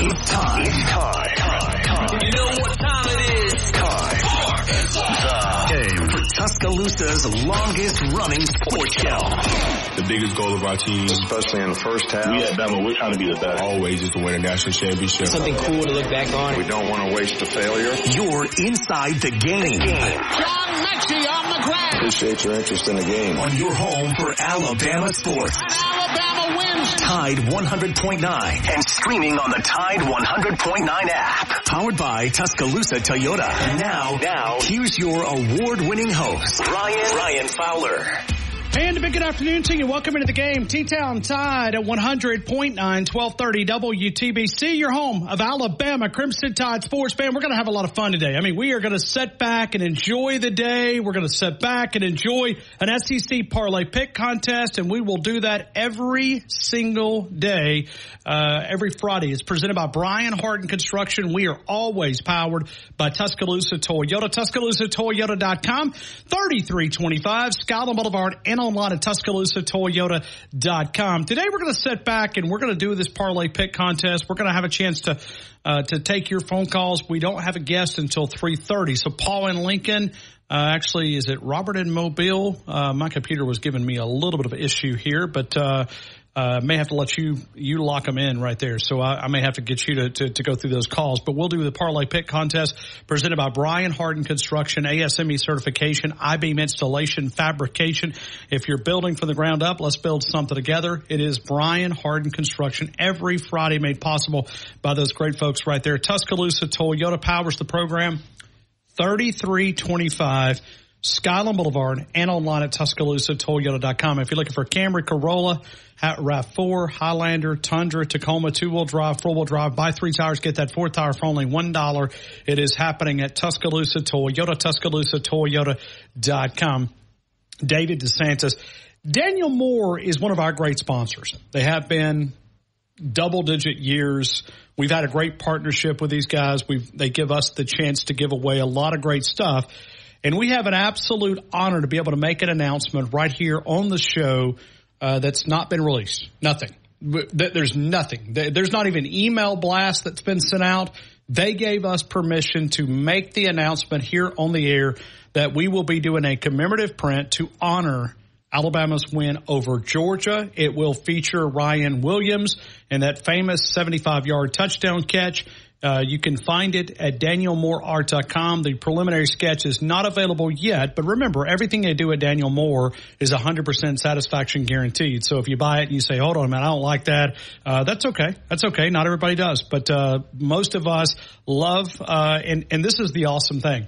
It's time. It's time. time. time. You know what time it is? Time. The game for Tuscaloosa's longest running sports show. The biggest goal of our team, especially in the first half, we at Bama, we're trying to be the best. Always is to win a national championship. Something cool to look back on. We don't want to waste a failure. You're inside the game. John Metchie on the ground. Appreciate your interest in the game. On your home for Alabama sports. Alabama wins. Tide 100.9 and streaming on the Tide 100.9 app. Powered by Tuscaloosa Toyota. Now, now, here's your award-winning host, Ryan, Ryan Fowler. And a big good afternoon to you. Welcome into the game. T-Town Tide at 100.9, 1230 WTBC, your home of Alabama Crimson Tide Sports Band. We're going to have a lot of fun today. I mean, we are going to sit back and enjoy the day. We're going to sit back and enjoy an SEC parlay pick contest, and we will do that every single day, uh, every Friday. It's presented by Brian Harden Construction. We are always powered by Tuscaloosa Toyota. TuscaloosaToyota.com, 3325 Skyline Boulevard and online at TuscaloosaToyota.com. Today we're going to sit back and we're going to do this parlay pick contest. We're going to have a chance to uh, to take your phone calls. We don't have a guest until 3:30. So Paul and Lincoln, uh, actually, is it Robert in Mobile? Uh, my computer was giving me a little bit of an issue here, but uh, may have to let you you lock them in right there. So I, I may have to get you to, to, to, go through those calls. But we'll do the parlay pick contest presented by Brian Harden Construction, ASME certification, I-beam installation, fabrication. If you're building from the ground up, let's build something together. It is Brian Harden Construction every Friday made possible by those great folks right there. Tuscaloosa Toyota powers the program. 3325 Skyline Boulevard and online at TuscaloosaToyota.com. If you're looking for Camry, Corolla, RAV4, Highlander, Tundra, Tacoma, two-wheel drive, four-wheel drive, buy three tires, get that fourth tire for only $1. It is happening at Tuscaloosa Toyota, TuscaloosaToyota.com. David DeSantis. Daniel Moore is one of our great sponsors. They have been double digit years. We've had a great partnership with these guys. We've, they give us the chance to give away a lot of great stuff. And we have an absolute honor to be able to make an announcement right here on the show uh, that's not been released. Nothing. There's nothing. There's not even email blast that's been sent out. They gave us permission to make the announcement here on the air that we will be doing a commemorative print to honor Alabama's win over Georgia. It will feature Ryan Williams and that famous 75 yard touchdown catch. Uh, you can find it at danielmooreart.com. The preliminary sketch is not available yet, but remember, everything they do at Daniel Moore is 100% satisfaction guaranteed. So if you buy it and you say, hold on, man, I don't like that, uh, that's okay. That's okay. Not everybody does, but uh, most of us love, uh, and, and this is the awesome thing.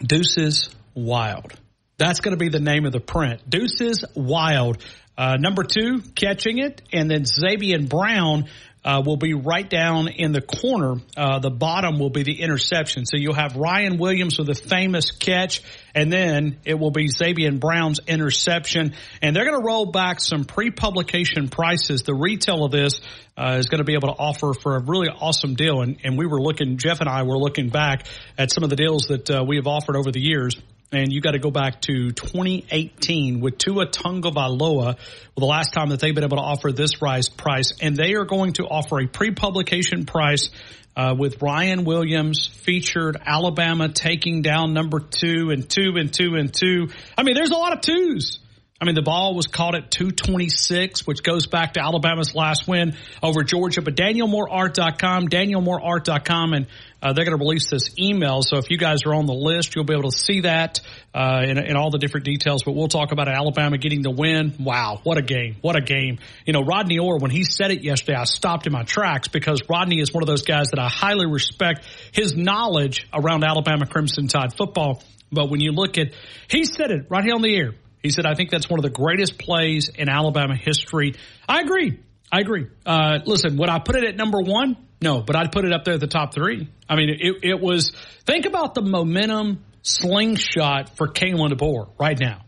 Deuces Wild. That's going to be the name of the print. Deuces Wild. Uh, number two, catching it, and then Zabien Brown uh, will be right down in the corner. Uh, the bottom will be the interception. So you'll have Ryan Williams with a famous catch, and then it will be Zabien Brown's interception. And they're going to roll back some pre-publication prices. The retail of this uh, is going to be able to offer for a really awesome deal. And, and we were looking, Jeff and I were looking back at some of the deals that uh, we have offered over the years and you got to go back to 2018 with Tua Tagovailoa, well, the last time that they've been able to offer this rise price, and they are going to offer a pre-publication price uh, with Ryan Williams featured Alabama taking down number two and two and two and two. I mean, there's a lot of twos. I mean, the ball was caught at 226, which goes back to Alabama's last win over Georgia. But DanielMooreArt.com, DanielMooreArt.com, and uh, they're going to release this email. So if you guys are on the list, you'll be able to see that uh, in, in all the different details. But we'll talk about Alabama getting the win. Wow, what a game! What a game! You know, Rodney Orr, when he said it yesterday, I stopped in my tracks because Rodney is one of those guys that I highly respect. His knowledge around Alabama Crimson Tide football. But when you look at, he said it right here on the air. He said, I think that's one of the greatest plays in Alabama history. I agree. I agree. Uh, listen, would I put it at number one? No, but I'd put it up there at the top three. I mean, it, it was, think about the momentum slingshot for Kalen DeBoer right now,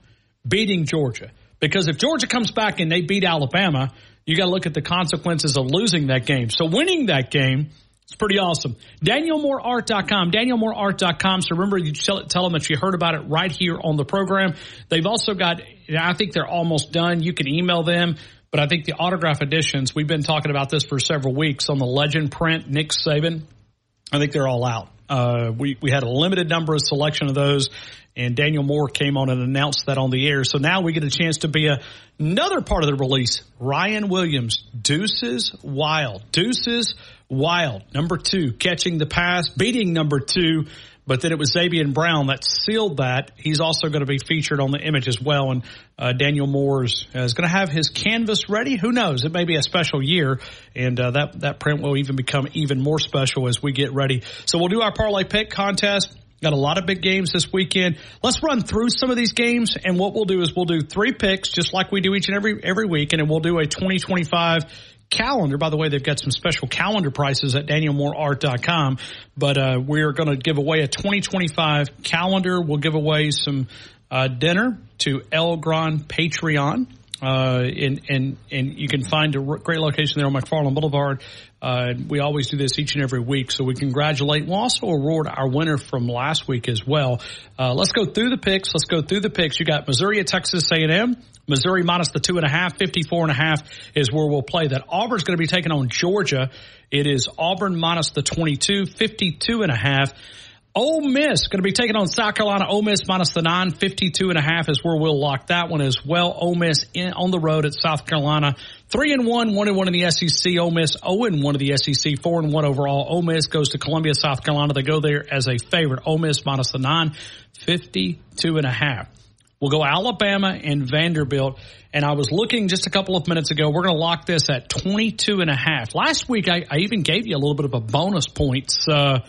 beating Georgia. Because if Georgia comes back and they beat Alabama, you got to look at the consequences of losing that game. So winning that game, is pretty awesome. DanielMooreArt.com, DanielMooreArt.com. So remember, you tell, tell them that you heard about it right here on the program. They've also got, I think they're almost done. You can email them. But I think the autograph editions, we've been talking about this for several weeks on the legend print, Nick Saban. I think they're all out. Uh, we, we had a limited number of selection of those and Daniel Moore came on and announced that on the air. So now we get a chance to be a, another part of the release. Ryan Williams, Deuces Wild. Deuces Wild. Number two, catching the pass, beating number two. But then it was Zabien Brown that sealed that. He's also going to be featured on the image as well. And uh, Daniel Moore's is going to have his canvas ready. Who knows? It may be a special year, and uh, that that print will even become even more special as we get ready. So we'll do our parlay pick contest. Got a lot of big games this weekend. Let's run through some of these games, and what we'll do is we'll do three picks, just like we do each and every every week, and then we'll do a 2025 calendar. By the way, they've got some special calendar prices at danielmooreart.com, but uh, we're going to give away a 2025 calendar. We'll give away some uh, dinner to El Gran Patreon. Uh, and, and, and you can find a great location there on McFarland Boulevard. Uh, we always do this each and every week, so we congratulate. We'll also award our winner from last week as well. Uh, let's go through the picks. Let's go through the picks. You got Missouri at Texas A&M. Missouri minus the two and a half, 54 and a half is where we'll play that. Auburn's going to be taking on Georgia. It is Auburn minus the 22, 52 and a half. Ole Miss going to be taking on South Carolina. Ole Miss minus the nine, 52 and a half is where we'll lock that one as well. Ole Miss in, on the road at South Carolina. Three and one, one and one in the SEC. Ole Miss, oh and one of the SEC, four and one overall. Ole Miss goes to Columbia, South Carolina. They go there as a favorite. Ole Miss minus the nine, 52 and a half. We'll go Alabama and Vanderbilt. And I was looking just a couple of minutes ago. We're going to lock this at 22 and a half. Last week, I, I even gave you a little bit of a bonus points, uh,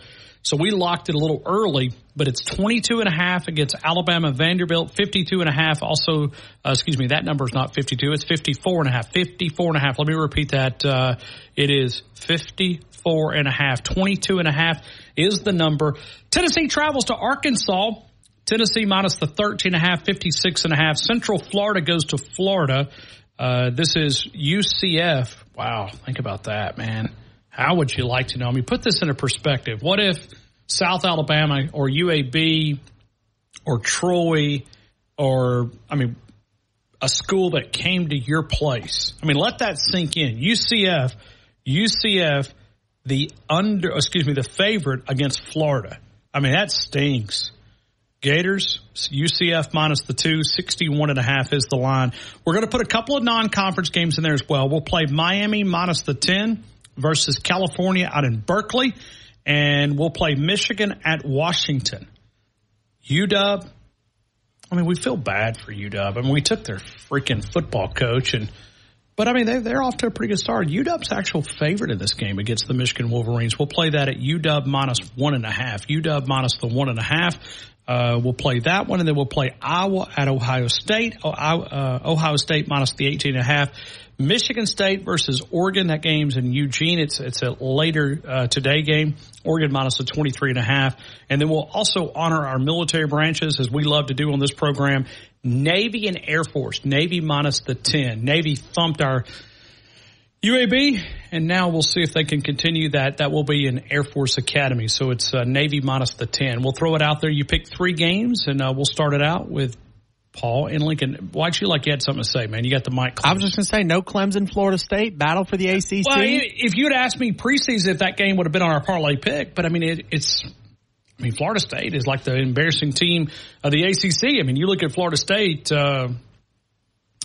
so we locked it a little early, but it's 22 and a half against Alabama Vanderbilt, 52 and a half. Also, uh, excuse me, that number is not 52. It's 54 and a half, 54 and a half. Let me repeat that. Uh, it is 54 and a half. 22 and a half is the number. Tennessee travels to Arkansas. Tennessee minus the 13 and a half, 56 and a half. Central Florida goes to Florida. Uh, this is UCF. Wow. Think about that, man. How would you like to know? I mean, put this in a perspective. What if South Alabama or UAB or Troy or, I mean, a school that came to your place? I mean, let that sink in. UCF, UCF, the under, excuse me, the favorite against Florida. I mean, that stinks. Gators, UCF minus the two, 61 and a half is the line. We're going to put a couple of non-conference games in there as well. We'll play Miami minus the 10 versus California out in Berkeley, and we'll play Michigan at Washington. UW, I mean, we feel bad for UW. I mean, we took their freaking football coach, and but I mean, they, they're off to a pretty good start. UW's actual favorite in this game against the Michigan Wolverines. We'll play that at UW minus one and a half. UW minus the one and a half. Uh, we'll play that one, and then we'll play Iowa at Ohio State. Oh, uh, Ohio State minus the 18 and a half. Michigan State versus Oregon. That game's in Eugene. It's it's a later uh, today game. Oregon minus a 23 and a half. And then we'll also honor our military branches as we love to do on this program. Navy and Air Force. Navy minus the 10. Navy thumped our UAB, and now we'll see if they can continue that. That will be an Air Force Academy. So it's uh, Navy minus the 10. We'll throw it out there. You pick three games, and uh, we'll start it out with Paul in Lincoln. Why'd you like you had something to say, man? You got the mic. I was just going to say, no Clemson, Florida State battle for the ACC. Well, if you had asked me preseason if that game would have been on our parlay pick, but I mean, it, it's. I mean, Florida State is like the embarrassing team of the ACC. I mean, you look at Florida State. Uh,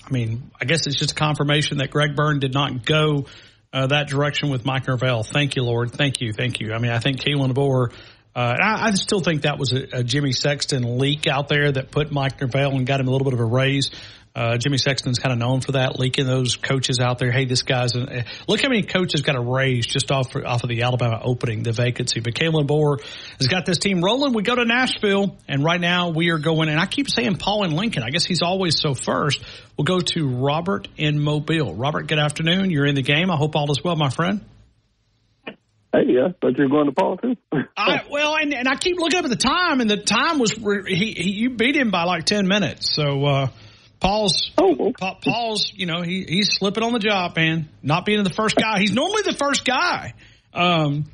I mean, I guess it's just a confirmation that Greg Byrne did not go uh, that direction with Mike Norvell. Thank you, Lord. Thank you. Thank you. I mean, I think Kalen DeBoer uh, I, I, still think that was a, a, Jimmy Sexton leak out there that put Mike Norvell and got him a little bit of a raise. Uh, Jimmy Sexton's kind of known for that, leaking those coaches out there. Hey, this guy's a, look how many coaches got a raise just off off of the Alabama opening, the vacancy. But Kalen DeBoer has got this team rolling. We go to Nashville, and right now we are going. And I keep saying Paul and Lincoln. I guess he's always so first. We'll go to Robert in Mobile. Robert, good afternoon. You're in the game. I hope all is well, my friend. Hey, yeah, but you're going to Paul too. I, well, and, and I keep looking up at the time, and the time was he, he you beat him by like ten minutes. So uh, Paul's oh, pa, Paul's you know he he's slipping on the job, man. Not being the first guy. He's normally the first guy. Um,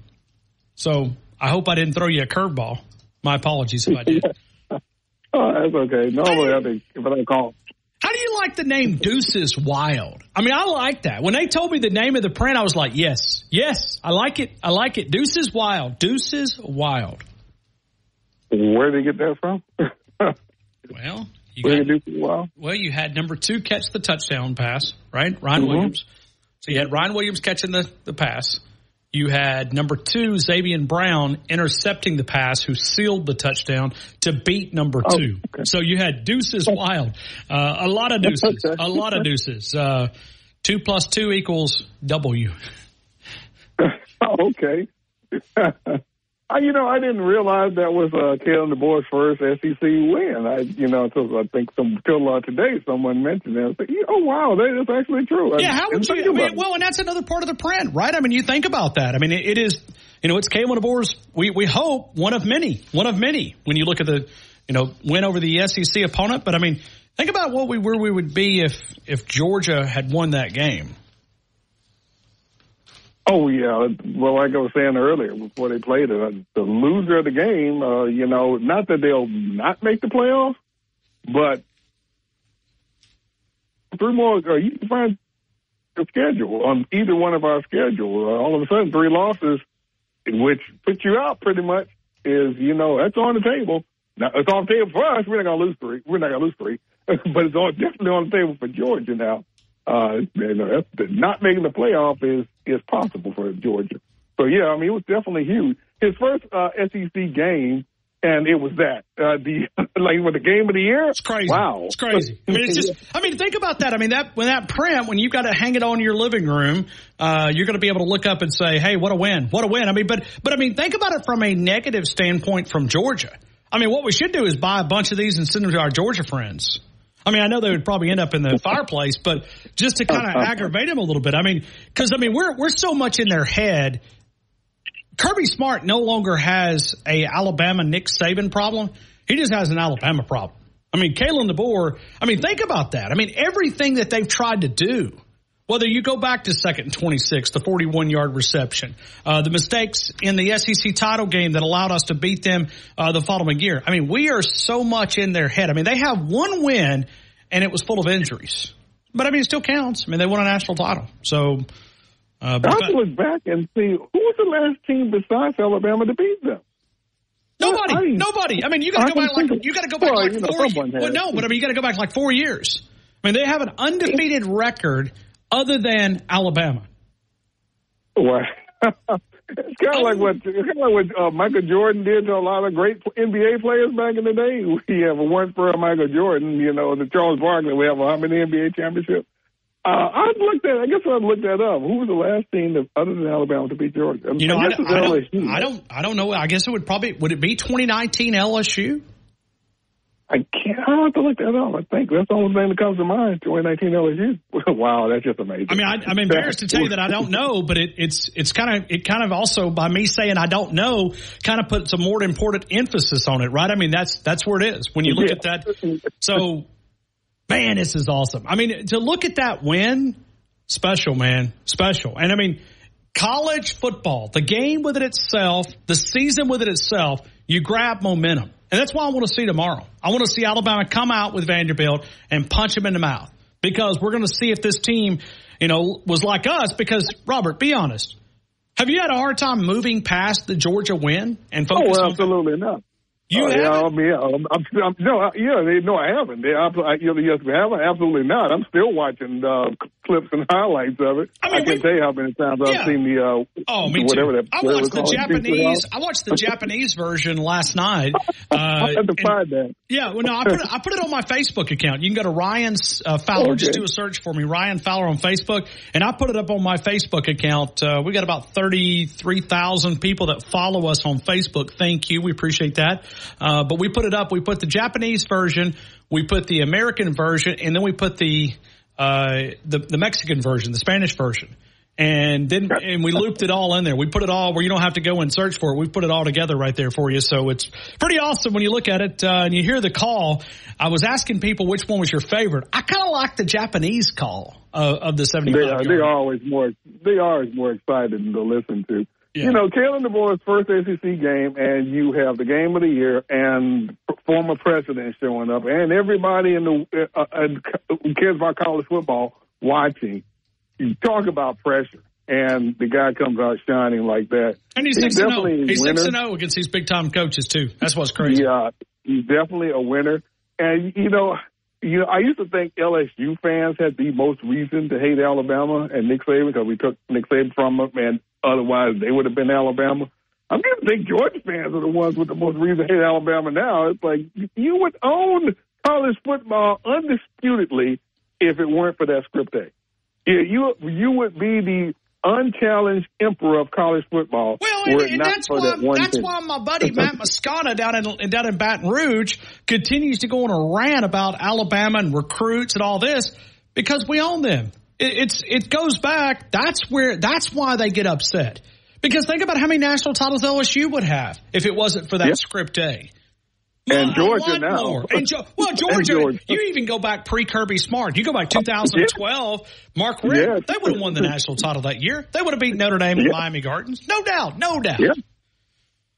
so I hope I didn't throw you a curveball. My apologies if I did. oh, that's okay. Normally, I think if I don't call. How do you like the name Deuces Wild. I mean, I like that. When they told me the name of the print, I was like, yes, yes, I like it. I like it. Deuces Wild. Deuces Wild. Where did they get that from? well, you Where got, they Wild? well, you had number two catch the touchdown pass, right? Ryan Mhm. Williams. So you had Ryan Williams catching the, the pass. You had number two, Zabien Brown, intercepting the pass, who sealed the touchdown to beat number Oh, two. okay. So you had deuces wild. Uh, a lot of deuces. A lot of deuces. Uh, two plus two equals W. oh, okay. I, you know, I didn't realize that was uh, Kalen DeBoer's first SEC win. I, you know, until I think some till uh, today someone mentioned it. I was like, oh wow, that is actually true. Yeah, I how would you? I mean, well, and that's another part of the print, right? I mean, you think about that. I mean, it, it is, you know, it's Kalen DeBoer's. We we hope one of many, one of many. When you look at the, you know, win over the SEC opponent, but I mean, think about what we where we would be if if Georgia had won that game. Oh yeah, well, like I was saying earlier before they played it, uh, the loser of the game, uh, you know, not that they'll not make the playoffs, but three more, or you can find the schedule on either one of our schedule. Uh, all of a sudden, three losses, which puts you out pretty much, is you know that's on the table. Now it's on the table for us. We're not gonna lose three. We're not gonna lose three, but it's on, definitely on the table for Georgia now. Uh, you know, not making the playoff is is possible for Georgia. So yeah, I mean, it was definitely huge. His first uh, SEC game, and it was that uh, the like with the game of the year. It's crazy. Wow, It's crazy. I mean, it's just, I mean, think about that. I mean, that, when that print, when you've got to hang it on your living room, uh, you're going to be able to look up and say, hey, what a win. What a win. I mean, but, but I mean, think about it from a negative standpoint from Georgia. I mean, what we should do is buy a bunch of these and send them to our Georgia friends. I mean, I know they would probably end up in the fireplace, but just to kind of aggravate them a little bit. I mean, because I mean, we're we're so much in their head. Kirby Smart no longer has a Alabama Nick Saban problem. He just has an Alabama problem. I mean, Kalen DeBoer. I mean, think about that. I mean, everything that they've tried to do. Whether you go back to second and 26, the 41 yard reception, uh, the mistakes in the SEC title game that allowed us to beat them uh, the following year. I mean, we are so much in their head. I mean, they have one win and it was full of injuries. But I mean, it still counts. I mean, they won a national title. So, uh, I have to look back and see who was the last team besides Alabama to beat them. nobody, I- nobody. I mean, you got to go back like you got to go back well, like you know, four. someone Well, no, but I mean, you got to go back like four years. I mean, they have an undefeated record other than Alabama. Wow. it's kind of like what it's kind of like what uh, Michael Jordan did to a lot of great NBA players back in the day. We have a one for Michael Jordan, you know, the Charles Barkley. We have how many NBA championships? Uh, I've looked at. I guess I've looked that up. Who was the last team that, other than Alabama to beat Georgia? You know, I, guess don't, it's I, don't, I don't, I don't know. I guess it would probably would it be 2019 LSU? I can't. I have to look that up. I think that's the only thing that comes to mind. 2019 LSU. wow, that's just amazing. I mean, I, I'm embarrassed to tell you that I don't know, but it, it's it's kind of it kind of also by me saying I don't know, kind of puts a more important emphasis on it, right? I mean, that's that's where it is when you look Yeah. at that. So, man, this is awesome. I mean, to look at that win, special, man, special. And I mean, college football, the game with it itself, the season with it itself, you grab momentum. And that's why I want to see tomorrow. I want to see Alabama come out with Vanderbilt and punch him in the mouth because we're going to see if this team, you know, was like us. Because Robert, be honest, have you had a hard time moving past the Georgia win and Oh, focus well, on absolutely not. You Oh, yeah. I mean, I'm, I'm, I'm, no, I, yeah, they, no, I haven't. They, abso- I, yes, we haven't. Absolutely not. I'm still watching uh, clips and highlights of it. I I, mean, can't we- tell you how many times Yeah. I've seen the uh, Oh, me whatever too. that. I watched the Japanese. I watched the Japanese version last night. Uh, I have to find that. Yeah, well, no, I put it, I put it on my Facebook account. You can go to Ryan's uh, Fowler. Just do a search for me, Ryan Fowler on Facebook, and I put it up on my Facebook account. Uh, we got about thirty three thousand people that follow us on Facebook. Thank you, we appreciate that. Uh, but we put it up. We put the Japanese version, we put the American version, and then we put the uh, the, the Mexican version, the Spanish version. And then, and we looped it all in there. We put it all where you don't have to go and search for it. We put it all together right there for you. So it's pretty awesome when you look at it uh, and you hear the call. I was asking people which one was your favorite. I kind of like the Japanese call uh, of the 75 They are, they are always more. They are always more exciting to listen to. Yeah. You know, Kalen DeBoer's first SEC game, and you have the game of the year, and former president showing up, and everybody in the uh, uh, who cares about college football watching. You talk about pressure, and the guy comes out shining like that. And he's, He's six and zero. definitely He's six and zero against these big time coaches too. That's what's crazy. Yeah, he's definitely a winner. And you know, you know, I used to think LSU fans had the most reason to hate Alabama and Nick Saban because we took Nick Saban from them, and otherwise they would have been Alabama. I'm going to think Georgia fans are the ones with the most reason to hate Alabama now. It's like you would own college football undisputedly if it weren't for that script A. Yeah, you you would be the unchallenged emperor of college football. Well, and, and that's for why that one that's thing. why my buddy Matt Moscona down in down in Baton Rouge continues to go on a rant about Alabama and recruits and all this because we own them. It, it's it goes back. That's where that's why they get upset. Because think about how many national titles LSU would have if it wasn't for that Yeah. script A. And Georgia now. And Jo- well, Georgia, And Georgia. you even go back pre Kirby Smart. You go back 2012, Mark Richt, Yes. they would have won the national title that year. They would have beat Notre Dame and Miami Gardens. No doubt, no doubt. Yeah.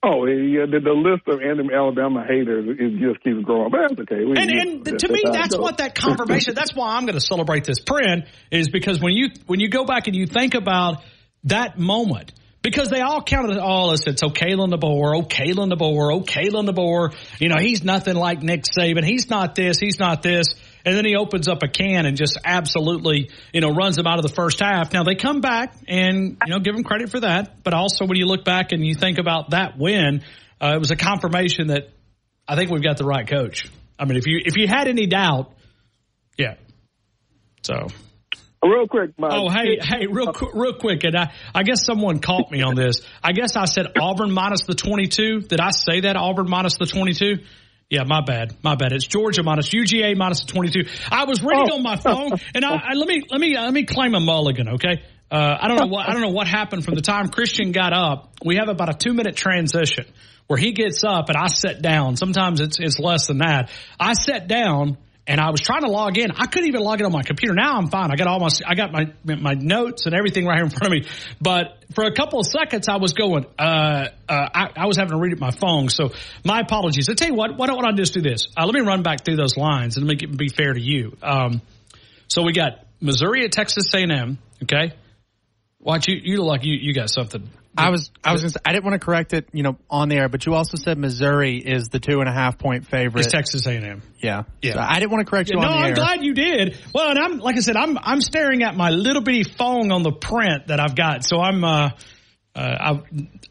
Oh, yeah, the, the list of Alabama haters it just keeps growing. But that's okay. We, And, and know, to me, that's what that confirmation. That's why I'm going to celebrate this print is because when you when you go back and you think about that moment, because they all counted all us. It's oh Kalen DeBoer, oh Kalen DeBoer, oh Kalen DeBoer. You know he's nothing like Nick Saban. He's not this. He's not this. And then he opens up a can and just absolutely, you know, runs them out of the first half. Now they come back and you know give them credit for that. But also when you look back and you think about that win, uh, it was a confirmation that I think we've got the right coach. I mean, if you if you had any doubt, yeah. So, Real quick, my oh hey hey, real real quick, and I I guess someone caught me on this. I guess I said Auburn minus the twenty two. Did I say that Auburn minus the twenty two? Yeah, my bad, my bad. It's Georgia minus UGA minus the twenty two. I was reading Oh. on my phone, and I, I let me let me let me claim a mulligan, okay? Uh, I don't know what I don't know what happened from the time Christian got up. We have about a two minute transition where he gets up and I sit down. Sometimes it's it's less than that. I sat down and I was trying to log in. I couldn't even log in on my computer. Now I'm fine. I got all my I got my my notes and everything right here in front of me. But for a couple of seconds, I was going. Uh, uh, I, I was having to read it my phone. So my apologies. I tell you what. Why don't I just do this? Uh, let me run back through those lines and make it be fair to you. Um, so we got Missouri at Texas A&M. Okay. Watch you. You look like you you got something. I was I was gonna say, I didn't want to correct it, you know, on the air, but you also said Missouri is the two and a half point favorite. It's Texas A&M. yeah, Yeah. So I didn't want to correct you no, on the I'm air. glad you did. Well, and I'm like I said, I'm I'm staring at my little bitty phone on the print that I've got. So I'm uh, uh I,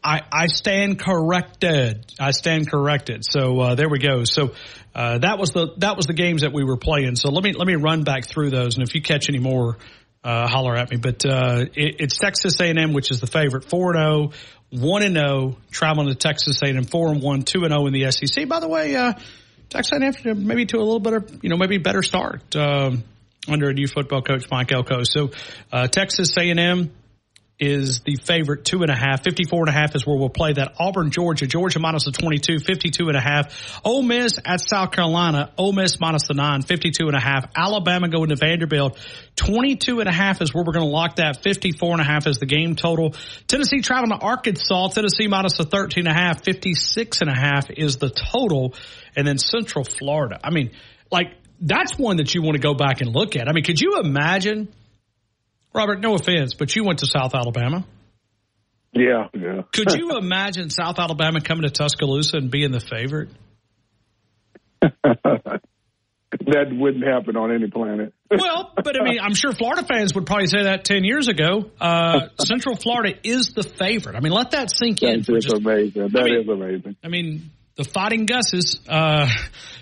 I I stand corrected. I stand corrected. So uh, there we go. So uh, that was the that was the games that we were playing. So let me let me run back through those, and if you catch any more, uh, holler at me. But uh, it, it's Texas A&M, which is the favorite, four and zero. One and zero, traveling to Texas A&M, four and one, two and zero in the SEC. By the way, uh, Texas A&M maybe to a little better, you know, maybe better start um, under a new football coach, Mike Elko. So uh, Texas A&M is the favorite two and a half. 54 and a half is where we'll play that. Auburn, Georgia, Georgia minus the 22, 52 and a half. Ole Miss at South Carolina, Ole Miss minus the nine, 52 and a half. Alabama going to Vanderbilt, 22 and a half is where we're going to lock that. 54 and a half is the game total. Tennessee traveling to Arkansas, Tennessee minus the 13 and a half, 56 and a half is the total. And then Central Florida. I mean, like, that's one that you want to go back and look at. I mean, could you imagine Robert, no offense, but you went to South Alabama. Yeah, yeah. Could you imagine South Alabama coming to Tuscaloosa and being the favorite? that wouldn't happen on any planet. Well, but I mean, I'm sure Florida fans would probably say that 10 years ago. Uh, Central Florida is the favorite. I mean, let that sink in. That's just amazing. That I is amazing. I mean, the Fighting Gusses, uh,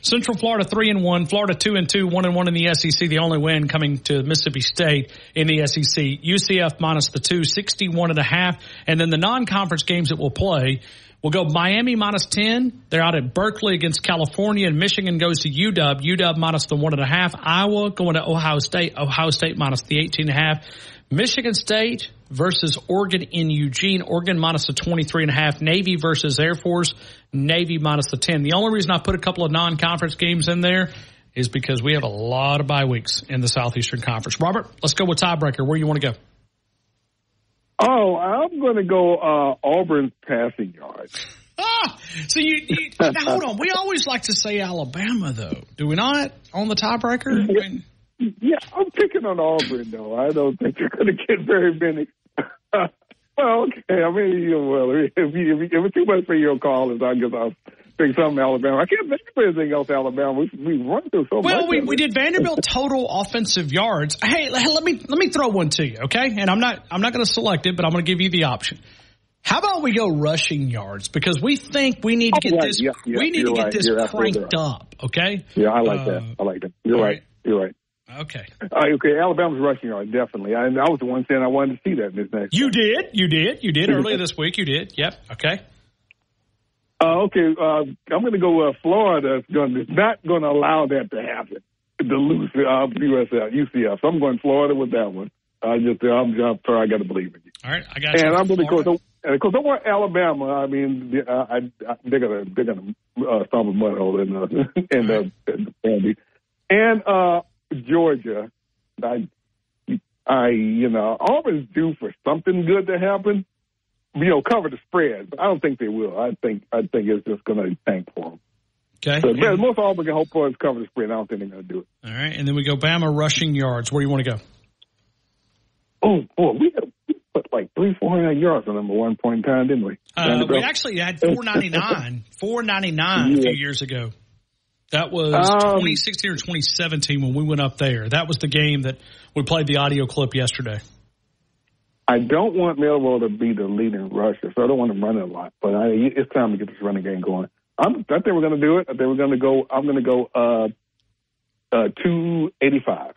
Central Florida three and one, Florida two and two, one and one in the SEC. The only win coming to Mississippi State in the SEC. UCF minus the two, 61 and a half. And then the non-conference games that we'll play, we'll go Miami minus 10. They're out at Berkeley against California and Michigan goes to UW. UW minus the one and a half. Iowa going to Ohio State. Ohio State minus the 18 and a half. Michigan State versus Oregon in Eugene. Oregon minus the 23 and a half. Navy versus Air Force. Navy minus the 10. The only reason I put a couple of non-conference games in there is because we have a lot of bye weeks in the Southeastern Conference. Robert, let's go with tiebreaker. Where you want to go? Oh, I'm going to go uh, Auburn passing yards. Ah, so you, you now hold on. We always like to say Alabama, though, do we not? On the tiebreaker. I mean, Yeah, I'm picking on Auburn though. I don't think you're going to get very many. well, okay. I mean, you know, well, if, you, if, you, if it's too much for your callers, I guess I'll pick something Alabama. I can't think of anything else Alabama. We, we run through so much. well, we, we did Vanderbilt total offensive yards. Hey, let let me let me throw one to you, okay? And I'm not I'm not going to select it, but I'm going to give you the option. How about we go rushing yards because we think we need to get Oh, right. this Yeah, yeah, we need to get right. this You're cranked up, okay? Yeah, I like Uh, that. I like that. You're right. You're right. Okay. Uh, okay, Alabama's rushing yard definitely. I, I was the one saying I wanted to see that in this next. You did. You did. You did earlier this week. You did. Yep. Okay. Uh, okay, uh, I'm going to go. Uh, Florida's going to not going to allow that to happen. The lose uh, USF, UCF. So I'm going Florida with that one. I just, I'm, I'm sorry, I got to believe in you. All right. I got you. And I'm going to go. Florida. Because I want Alabama. I mean, uh, I, I, they're gonna they're gonna uh, stomp a mud hole in the in the, in the Andy. and uh, Georgia. I I you know Auburn's due for something good to happen. You know, cover the spread, but I don't think they will. I think I think it's just going to tank for them. Okay. So the most Auburn can hope for is cover the spread. I don't think they're going to do it. All right. And then we go Bama rushing yards. Where do you want to go? Oh boy, we had we put like three four hundred yards on them at one point in time, didn't we? Uh, we actually had 499, 499 a few years ago. That was Um, 2016 or 2017 when we went up there. That was the game that we played the audio clip yesterday. I don't want Milroe to be the leading rusher, so I don't want him running a lot. But I, it's time to get this running game going. I'm, I think we're going to do it. I think we're going to go. I'm going to go uh, uh, two eighty five.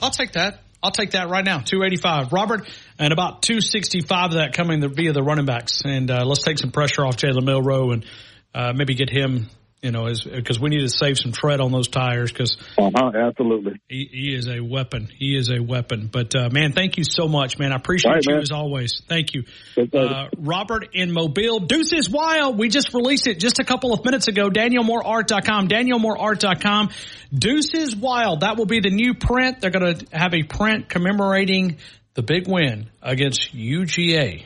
I'll take that. I'll take that right now. 285. Robert, and about 265 of that coming via the running backs. And uh, let's take some pressure off Jalen Milroe and uh, maybe get him, you know, because we need to save some tread on those tires because Uh-huh, absolutely. he, he is a weapon. He is a weapon. But, uh, man, thank you so much, man. I appreciate right, you man. as always. Thank you. Uh, Robert in Mobile. Deuces Wild. We just released it just a couple of minutes ago. DanielMooreArt.com. DanielMooreArt.com. Deuces Wild. That will be the new print. They're going to have a print commemorating the big win against UGA.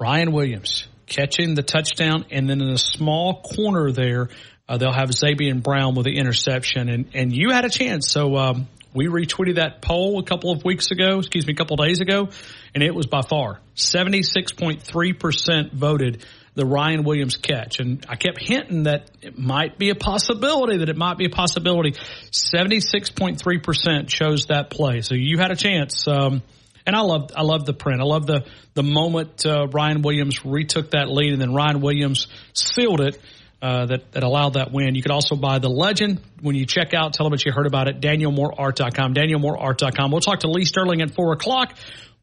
Ryan Williams catching the touchdown, and then in a small corner there, uh, they'll have Zabien Brown with the interception. And, and you had a chance. So um, we retweeted that poll a couple of weeks ago, excuse me, a couple days ago, and it was by far 76.3% voted the Ryan Williams catch. And I kept hinting that it might be a possibility, that it might be a possibility. 76.3% chose that play. So you had a chance. Um, and I love I love the print. I love the the moment uh, Ryan Williams retook that lead, and then Ryan Williams sealed it. Uh, that that allowed that win. You could also buy the Legend when you check out. Tell them that you heard about it. DanielMooreArt.com. DanielMooreArt.com. We'll talk to Lee Sterling at four o'clock.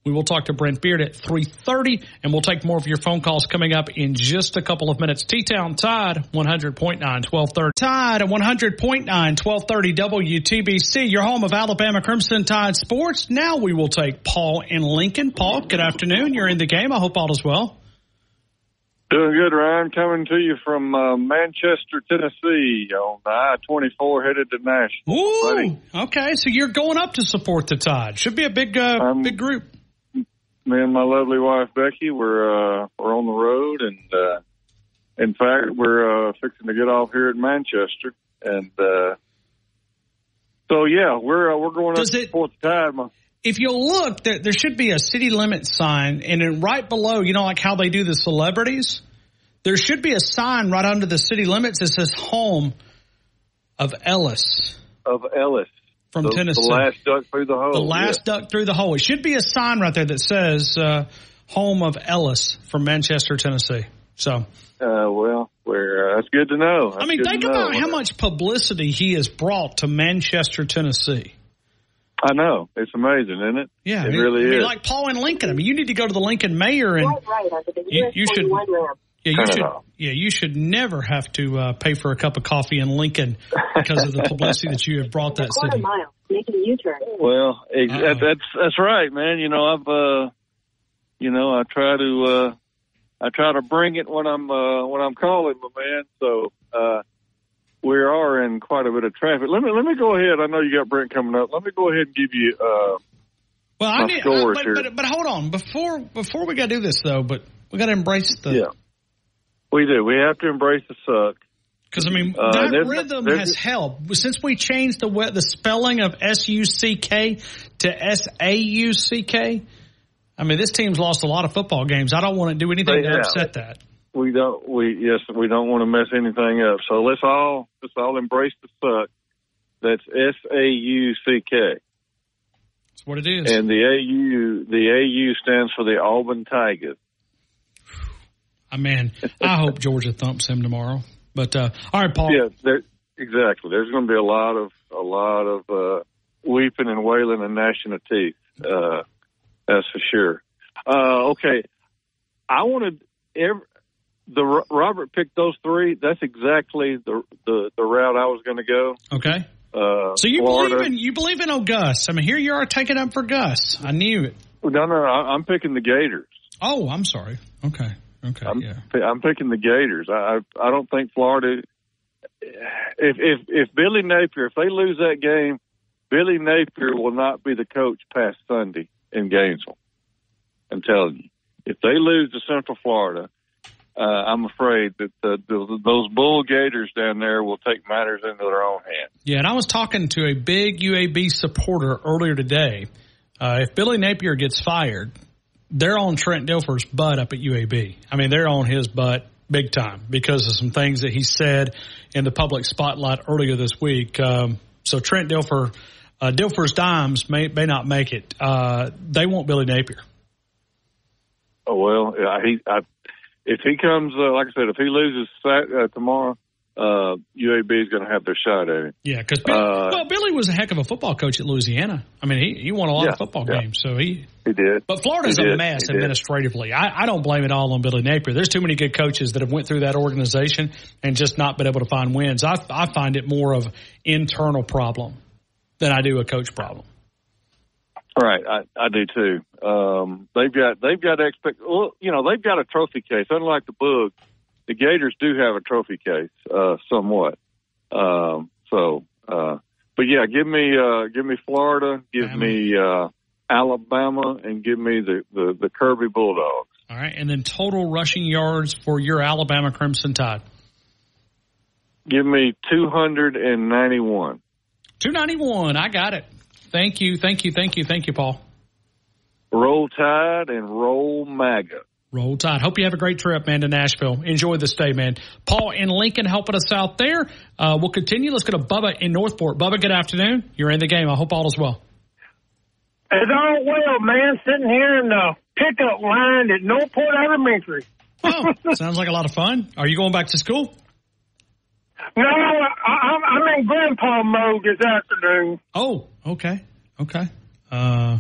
We will talk to Brent Beard at 3.30, and we'll take more of your phone calls coming up in just a couple of minutes. T-Town Tide, 100.9, 1230. Tide, 100.9, 1230 WTBC, your home of Alabama Crimson Tide Sports. Now we will take Paul in Lincoln. Paul, good afternoon. You're in the game. I hope all is well. Doing good, Ryan. Coming to you from uh, Manchester, Tennessee, on the I-24 headed to Nashville. Ooh, buddy. okay. So you're going up to support the Tide. Should be a big, uh, Um, big group. Me and my lovely wife Becky, we're uh, we're on the road, and uh, in fact, we're uh, fixing to get off here at Manchester, and uh, so yeah, we're uh, we're going Does up to it- support the Tide. My, if you'll look, there, there should be a city limit sign, and then right below, you know, like how they do the celebrities, there should be a sign right under the city limits that says "Home of Ellis" of Ellis from the, Tennessee. the last duck through the hole. The last duck through the hole. It should be a sign right there that says uh, "Home of Ellis" from Manchester, Tennessee. So, Uh, well, we're uh, that's good to know. I mean, good think to know. about how much publicity he has brought to Manchester, Tennessee. I know it's amazing, isn't it? Yeah, it I mean, really I mean, is. like Paul and Lincoln. I mean, you need to go to the Lincoln mayor and right under the You- you should- 41 ramp. Yeah, you should. off. Yeah, you should never have to uh, pay for a cup of coffee in Lincoln because of the publicity that you have brought that Quarter city. mile, making a U-turn. Well, ex- that, that's that's right, man. You know, I've uh, you know, I try to uh, I try to bring it when I'm uh, when I'm calling, my man. So uh, we are in quite a bit of traffic. Let me let me go ahead. I know you got Brent coming up. Let me go ahead and give you. Uh, Well, I My need, scores but, here. but but hold on before before we got to do this though. But we got to embrace the Yeah. We do. We have to embrace the suck. Because I mean, Uh, that rhythm there's- has helped since we changed the the spelling of S U C K to S A U C K. I mean, this team's lost a lot of football games. I don't want to do anything to have. upset that. We don't. We yes, we don't want to mess anything up. So let's all let's all embrace the suck. That's S A U C K, That's what it is. and the A U the A U stands for the Auburn Tigers. I mean, I hope Georgia thumps him tomorrow. But uh, all right, Paul. Yeah, there, exactly. There's going to be a lot of a lot of uh, weeping and wailing and gnashing of teeth. Uh, that's for sure. Uh, okay, I wanted every, the Robert picked those three. That's exactly the the, the route I was going to go. Okay. Uh, So you Florida. believe in you believe in old Gus? I mean, here you are taking up for Gus. I knew it. No, no, I, I'm picking the Gators. Oh, I'm sorry. Okay. Okay. I'm, yeah. I'm picking the Gators. I I don't think Florida. If if if Billy Napier, if they lose that game, Billy Napier will not be the coach past Sunday in Gainesville. I'm telling you, if they lose to Central Florida, uh, I'm afraid that the, the, those Bull Gators down there will take matters into their own hands. Yeah, and I was talking to a big UAB supporter earlier today. Uh, if Billy Napier gets fired, they're on Trent Dilfer's butt up at UAB. I mean, they're on his butt big time because of some things that he said in the public spotlight earlier this week. Um, so Trent Dilfer, uh, Dilfer's dimes may may not make it. Uh, they want Billy Napier. Oh well, he I, if he comes, uh, like I said, if he loses uh, tomorrow, uh, UAB is going to have their shot at it. Yeah, because Uh, well, Billy was a heck of a football coach at Louisiana. I mean, he he won a lot Yeah, of football yeah. games, so he He did. But Florida's He a mess He administratively. I, I don't blame it all on Billy Napier. There's too many good coaches that have went through that organization and just not been able to find wins. I, I find it more of internal problem than I do a coach problem. Right, I, I do too. Um, they've got they've got expect. Well, you know, they've got a trophy case. Unlike the Bug, the Gators do have a trophy case, uh, somewhat. Um, so, uh, but yeah, give me uh, give me Florida, give Alabama. me uh, Alabama, and give me the, the the Kirby Bulldogs. All right, and then total rushing yards for your Alabama Crimson Tide. Give me two hundred and ninety one. 291. I got it. Thank you, thank you, thank you, thank you, Paul. Roll Tide and roll MAGA. Roll Tide. Hope you have a great trip, man, to Nashville. Enjoy the stay, man. Paul in Lincoln helping us out there. Uh, we'll continue. Let's go to Bubba in Northport. Bubba, good afternoon. You're in the game. I hope all is well. It's all well, man. Sitting here in the pickup line at Northport Elementary. Oh, sounds like a lot of fun. Are you going back to school? No, I, I'm, I'm in grandpa mode this afternoon. Oh, okay, okay. Uh,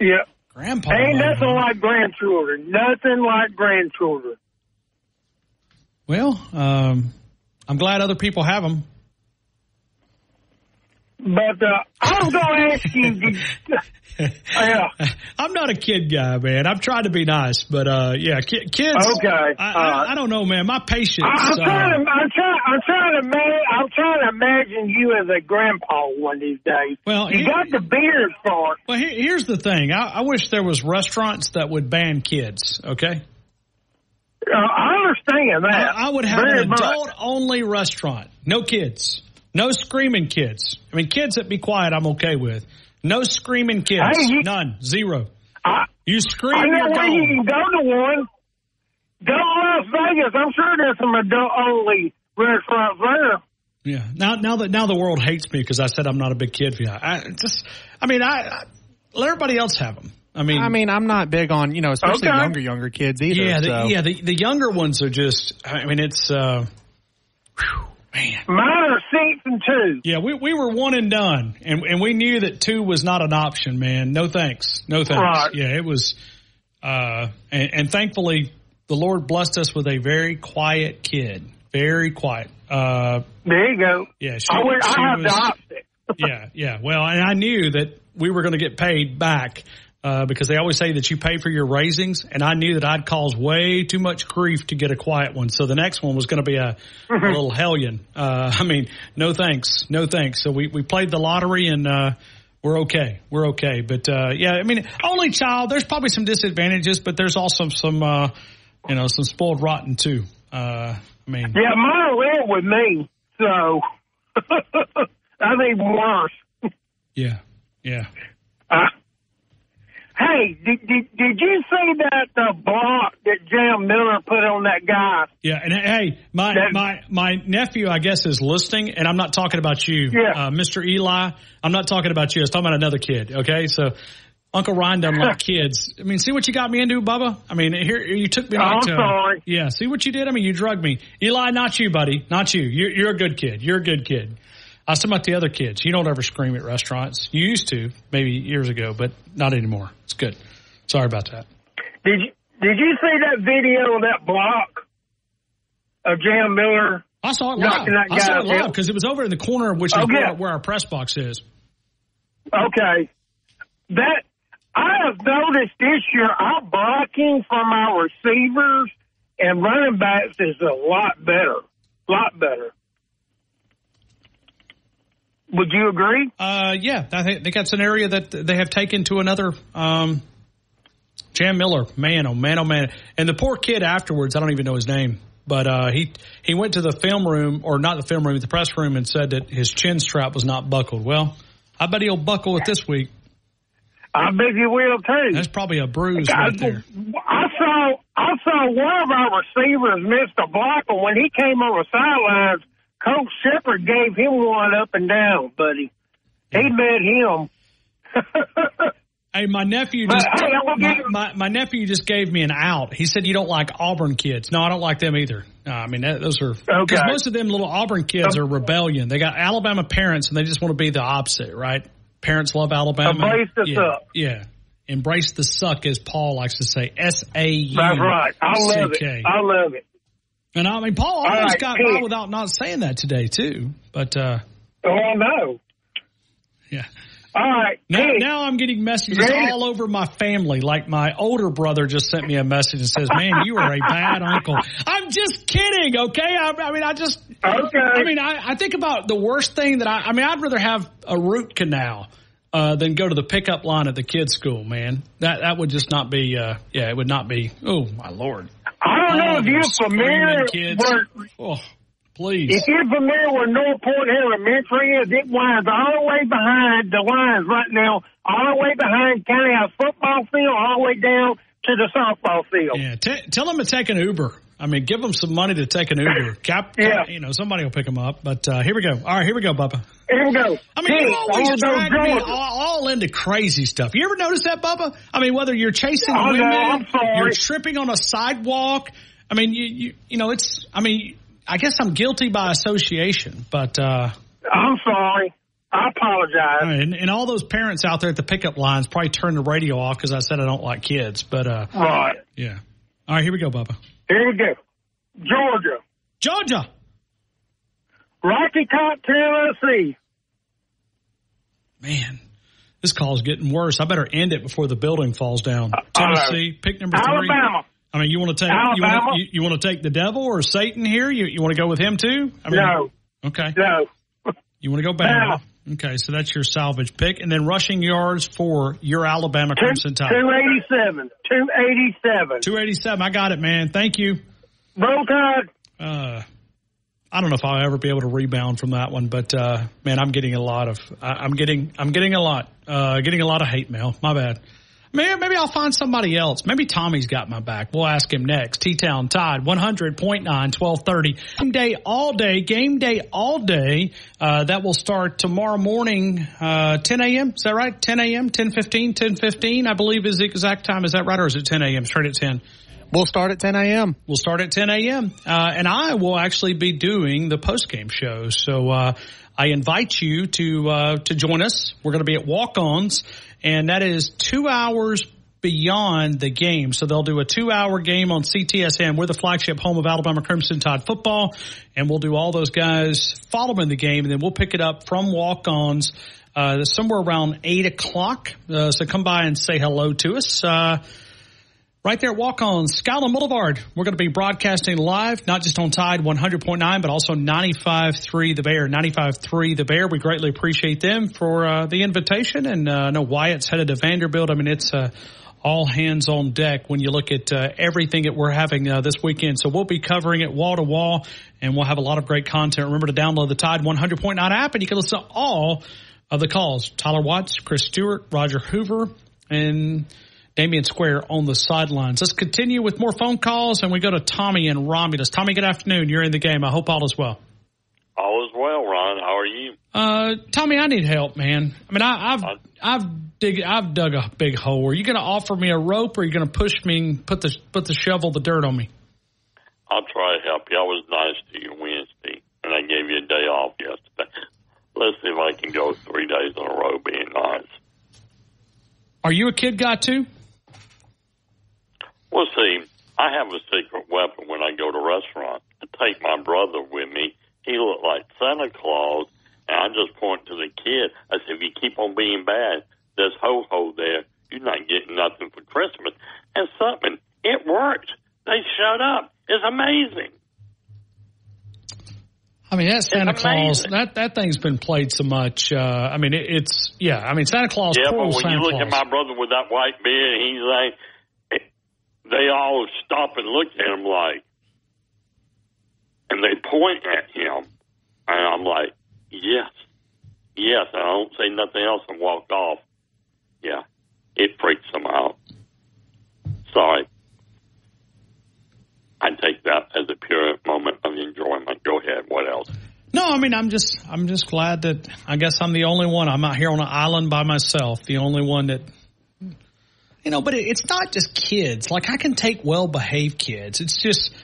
Yeah. Grandpa. Ain't nothing like grandchildren. Nothing like grandchildren. Well, um, I'm glad other people have them. But uh, I was going to ask you. Yeah. I'm not a kid guy, man. I'm trying to be nice, but uh, yeah, ki- kids. Okay, I, I. I don't know, man. My patience. I, I'm uh, trying to. I'm trying. I'm trying to. Ma- I'm trying to imagine you as a grandpa one of these days. Well, you he- got the beard for it. well, here, here's the thing. I, I wish there was restaurants that would ban kids. Okay, Uh, I understand that. I would have very an much. adult-only restaurant. No kids. No screaming kids. I mean, kids that be quiet, I'm okay with. No screaming kids. Hey, you- None. Zero. I, You scream, I know you're where you can go to one. Go to Las Vegas. I'm sure there's some adult only restaurants there. Yeah. Now, now that now the world hates me because I said I'm not a big kid guy. I just, I mean, I, I let everybody else have them. I mean, I mean, I'm not big on you know, especially Okay. younger younger kids either. yeah, the, so. yeah. The, the younger ones are just. I mean, it's. uh whew, Man, Mine are six and two. yeah, we we were one and done, and and we knew that two was not an option, man. No thanks, no thanks. Right. Yeah, it was, uh, and, and thankfully the Lord blessed us with a very quiet kid, very quiet. Uh, There you go. yeah, she, I, would, she I have was, the opposite. yeah, yeah. Well, and I knew that we were going to get paid back uh, because they always say that you pay for your raisings, and I knew that I'd cause way too much grief to get a quiet one. So the next one was going to be a, a little hellion. Uh, I mean, no thanks, no thanks. So we we played the lottery and. Uh, we're okay. We're okay. But uh, yeah, I mean, only child. There's probably some disadvantages, but there's also some uh, You know, some spoiled rotten too. Uh, I mean, Yeah, mine went with me, so that's even worse. yeah, yeah. Hey, did, did did you see that uh, block that Jam Miller put on that guy? Yeah, and hey, my That- my my nephew, I guess, is listening, and I'm not talking about you, Yeah. uh, Mr. Eli. I'm not talking about you. I was talking about another kid. Okay, so Uncle Ryan doesn't like kids. I mean, see what you got me into, Bubba. I mean, here you took me. Oh, I'm sorry. Yeah, see what you did. I mean, you drugged me, Eli. Not you, buddy. Not you. You're, you're a good kid. You're a good kid. I was talking about the other kids. You don't ever scream at restaurants. You used to, maybe years ago, but not anymore. It's good. Sorry about that. Did you did you see that video of that block of Jam Miller? I saw it live. I saw it live because it was over in the corner, which is Okay. where, where our press box is. Okay, that I have noticed this year our blocking from our receivers and running backs is a lot better, A lot better. Would you agree? Uh, yeah, I think, that's an area that they have taken to another. Um, Jam Miller, man, oh man, oh man, and the poor kid afterwards. I don't even know his name, but uh, he he went to the film room or not the film room, the press room, and said that his chin strap was not buckled. Well, I bet he'll buckle it this week. I bet you will too. That's probably a bruise I, right there. I saw I saw one of our receivers missed a block, and when he came on the sidelines, Coach Shepard gave him one up and down, buddy. He met him. Hey, my nephew But, just hey, my, my, my nephew just gave me an out. He said you don't like Auburn kids. No, I don't like them either. No, I mean that, those are because Okay. most of them little Auburn kids oh. are rebellion. They got Alabama parents and they just want to be the opposite, right? Parents love Alabama. Embrace the yeah, suck. Yeah, embrace the suck, as Paul likes to say. S A U. That's right. I love it. I love it. And I mean, Paul almost right, got by without not saying that today too. But uh, Oh, no, yeah. All right. Now, now I'm getting messages Ready? all over my family. Like my older brother just sent me a message and says, "Man, you are a bad uncle." I'm just kidding, okay? I, I mean, I just, okay. I mean, I, I think about the worst thing that I, I mean, I'd rather have a root canal uh, than go to the pickup line at the kids' school. Man, that that would just not be, uh, yeah, it would not be. Oh my lord! I don't know if you're familiar kids. with Oh, please. If you're familiar with North Point Elementary is, it winds all the way behind the lines right now, all the way behind County House football field, all the way down to the softball field. Yeah, t- tell them to take an Uber. I mean, give them some money to take an Uber. Cap, Yeah. you know, somebody will pick them up. But uh, here we go. All right, here we go, Bubba. Here we go. I mean, Hey, you always drag me all, all into crazy stuff. You ever notice that, Bubba? I mean, whether you're chasing I know, women, I'm you're tripping on a sidewalk. I mean, you, you you know, it's. I mean, I guess I'm guilty by association, but. uh I'm sorry. I apologize. all right, and, and all those parents out there at the pickup lines probably turned the radio off because I said I don't like kids. But uh Right. yeah. All right, here we go, Bubba. Here we go. Georgia. Georgia. Rocky Top, Tennessee. Man, this call's getting worse. I better end it before the building falls down. Uh, all Tennessee, pick number three. Alabama. I mean, you want to take you want you, you want to take the devil or Satan here? You you want to go with him too? I mean, No. Okay. No. You want to go Bama? Okay, so that's your salvage pick, and then rushing yards for your Alabama Crimson Tide. 287. 287. Two eighty seven. I got it, man. Thank you. Roll Tide. Uh, I don't know if I'll ever be able to rebound from that one, but uh, man, I'm getting a lot of I, I'm getting I'm getting a lot uh, getting a lot of hate mail. My bad. Maybe, maybe I'll find somebody else. Maybe Tommy's got my back. We'll ask him next. T-Town Tide, 100.9, 1230. Game day all day, game day all day. Uh, that will start tomorrow morning, uh, 10 a.m. Is that right? 10 a.m., 10.15, 10.15, I believe is the exact time. Is that right? Or is it 10 a.m. straight at 10? We'll start at 10 a.m. We'll start at 10 a.m. Uh, and I will actually be doing the post game show. So uh, I invite you to uh, to join us. We're going to be at Walk Ons, and that is two hours beyond the game. So they'll do a two hour game on CTSN. We're the flagship home of Alabama Crimson Tide football, and we'll do all those guys following the game, and then we'll pick it up from Walk Ons. Uh, somewhere around eight o'clock. Uh, so come by and say hello to us. Right there Walk On Skyline Boulevard. We're going to be broadcasting live, not just on Tide 100.9, but also 95.3 The Bear. 95.3 The Bear. We greatly appreciate them for uh, the invitation. And uh, I know Wyatt's headed to Vanderbilt. I mean, it's uh, all hands on deck when you look at uh, everything that we're having uh, this weekend. So we'll be covering it wall to wall, and we'll have a lot of great content. Remember to download the Tide 100.9 app, and you can listen to all of the calls. Tyler Watts, Chris Stewart, Roger Hoover, and Damion Square on the sidelines. Let's continue with more phone calls, and we go to Tommy and Romulus. Tommy, good afternoon. You're in the game. I hope all is well. All is well, Ron. How are you? Uh, Tommy, I need help, man. I mean, I, I've I've dig I've dug a big hole. Are you going to offer me a rope, or are you going to push me and put the put the shovel, the dirt on me? I'll try to help you. I was nice to you Wednesday, and I gave you a day off yesterday. Let's see if I can go three days in a row being nice. Are you a kid guy too? We'll see. I have a secret weapon when I go to restaurants. I take my brother with me. He looked like Santa Claus, and I just point to the kid. I said, if you keep on being bad, there's ho-ho there. You're not getting nothing for Christmas. And something, it worked. They shut up. It's amazing. I mean, that Santa Claus, that, that thing's been played so much. Uh, I mean, it, it's, yeah, I mean, Santa Claus, Yeah, but when Santa you look Claus. at my brother with that white beard, he's like, they all stop and look at him like, and they point at him, and I'm like, yes, yes. And I don't say nothing else and walk off. Yeah, it freaks them out. Sorry. I take that as a pure moment of enjoyment. Go ahead. What else? No, I mean, I'm just, I'm just glad that I guess I'm the only one. I'm out here on an island by myself, the only one that, you know, but it, it's not just kids. Like I can take well behaved kids. It's just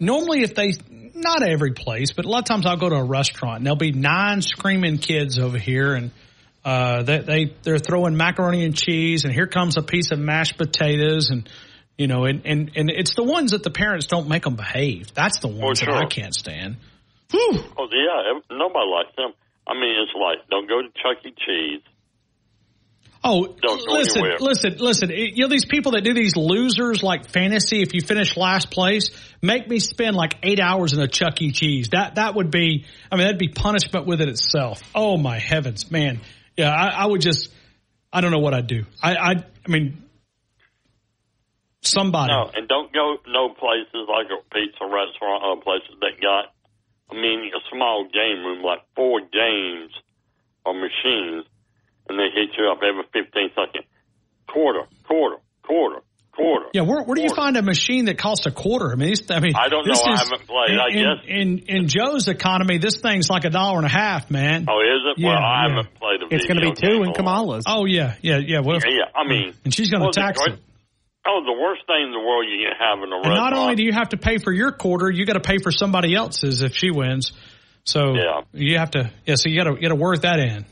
normally if they, not every place, but a lot of times I'll go to a restaurant and there'll be nine screaming kids over here and, uh, they, they, they're throwing macaroni and cheese and here comes a piece of mashed potatoes and, you know, and, and, and it's the ones that the parents don't make them behave. That's the ones that I can't stand. Oh yeah, nobody likes them. I mean, it's like don't go to Chuck E. Cheese. Oh, Don't go listen, anywhere. listen, listen. It- You know these people that do these losers like fantasy. If you finish last place, make me spend like eight hours in a Chuck E. Cheese. That that would be. I mean, that'd be punishment within itself. Oh my heavens, man. Yeah, I, I would just. I don't know what I'd do. I I, I mean, somebody. No, and don't go no places like a pizza restaurant or places that got, I mean, a small game room, like four games or machines, and they hit you up every 15 seconds. Quarter, quarter, quarter, quarter. Yeah, where, where do you find a machine that costs a quarter? I mean, these, I mean, I don't know. this I is- haven't played. In, I in- guess. in in Joe's economy, this thing's like a dollar and a half, man. Oh, is it? Yeah, well, I yeah. haven't played a It's going to be two in in a while. Kamala's. Oh yeah, yeah, yeah. Well, if- Yeah, I mean. and she's going to well, tax it. Oh, the worst thing in the world you can have in a And restaurant. not only do you have to pay for your quarter, you got to pay for somebody else's if she wins. So Yeah. you have to, yeah. So you got to you got to work that in.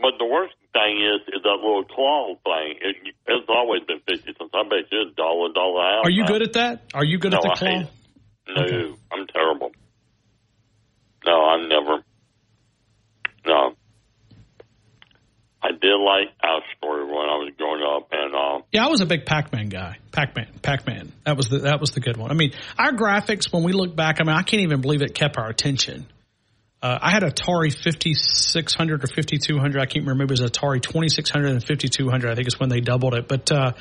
But the worst thing is, is that little claw thing. It, it's always been fifty cents. I bet you a dollar, dollar half. Are you good at that? Are you good no, at the claw? No, I'm terrible. No, I'm never. No. I did like our story when I was growing up, and uh, Yeah, I was a big Pac-Man guy. Pac-Man, Pac-Man. That was the that was the good one. I mean, our graphics when we look back, I mean, I can't even believe it kept our attention. Uh, I had Atari 5600 or 5200. I can't remember. It was Atari 2600 and 5200. I think it's when they doubled it. But uh,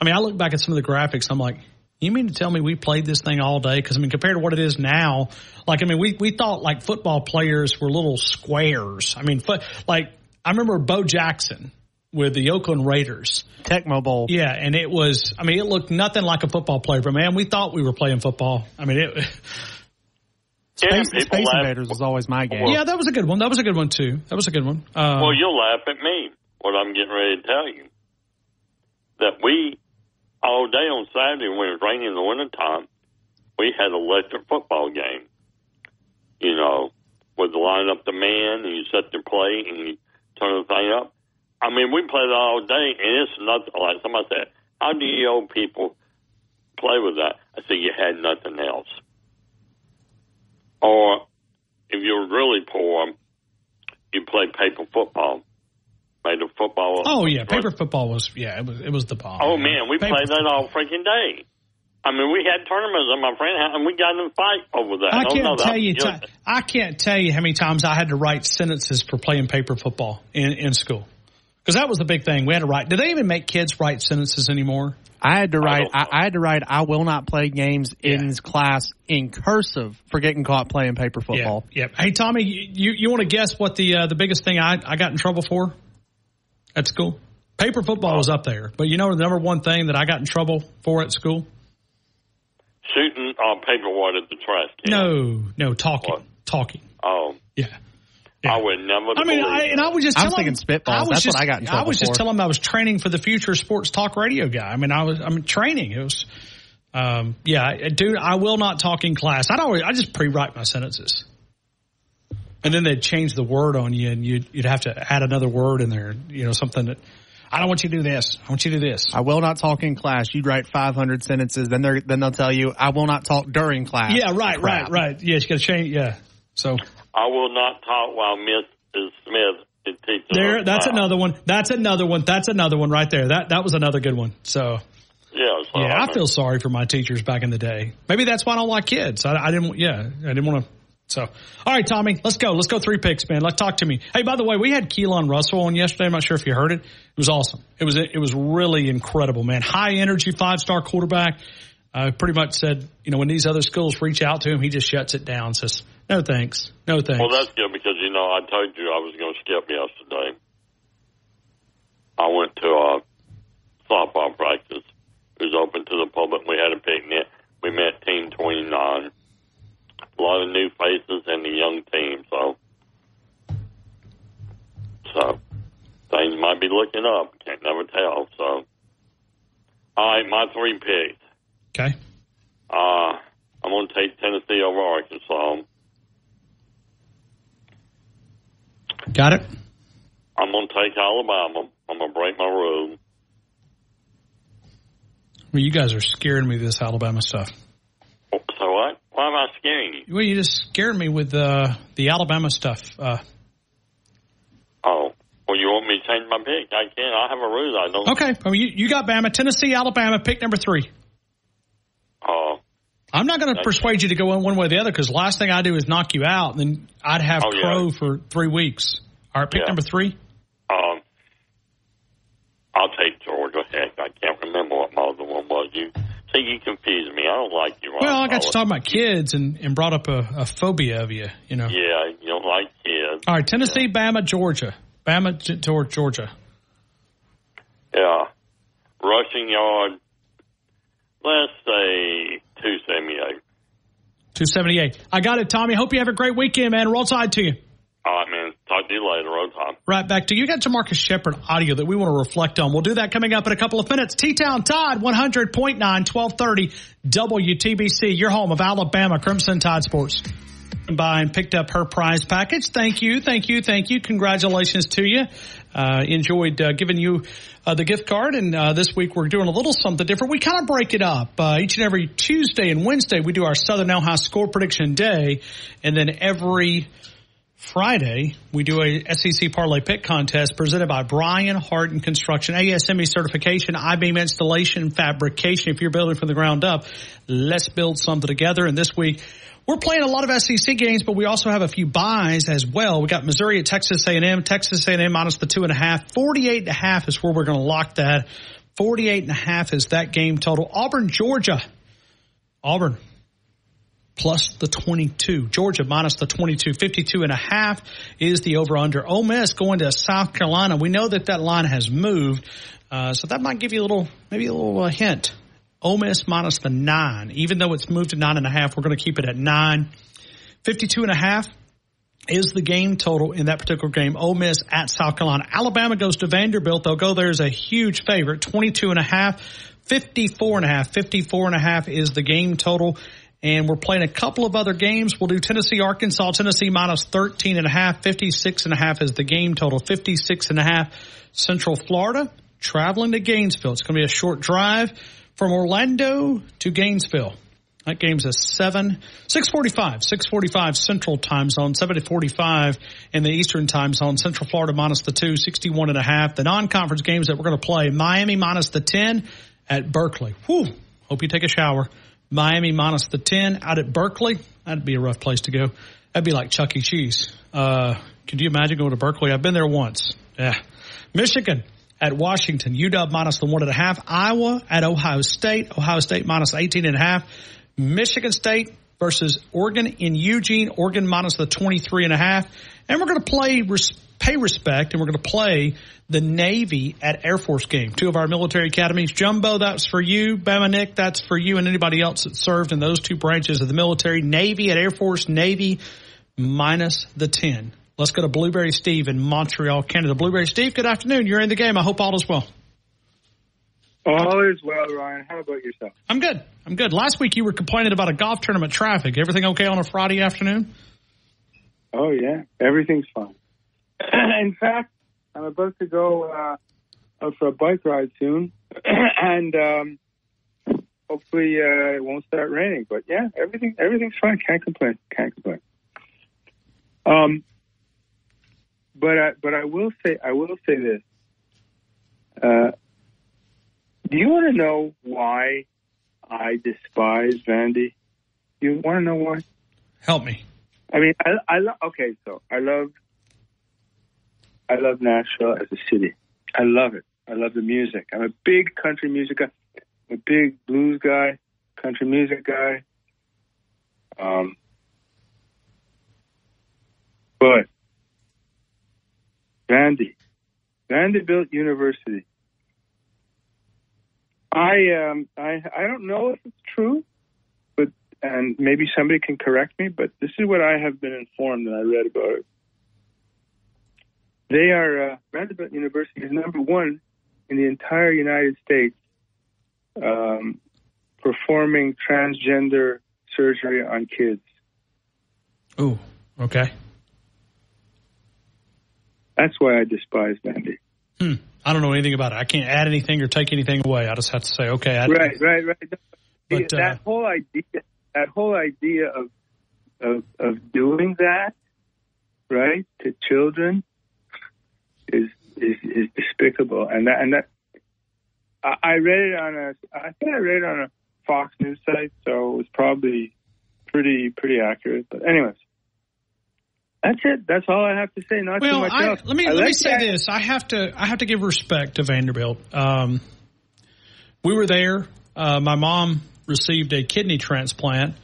I mean, I look back at some of the graphics. I'm like, you mean to tell me we played this thing all day? Because I mean, compared to what it is now, like I mean, we we thought like football players were little squares. I mean, like I remember Bo Jackson with the Oakland Raiders. Tecmo Bowl. Yeah, and it was. I mean, it looked nothing like a football player, but man, we thought we were playing football. I mean, it. Space, people Space laugh- Invaders was always my game. yeah, that was a good one. That was a good one too. That was a good one. Uh, well, you'll laugh at me. What I'm getting ready to tell you that we all day on Saturday when it was raining in the wintertime, we had an electric football game. You know, with the line up the man and you set the play and you turn the thing up. I mean, we played all day, and it's nothing like somebody said, "How do you old people play with that?" I said, "You had nothing else." Or if you were really poor, you played paper football. Made a football. oh yeah, paper football was yeah, it was it was the bomb. Oh man, we Paper played that all freaking day. I mean, we had tournaments at my friend house, and we got in a fight over that. I oh, can't that tell was you. ti- I can't tell you how many times I had to write sentences for playing paper football in in school Because that was the big thing. We had to write. Do they even make kids write sentences anymore? I had to write. don't I. I had to write. I will not play games in class in cursive for getting caught playing paper football. Yeah. yeah. Hey, Tommy, you you want to guess what the uh, the biggest thing I I got in trouble for at school? Paper football was up there, but you know the number one thing that I got in trouble for at school? Shooting uh, paperweight at the trash can. No, no, talking, What? talking. Oh, Yeah. I would never. I mean, I, and I was just I was telling thinking spitballs. I was That's just, what I got in I was just for. telling them I was training for the future sports talk radio guy. I mean, I was I'm training. It was, um, yeah, dude. I will not talk in class. I don't. I just pre-write my sentences, and then they'd change the word on you, and you'd you'd have to add another word in there. You know, something that I don't want you to do this. I want you to do this. I will not talk in class. You'd write 500 sentences. Then they're then they'll tell you I will not talk during class. yeah, right, Crap. right, right. Yeah, you got to change. Yeah. So I will not talk while Mrs. Smith is teaching. there, that's another one. That's another one. That's another one right there. That that was another good one. So. Yeah, so Yeah, I feel sorry for my teachers back in the day. Maybe that's why I don't like kids. I, I didn't. Yeah, I didn't want to. So, all right, Tommy, let's go. Let's go three picks, man. Let's talk to me. Hey, by the way, we had Keelon Russell on yesterday. I'm not sure if you heard it. It was awesome. It was it was really incredible, man. High energy, five star quarterback. Uh, pretty much said, you know, when these other schools reach out to him, he just shuts it down. Says, no thanks, no thanks. Well, that's good because you know I told you I was going to skip yesterday. I went to a softball practice. It was open to the public. We had a picnic. We met Team 29. A lot of new faces and the young team. So, so things might be looking up. Can't never tell. So, all right, my three picks. okay, Uh, I'm going to take Tennessee over Arkansas. Got it. I'm going to take Alabama. I'm going to break my rule. Well, you guys are scaring me with this Alabama stuff. So what? Why am I scaring you? Well, you just scared me with uh, the Alabama stuff. Uh, Oh, well, you want me to change my pick? I can't. I have a rule. I don't. okay, I mean, you, you got Bama, Tennessee, Alabama, pick number three. I'm not going to persuade you to go in one way or the other because last thing I do is knock you out, and then I'd have Oh, yeah. Crow for three weeks. All right, pick Yeah. number three. um, I'll take Georgia. Heck, I can't remember what my other one was. You see, you confused me. I don't like you. Well, I got you Paul. talking about kids and, and brought up a, a phobia of you, you know. Yeah, you don't like kids. All right, Tennessee, Bama, Georgia. Bama, Georgia. Yeah, rushing yard. Let's say two seventy eight. 278. I got it, Tommy. Hope you have a great weekend, man. Roll tide to you. All right, man. Talk to you later. Road time. Right back to you. Got Jamarcus Shepard audio that we want to reflect on. We'll do that coming up in a couple of minutes. T-Town Tide, 100.9, 1230 WTBC, your home of Alabama Crimson Tide Sports. By and picked up her prize package. Thank you, thank you, thank you. Congratulations to you. Uh, enjoyed uh, giving you uh, the gift card, and uh, this week we're doing a little something different. We kind of break it up. Uh, each and every Tuesday and Wednesday we do our Southern High Score Prediction Day, and then every Friday, we do a SEC Parlay Pick Contest presented by Brian Harden Construction, ASME certification, I-beam installation, fabrication. If you're building from the ground up, let's build something together. And this week, we're playing a lot of SEC games, but we also have a few byes as well. We got Missouri at Texas A&M, Texas A&M minus the two and a half. 48 and a half is where we're going to lock that. 48 and a half is that game total. Auburn, Georgia. Auburn plus the 22. Georgia minus the 22. 52 and a half is the over under. Ole Miss going to South Carolina. We know that that line has moved. Uh, so that might give you a little, maybe a little uh, hint. Ole Miss minus the nine. Even though it's moved to nine and a half, we're going to keep it at nine. 52 and a half is the game total in that particular game. Ole Miss at South Carolina. Alabama goes to Vanderbilt. They'll go there as a huge favorite. 22 and a half, 54 and a half. 54 and a half is the game total. And we're playing a couple of other games. We'll do Tennessee, Arkansas, Tennessee minus 13 and a half. 56 and a half is the game total. 56 and a half. Central Florida traveling to Gainesville. It's going to be a short drive from Orlando to Gainesville. That game's a seven, six forty-five, six forty-five Central Time Zone, seven forty-five in the Eastern Time Zone. Central Florida minus the two, sixty-one and a half. The non-conference games that we're going to play: Miami minus the ten at Berkeley. Whew! Hope you take a shower. Miami minus the ten out at Berkeley. That'd be a rough place to go. That'd be like Chuck E. Cheese. Uh, could you imagine going to Berkeley? I've been there once. Yeah. Michigan at Washington, UW minus the one and a half. Iowa at Ohio State, Ohio State minus 18 and a half. Michigan State versus Oregon in Eugene, Oregon minus the 23 and a half. And we're going to play, pay respect, and we're going to play the Navy at Air Force game. Two of our military academies. Jumbo, that's for you. Bama Nick, that's for you and anybody else that served in those two branches of the military. Navy at Air Force, Navy minus the 10. Let's go to Blueberry Steve in Montreal, Canada. Blueberry Steve, good afternoon. You're in the game. I hope all is well. All is well, Ryan. How about yourself? I'm good. I'm good. Last week you were complaining about a golf tournament traffic. Everything okay on a Friday afternoon? Oh yeah, everything's fine. In fact, I'm about to go uh, out for a bike ride soon, and um, hopefully uh, it won't start raining. But yeah, everything everything's fine. Can't complain. Can't complain. Um, but I, but I will say I will say this. Uh, do you want to know why I despise Vandy? You want to know why? Help me. I mean, I, I lo- okay. So I love, I love Nashville as a city. I love it. I love the music. I'm a big country music guy. I'm a big blues guy, country music guy. Um, but Vandy, Vanderbilt University I um I I don't know if it's true, but and maybe somebody can correct me, but this is what I have been informed and I read about it. They are uh, Vanderbilt University is number one in the entire United States um, performing transgender surgery on kids. Oh, okay. That's why I despise Vandy. Hmm. I don't know anything about it. I can't add anything or take anything away. I just have to say, okay. I, right, right, right. But, that uh, whole idea, that whole idea of, of of doing that, right, to children, is is is despicable. And that and that, I, I read it on a, I think I read it on a Fox News site, so it was probably pretty pretty accurate. But anyways. That's it. That's all I have to say. Not well, too much I, else. let me I let me say that. this. I have to I have to give respect to Vanderbilt. Um, we were there. Uh, my mom received a kidney transplant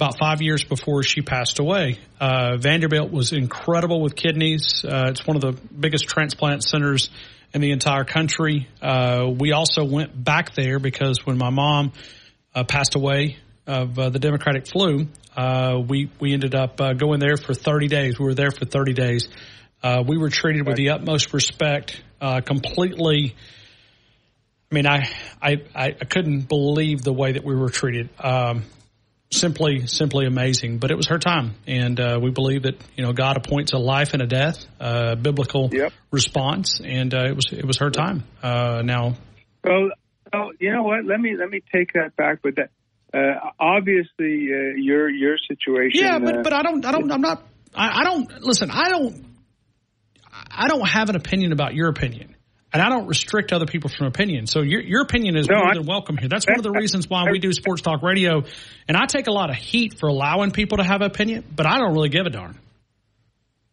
about five years before she passed away. Uh, Vanderbilt was incredible with kidneys. Uh, it's one of the biggest transplant centers in the entire country. Uh, we also went back there because when my mom uh, passed away of uh, the Democratic flu, uh, we we ended up uh, going there for 30 days. We were there for 30 days. Uh, we were treated with the utmost respect, uh, completely. I mean, I, I I couldn't believe the way that we were treated. Um, simply simply amazing. But it was her time, and uh, we believe that you know God appoints a life and a death, uh, biblical response, and uh, it was it was her time. Uh, now, Well, well, you know what? Let me let me take that back. But that uh, obviously uh, your your situation. yeah, but but I don't I don't I'm not I, I don't listen. I don't I don't have an opinion about your opinion. And I don't restrict other people from opinion. So your your opinion is No, more I- than welcome here. That's one of the reasons why we do sports talk radio. And I take a lot of heat for allowing people to have opinion, but I don't really give a darn.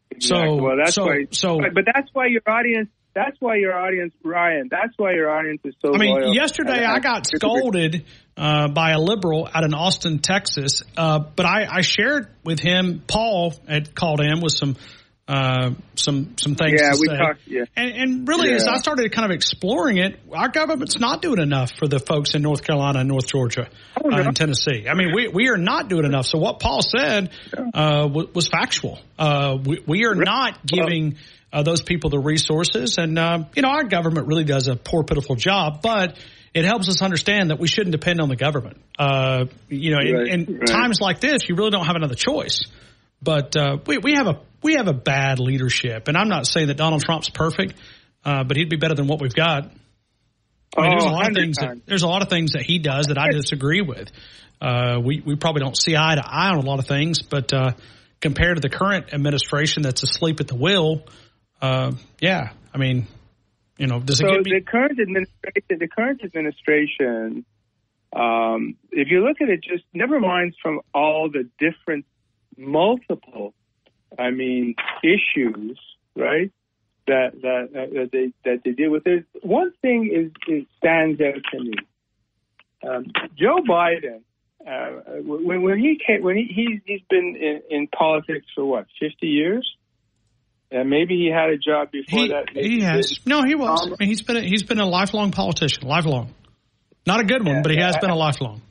Exactly. So well, that's so why. so but that's why your audience. That's why your audience, Ryan. That's why your audience is so. I mean, loyal. yesterday And I got scolded uh, by a liberal out in Austin, Texas. Uh, but I, I shared with him. Paul had called in with some uh, some some things. Yeah, we say. talked. Yeah. And, and really, as I started kind of exploring it, our government's not doing enough for the folks in North Carolina and North Georgia Oh, uh, and Tennessee. I mean, we we are not doing enough. So what Paul said uh, was, was factual. Uh, we, we are not giving uh, those people the resources, and uh, you know, our government really does a poor, pitiful job, but. It helps us understand that we shouldn't depend on the government. Uh, you know, in, in right. times like this, you really don't have another choice. But uh, we we have a we have a bad leadership, and I'm not saying that Donald Trump's perfect, uh, but he'd be better than what we've got. I mean, there's a Oh, lot of 100 things that there's a lot of things that he does that I disagree with. Uh, we we probably don't see eye to eye on a lot of things, but uh, compared to the current administration that's asleep at the wheel, uh, yeah, I mean, you know, does it so me? the current administration, the current administration, um, if you look at it, just never mind from all the different, multiple, I mean, issues, right? that that that they that they deal with. There's one thing is, is stands out to me. Um, Joe Biden, uh, when when he came, when he he's, he's been in, in politics for what fifty years. And maybe he had a job before he, that. He has. No, he was. Um, I mean, he's been a, he's been a lifelong politician, lifelong. Not a good one, yeah, but he has yeah. been a lifelong.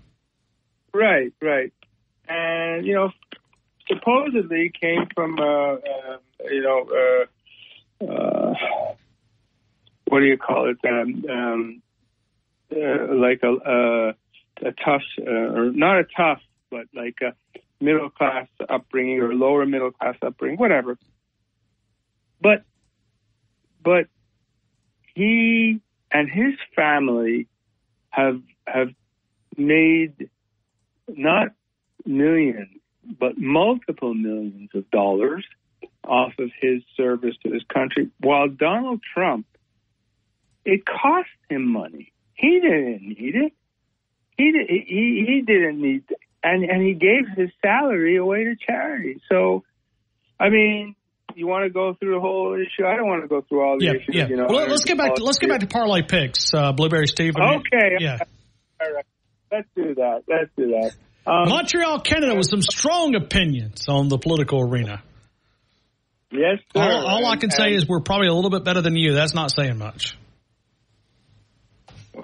Right, right. And you know, supposedly came from uh, uh, you know uh, uh, what do you call it? Um, um, uh, like a, a, a tough, uh, or not a tough, but like a middle class upbringing or lower middle class upbringing, whatever. But, but he and his family have have made not millions, but multiple millions of dollars off of his service to this country. While Donald Trump, it cost him money. He didn't need it. He did, he he didn't need, it. and and he gave his salary away to charity. So, I mean, you want to go through the whole issue? I don't want to go through all the yeah, issues. Yeah. You know, well, let's get back. To, let's get back to parlay picks, uh, Blueberry Steve. I mean, okay. Yeah. All right. Let's do that. Let's do that. Um, Montreal, Canada, with some strong opinions on the political arena. Yes, sir. All, all I can say is we're probably a little bit better than you. That's not saying much.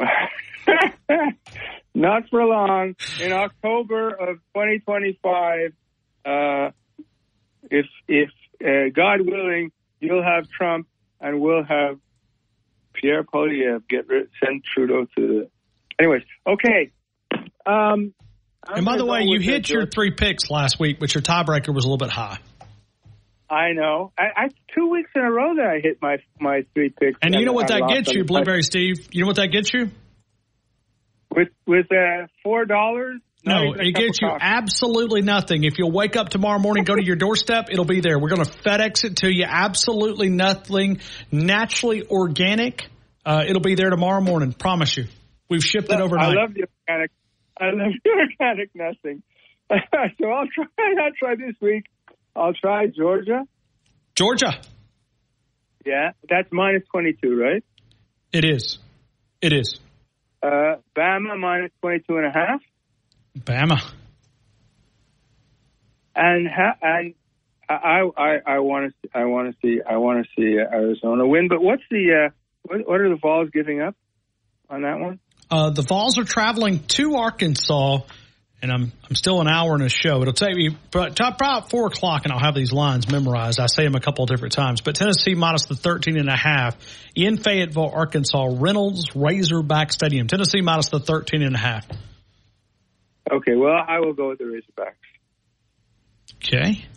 Not for long. In October of 2025, uh, if if uh, God willing, you'll have Trump and we'll have Pierre Poilievre get rid, send Trudeau to the. Anyways, okay. Um, I'm and by the way, you hit it, your three picks last week, but your tiebreaker was a little bit high. I know. I, I two weeks in a row that I hit my my three picks. And you know what I that gets you, Blueberry Steve? You know what that gets you? with with uh, four dollars. No, it gets you absolutely nothing. If you'll wake up tomorrow morning, go to your doorstep, it'll be there. We're going to FedEx it to you. Absolutely nothing. Naturally organic. Uh, it'll be there tomorrow morning. Promise you. We've shipped it overnight. I love the organic. I love organic nothing. so I'll try. I'll try this week. I'll try Georgia. Georgia. Yeah, that's minus twenty two, right? It is. It is. Uh, Bama minus twenty two and a half, Bama. and ha- and I I I want to I want to see I want to see Arizona win. But what's the uh, what, what are the Vols giving up on that one? Uh, the Vols are traveling to Arkansas, and I'm I'm still an hour in a show. It'll take me but top about four o'clock, and I'll have these lines memorized. I say them a couple of different times. But Tennessee minus the 13 and a half in Fayetteville, Arkansas, Reynolds Razorback Stadium. Tennessee minus the 13 and a half. Okay, well I will go with the Razorbacks. Okay. A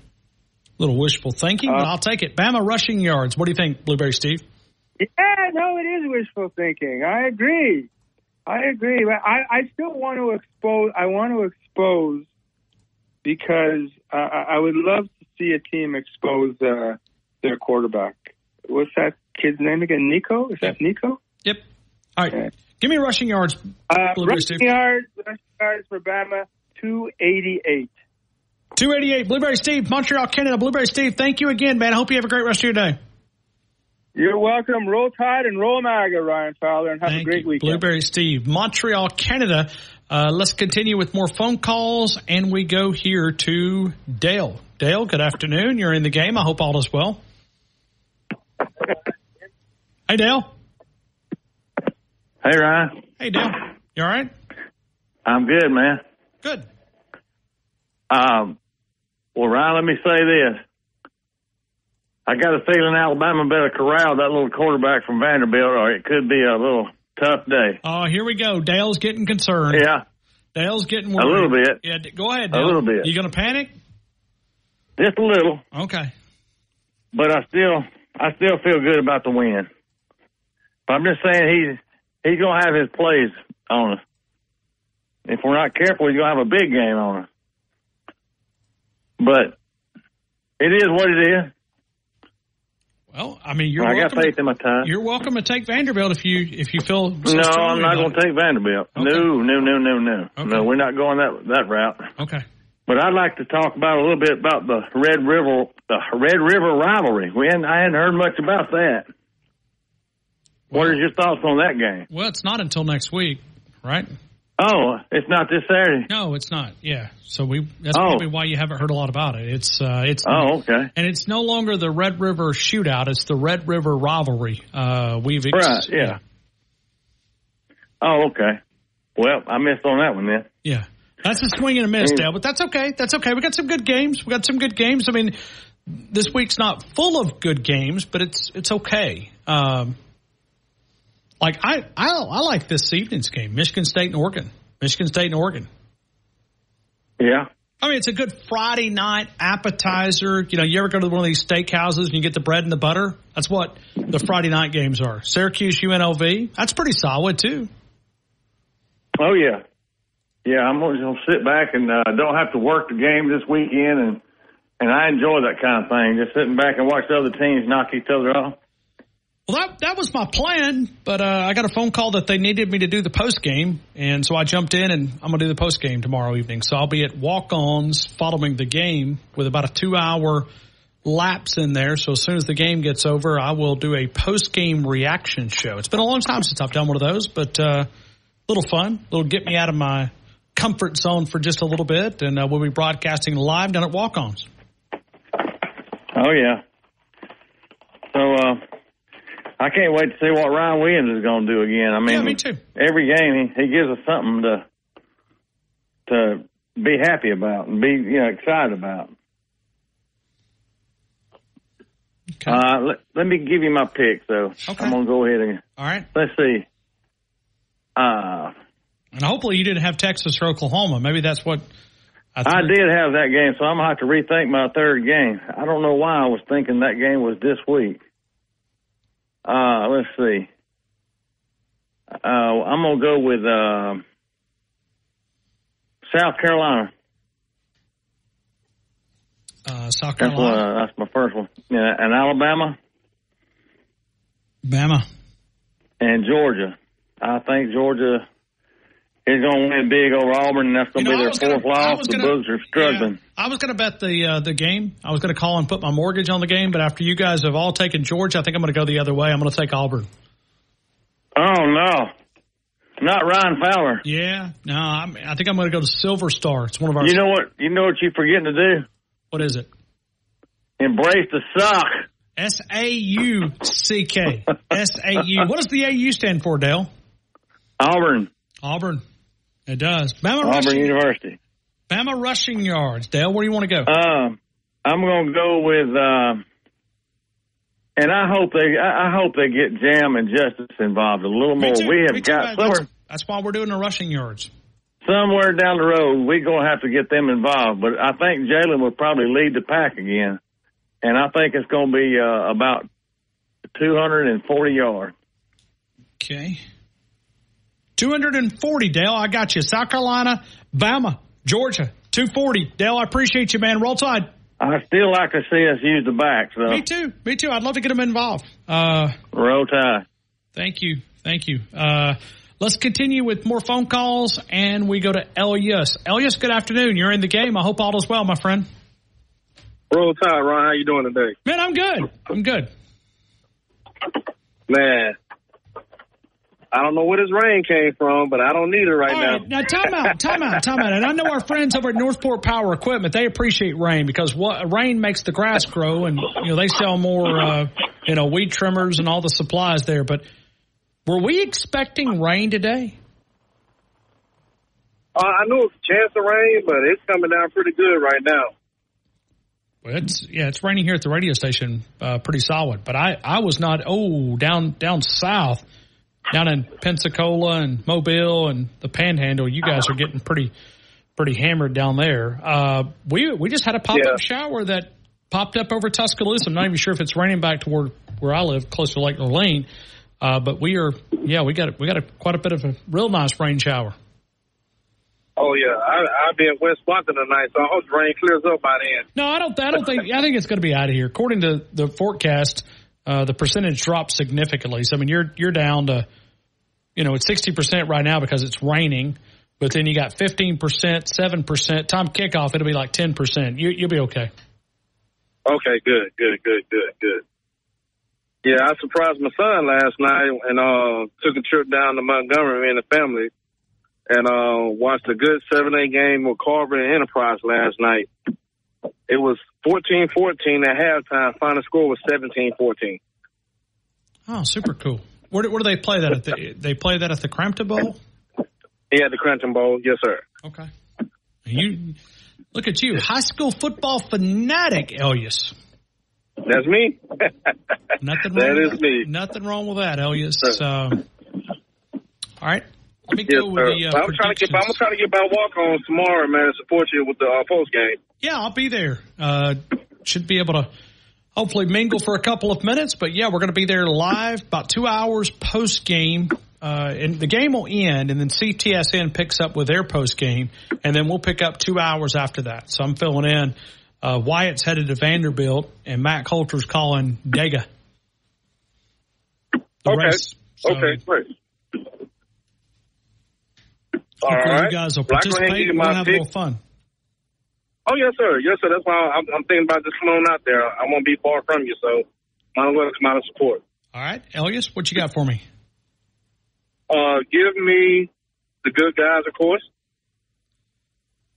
Little wishful thinking, but Uh, I'll take it. Bama rushing yards. What do you think, Blueberry Steve? Yeah, no, it is wishful thinking. I agree. I agree. But I, I still want to expose. I want to expose because uh, I I would love to see a team expose uh, their quarterback. What's that kid's name again? Nico? Is that Nico? Yep. All right. Give me rushing yards, Uh, rushing Steve. yards, rushing yards for Bama, two eighty eight. 288, Blueberry Steve, Montreal, Canada. Blueberry Steve, thank you again, man. I hope you have a great rest of your day. You're welcome. Roll Tide and roll MAGA, Ryan Fowler, and have Thank a great you. weekend. Blueberry Steve, Montreal, Canada. Uh, let's continue with more phone calls, and we go here to Dale. Dale, good afternoon. You're in the game. I hope all is well. Hey, Dale. Hey, Ryan. Hey, Dale. You all right? I'm good, man. Good. Um, well, Ryan, let me say this. I got a feeling Alabama better corral that little quarterback from Vanderbilt, or it could be a little tough day. Oh, here we go. Dale's getting concerned. Yeah, Dale's getting worried. a little bit, Yeah, go ahead. Dale. A little bit. You going to panic? just a little, Okay. but I still, I still feel good about the win. But I'm just saying he's he's gonna have his plays on us. If we're not careful, he's gonna have a big game on us. But it is what it is. Well, I mean, you're I got welcome. faith in my time. You're welcome to take Vanderbilt if you if you feel. So no, I'm not going to take Vanderbilt. No, no, no, no, no. Okay. No, we're not going that that route. Okay. But I'd like to talk about a little bit about the Red River, the Red River rivalry. We hadn't, I hadn't heard much about that. What are your thoughts on that game? Well, it's not until next week, right? Oh, it's not this Saturday. No, it's not. Yeah, so we that's Oh. probably why you haven't heard a lot about it. It's uh, it's Oh, okay. and it's no longer the Red River Shootout. It's the Red River Rivalry. Uh, we've ex- Right, yeah. Oh, okay. Well, I missed on that one then. Yeah. That's a swing and a miss. Dale, but that's okay. That's okay. We got some good games. We got some good games. I mean, this week's not full of good games, but it's it's okay. Um, like I, I I like this evening's game, Michigan State and Oregon. Michigan State and Oregon. Yeah. I mean, it's a good Friday night appetizer. You know, you ever go to one of these steakhouses and you get the bread and the butter? That's what the Friday night games are. Syracuse UNLV. That's pretty solid too. Oh yeah, yeah. I'm just gonna sit back and uh, don't have to work the game this weekend, and and I enjoy that kind of thing. Just sitting back and watch the other teams knock each other off. Well, that that was my plan, but uh, I got a phone call that they needed me to do the post game, and so I jumped in, and I'm gonna do the post game tomorrow evening. So I'll be at walk-ons following the game with about a two-hour lapse in there. So as soon as the game gets over, I will do a post game reaction show. It's been a long time since I've done one of those, but uh, a little fun, little get me out of my comfort zone for just a little bit, and uh, we'll be broadcasting live down at walk-ons. Oh yeah. So uh, I can't wait to see what Ryan Williams is going to do again. I mean, Yeah, me too. Every game he, he gives us something to to be happy about and be you know excited about. Uh, let, let me give you my pick, though. Okay. I'm gonna go ahead and All right. let's see. Uh, And hopefully you didn't have Texas or Oklahoma. Maybe that's what I, I did have that game, so I'm gonna have to rethink my third game. I don't know why I was thinking that game was this week. Uh, let's see. Uh, I'm gonna go with uh, South Carolina. uh, South That's Carolina. uh, that's my first one. Yeah, and Alabama Bama. and Georgia. I think Georgia is gonna win big over Auburn, and that's gonna You know, be their gonna- fourth loss. was The gonna- Bugs are struggling. I was going to bet the uh, the game. I was going to call and put my mortgage on the game, but after you guys have all taken Georgia, I think I'm going to go the other way. I'm going to take Auburn. Oh no, not Ryan Fowler. Yeah, no, I'm, I think I'm going to go to Silver Star. It's one of our. You know what? You know what you're forgetting to do? What is it? Embrace the suck. S A U C K. S A U. What does the A U stand for, Dale? Auburn. Auburn. It does. Bama Auburn rushing, University. Bama rushing yards. Dale, where do you want to go? Um, I'm going to go with, uh, and I hope they, I hope they get Jam and Justice involved a little more. too, we have got That's- somewhere, That's why we're doing the rushing yards. somewhere down the road. We're going to have to get them involved. But I think Jalen will probably lead the pack again, and I think it's going to be uh, about 240 yards. Okay. 240, Dale. I got you. South Carolina, Bama, Georgia, 240. Dale, I appreciate you, man. Roll Tide. I still like to see us use the back. So Me too. Me too. I'd love to get them involved. Uh, roll tide. thank you. Thank you. Uh, let's continue with more phone calls, and we go to Elias. Elias, good afternoon. You're in the game. I hope all is well, my friend. Roll Tide, Ron. How you doing today? Man, I'm good. I'm good. Man, I don't know where this rain came from, but I don't need it right now. now time out, time out, time out. And I know our friends over at Northport Power Equipment, they appreciate rain because what rain makes the grass grow and you know they sell more uh, you know weed trimmers and all the supplies there. But were we expecting rain today? Uh, I know it's a chance of rain, but it's coming down pretty good right now. Well, it's yeah, it's raining here at the radio station, uh, pretty solid. But I, I was not. Oh, down down south, down in Pensacola and Mobile and the Panhandle, you guys are getting pretty pretty hammered down there. Uh, we we just had a pop up shower that popped up over Tuscaloosa. I'm not even sure if it's raining back toward where I live, close to Lake Lane. Uh, but we are, yeah, we got we got a, quite a bit of a real nice rain shower. Oh yeah, I, I'll be in West Swanton tonight, so I hope the rain clears up by then. No, I don't. I don't think. I think it's going to be out of here. According to the forecast, uh, the percentage drops significantly. So I mean, you're you're down to, you know, it's sixty percent right now because it's raining. But then you got 15%, 7%. Time kickoff, it'll be like 10%. You, you'll be okay. Okay, good, good, good, good, good. Yeah, I surprised my son last night and uh took a trip down to Montgomery and the family and uh watched a good seven eight game with Carver and Enterprise last night. It was 14-14 at halftime. Final score was 17-14. Oh, super cool. Where do, where do they play that at? The, they play that at the Crampton Bowl. Yeah, the Crampton Bowl. Yes, sir. Okay. You look at you, high school football fanatic, Elias. That's me. Nothing That wrong is with me. Nothing wrong with that, Elias. Uh, all right. Let me Yes, go with sir. the. Uh, I'm trying to get. I'm gonna try to get my walk on tomorrow, man. Support you with the uh, post game. Yeah, I'll be there. Uh, should be able to hopefully mingle for a couple of minutes. But yeah, we're going to be there live about two hours post game. Uh, and the game will end, and then CTSN picks up with their post game, and then we'll pick up two hours after that. So I'm filling in. Uh, Wyatt's headed to Vanderbilt, and Matt Coulter's calling Dega. The Okay. race. So okay, great. All right. you guys will Well, I go ahead and participate. and We'll have a little fun. Oh yes, sir. Yes, sir. That's why I'm, I'm thinking about just coming out there. I won't be far from you, so might as well come out and support. All right, Elias, what you got for me? Uh, give me the good guys, of course.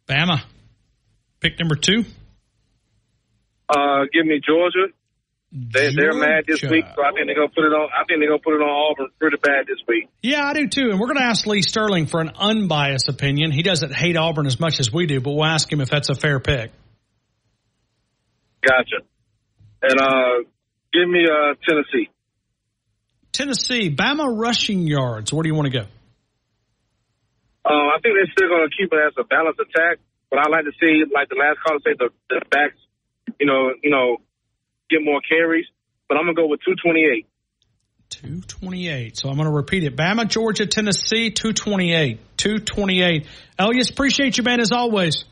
Bama. Pick number two. Uh, give me Georgia. They, they're mad this week, so I think they're gonna put it on. I think they're gonna put it on Auburn pretty bad this week. Yeah, I do too. And we're going to ask Lee Sterling for an unbiased opinion. He doesn't hate Auburn as much as we do, but we'll ask him if that's a fair pick. Gotcha. And uh, give me uh Tennessee. Tennessee, Bama rushing yards. Where do you want to go? Uh, I think they're still gonna keep it as a balanced attack, but I like to see, like the last caller said, the, the backs, you know, you know, get more carries. But I'm gonna go with 228. 228. So I'm going to repeat it. Bama, Georgia, Tennessee, 228. 228. Elias, appreciate you, man, as always.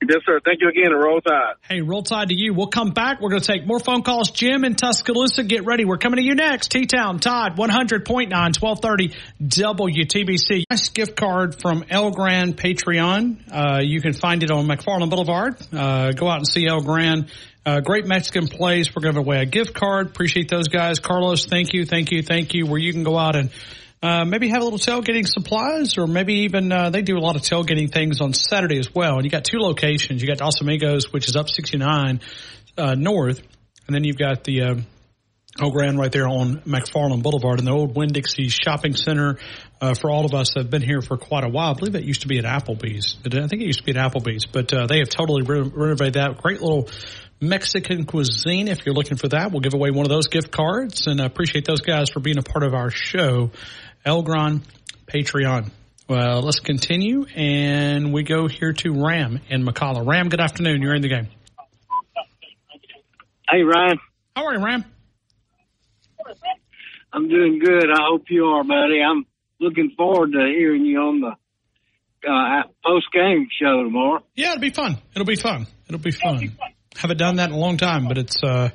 Yes, sir. Thank you again, and roll tide. Hey, roll tide to you. We'll come back. We're going to take more phone calls. Jim in Tuscaloosa, get ready. We're coming to you next. T-Town, Tide, 100.9, 1230 WTBC. Nice gift card from El Gran Patron. Uh, you can find it on McFarland Boulevard. Uh, go out and see El Gran. Uh, great Mexican place. We're giving away a gift card. Appreciate those guys. Carlos, thank you, thank you, thank you. Where you can go out and uh, maybe have a little tailgating supplies, or maybe even uh, they do a lot of tailgating things on Saturday as well. And you got two locations. You got Dos Amigos, which is up 69 uh, north, and then you've got the uh, El Gran right there on McFarland Boulevard in the old Winn Dixie Shopping Center. Uh, for all of us that have been here for quite a while, I believe that used to be at Applebee's. I think it used to be at Applebee's, but uh, they have totally re- renovated that. Great little Mexican cuisine. If you're looking for that, we'll give away one of those gift cards, and I appreciate those guys for being a part of our show. Elgron Patron. Well, let's continue, and we go here to Ram in McCalla. Ram, good afternoon. You're in the game. Hey, Ryan. How are you, Ram? I'm doing good. I hope you are, buddy. I'm looking forward to hearing you on the uh, post game show tomorrow. Yeah, it'll be fun. It'll be fun. It'll be fun. Haven't done that in a long time, but it's uh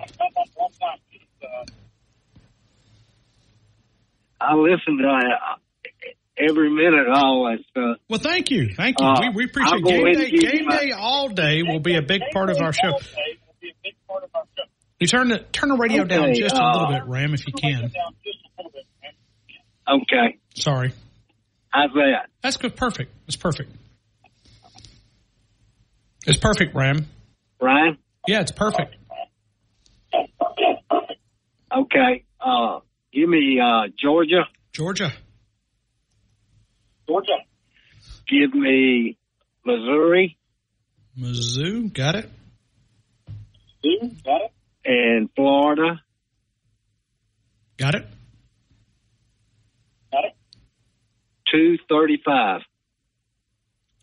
I listen to it every minute always. stuff. well. Thank you, thank you. Uh, we, we appreciate game day. and give you Game my- day all day will be a big part of our show. You turn the turn the radio down Okay, just a little uh, bit, Ram, if you can. Okay. Sorry. How's that? That's good. Perfect. It's perfect. It's perfect, Ram. Ryan? Yeah, it's perfect. Okay. Uh, give me uh, Georgia. Georgia. Georgia. Give me Missouri. Mizzou, got it. Mizzou, Got it. And Florida. Got it. Got it. 235.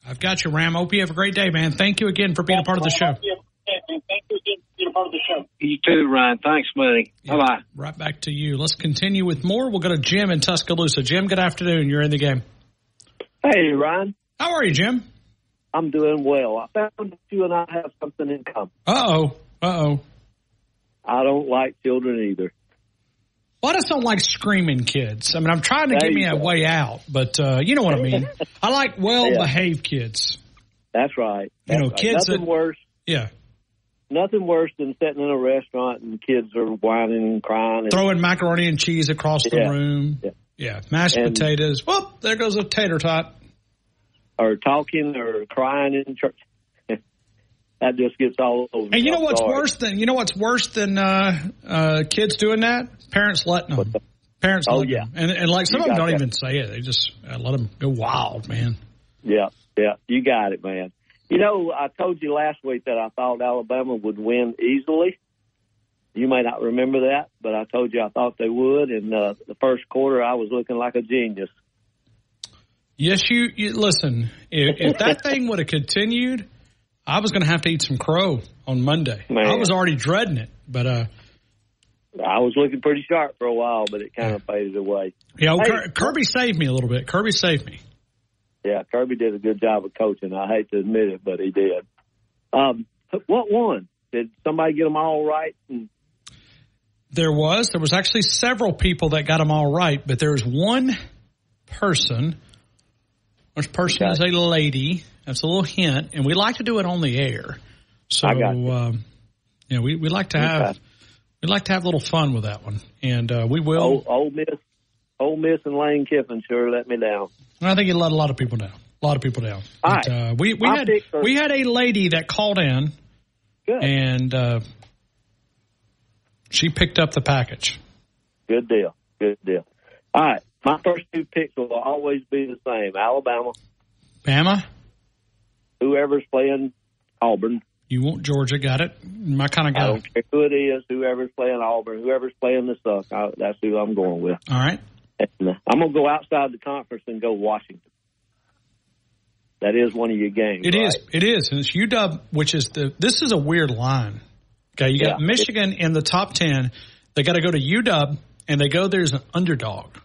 I've got you, Ram. Hope you have a great day, man. Thank you again for being a part of the show. You too, Ryan. Thanks, buddy. Bye bye. Right back to you. Let's continue with more. We'll go to Jim in Tuscaloosa. Jim, good afternoon. You're in the game. Hey, Ryan. How are you, Jim? I'm doing well. I found that you and I have something in common. Uh oh. Uh oh. I don't like children either. Well, I just don't like screaming kids. I mean, I'm trying to There get me you a way out, but uh, you know what I mean. I like well behaved kids. That's right. You know, right. kids Nothing that- worse. Yeah. Nothing worse than sitting in a restaurant and kids are whining and crying. And, Throwing macaroni and cheese across the Yeah. room. Yeah. Yeah. Mashed And- potatoes. Well, there goes a tater tot. or talking or crying in church. that just gets all over. And you know what's sorry. worse than you know what's worse than uh, uh, kids doing that? Parents letting them. Parents Oh, letting yeah. them. And, and like some You of them don't that. even say it. They just uh, let them go wild, man. Yeah, yeah, you got it, man. You know, I told you last week that I thought Alabama would win easily. You may not remember that, but I told you I thought they would. In uh, the first quarter, I was looking like a genius. Yes, you, you listen. If, if that thing would have continued, I was going to have to eat some crow on Monday. Man. I was already dreading it, but uh, I was looking pretty sharp for a while, but it kind of faded away. yeah, well, Hey, Kirby saved me a little bit. Kirby saved me. Yeah, Kirby did a good job of coaching. I hate to admit it, but he did. Um, what won? Did somebody get them all right? And There was there was actually several people that got them all right, but there was one person. Which person is a lady? That's a little hint, and we like to do it on the air. So, I got you. um, yeah, we we like to have Okay. we like to have a little fun with that one, and uh, we will. Old, Ole Miss, Ole Miss, and Lane Kiffin sure let me down. I think it let a lot of people down. A lot of people down. All But, right. uh, we we My had we had a lady that called in, Good. and uh, she picked up the package. Good deal. Good deal. All right. My first two picks will always be the same. Alabama, Bama, whoever's playing Auburn. you want Georgia? Got it. My kind of I guy. don't care who it is, whoever's playing Auburn, whoever's playing the Suck. I, that's who I'm going with. All right. And, I'm going to go outside the conference and go Washington. That is one of your games. It right? is. It is. And it's UW, which is the. This is a weird line. Okay, you got Yeah. Michigan in the top ten. They got to go to UW, and they go there as an underdog.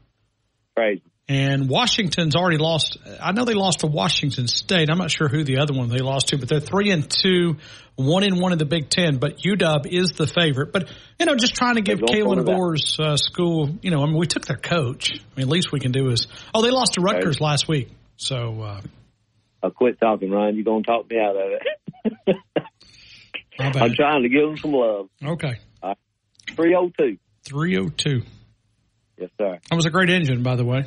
Crazy. And Washington's already lost. I know they lost to Washington State. I'm not sure who the other one they lost to, but they're three and two, one and one in the Big Ten. But UW is the favorite. But you know, just trying to give Kalen for uh, school. You know, I mean, we took their coach. I mean, at least we can do is. Oh, they lost to Rutgers last week. So uh, I'll quit talking, Ryan. You're going to talk me out of it. I'm trying to give them some love. Okay, 302. three oh two. Yes, sir. That was a great engine, by the way.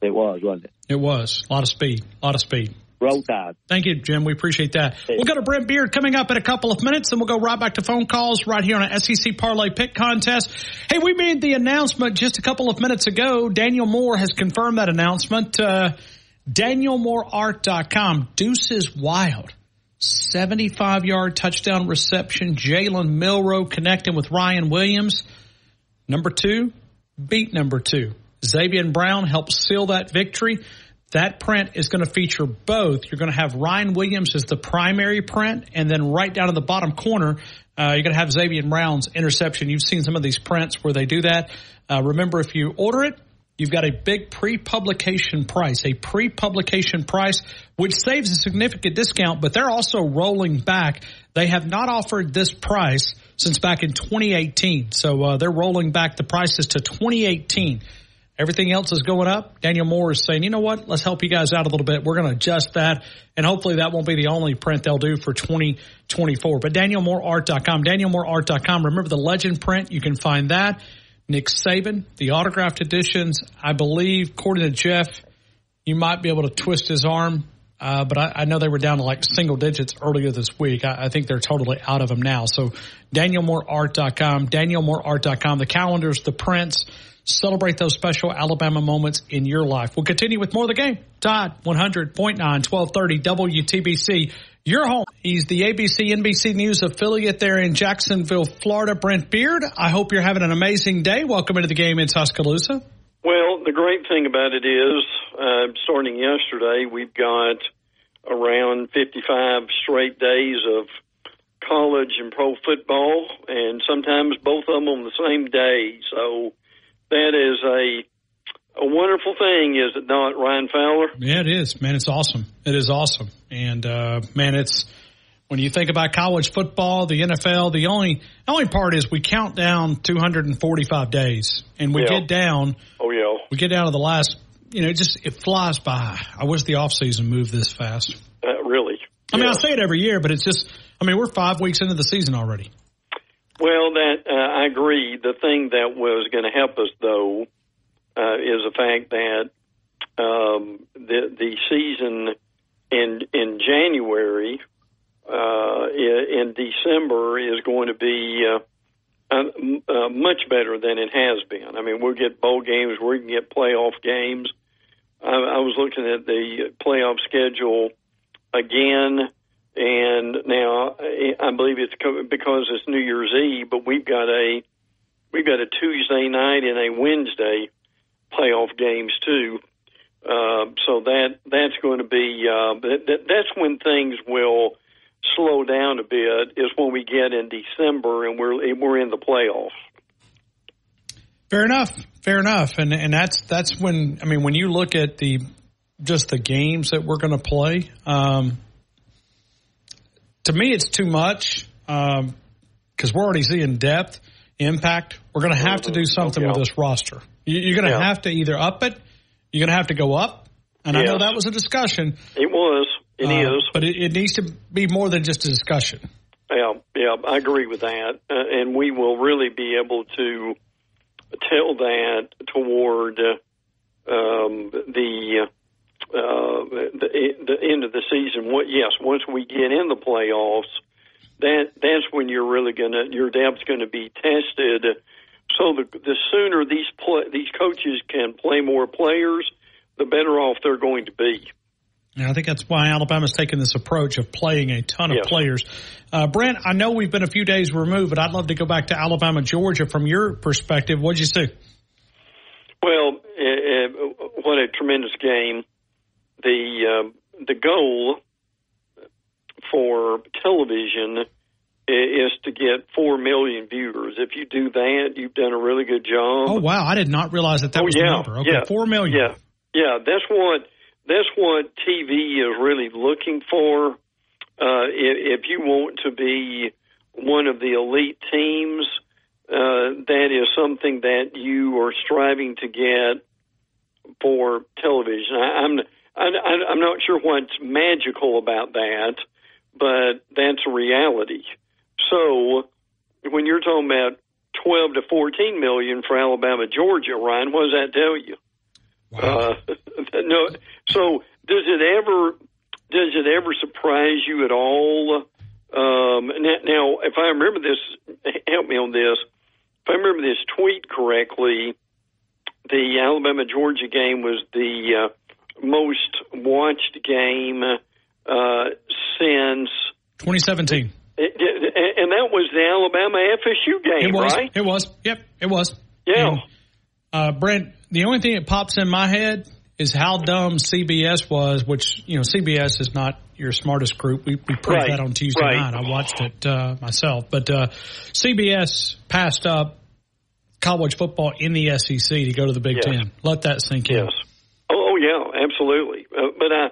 It was, wasn't it? It was a lot of speed, a lot of speed. Roll Tide. Thank you, Jim. We appreciate that. We'll go to Brent Beard coming up in a couple of minutes, and we'll go right back to phone calls right here on an SEC Parlay Pick Contest. Hey, we made the announcement just a couple of minutes ago. Daniel Moore has confirmed that announcement. Uh, DanielMooreArt.com. Deuce is wild. 75 yard touchdown reception. Jalen Milroe connecting with Ryan Williams. Number two, beat number two. Zabien Brown helped seal that victory. That print is going to feature both. You're going to have Ryan Williams as the primary print, and then right down in the bottom corner, uh, you're going to have Zabien Brown's interception. You've seen some of these prints where they do that. Uh, remember, if you order it, you've got a big pre-publication price, a pre-publication price, which saves a significant discount, but they're also rolling back. They have not offered this price since back in 2018. So uh, they're rolling back the prices to 2018. Everything else is going up. Daniel Moore is saying, you know what? Let's help you guys out a little bit. We're going to adjust that. And hopefully that won't be the only print they'll do for 2024. But DanielMooreArt.com, DanielMooreArt.com. Remember the legend print. You can find that. Nick Saban, the autographed editions. I believe, according to Jeff, you might be able to twist his arm. Uh, but I, I know they were down to like single digits earlier this week. I, I think they're totally out of them now. So DanielMooreArt.com, DanielMooreArt.com, the calendars, the prints, celebrate those special Alabama moments in your life. We'll continue with more of the game. Tide, 100.9, 1230 WTBC. Your home. He's the ABC NBC News affiliate there in Jacksonville, Florida. Brent Beard, I hope you're having an amazing day. Welcome into the game in Tuscaloosa. Well, the great thing about it is, uh, starting yesterday, we've got around 55 straight days of college and pro football, and sometimes both of them on the same day. So that is a a wonderful thing, is it not, Ryan Fowler? Yeah, it is, man. It's awesome. It is awesome, and uh, man, it's when you think about college football, the NFL, the only the only part is we count down 245 days, and we Yeah. get down. Oh yeah. We get down to the last. You know, it just it flies by. I wish the off season moved this fast. Uh, really. I mean, I say it every year, but it's just. I mean, we're five weeks into the season already. Well, that uh, I agree. The thing that was going to help us, though, uh, is the fact that um, the the season in in January, uh, in December is going to be uh, uh, much better than it has been. I mean, we'll get bowl games, we can get playoff games. I, I was looking at the playoff schedule again. And now I believe it's because it's New Year's Eve, but we've got a we've got a Tuesday night and a Wednesday playoff games too. Uh, so that that's going to be uh, that, that, that's when things will slow down a bit. Is when we get in December and we're we're in the playoffs. Fair enough. Fair enough. And and that's that's when I mean when you look at the just the games that we're going to play. Um, to me, it's too much because we're already seeing depth, impact. We're going to have to do something with this roster. You, you're going to Yeah. have to either up it. You're going to have to go up. And I know that was a discussion. It was. It is. uh, but it, it needs to be more than just a discussion. Yeah, yeah, I agree with that, uh, and we will really be able to tell that toward uh, um, the uh, the the end of the season. What? Yes, once we get in the playoffs, that that's when you're really gonna your depth's going to be tested. So the the sooner these play, these coaches can play more players, the better off they're going to be. And I think that's why Alabama's taking this approach of playing a ton of Yes. players. Uh, Brent, I know we've been a few days removed, but I'd love to go back to Alabama, Georgia from your perspective. What'd you see? Well, uh, uh, what a tremendous game! The uh, the goal for television is to get four million viewers. If you do that, you've done a really good job. Oh wow, I did not realize that that Oh, was yeah, the number. Okay, yeah, four million. Yeah, yeah. That's what that's what TV is really looking for. Uh, if, if you want to be one of the elite teams, uh, that is something that you are striving to get for television. I, I'm I, I- I'm not sure what's magical about that, but that's a reality. So when you're talking about 12 to 14 million for Alabama, Georgia, Ryan, what does that tell you? Uh, no. So does it ever does it ever surprise you at all? Um, now, now, if I remember this, help me on this. If I remember this tweet correctly, the Alabama Georgia game was the uh, most watched game uh, since, 2017. and that was the Alabama FSU game, It was. right? It was. Yep, it was. Yeah. And, uh, Brent, the only thing that pops in my head is how dumb CBS was, which, you know, CBS is not your smartest group. We, we proved Right. that on Tuesday Right. night. I watched it uh, myself. But uh, CBS passed up college football in the SEC to go to the Big Yes. Ten. Let that sink in. Yes. Oh, oh yeah, absolutely. Uh, but uh,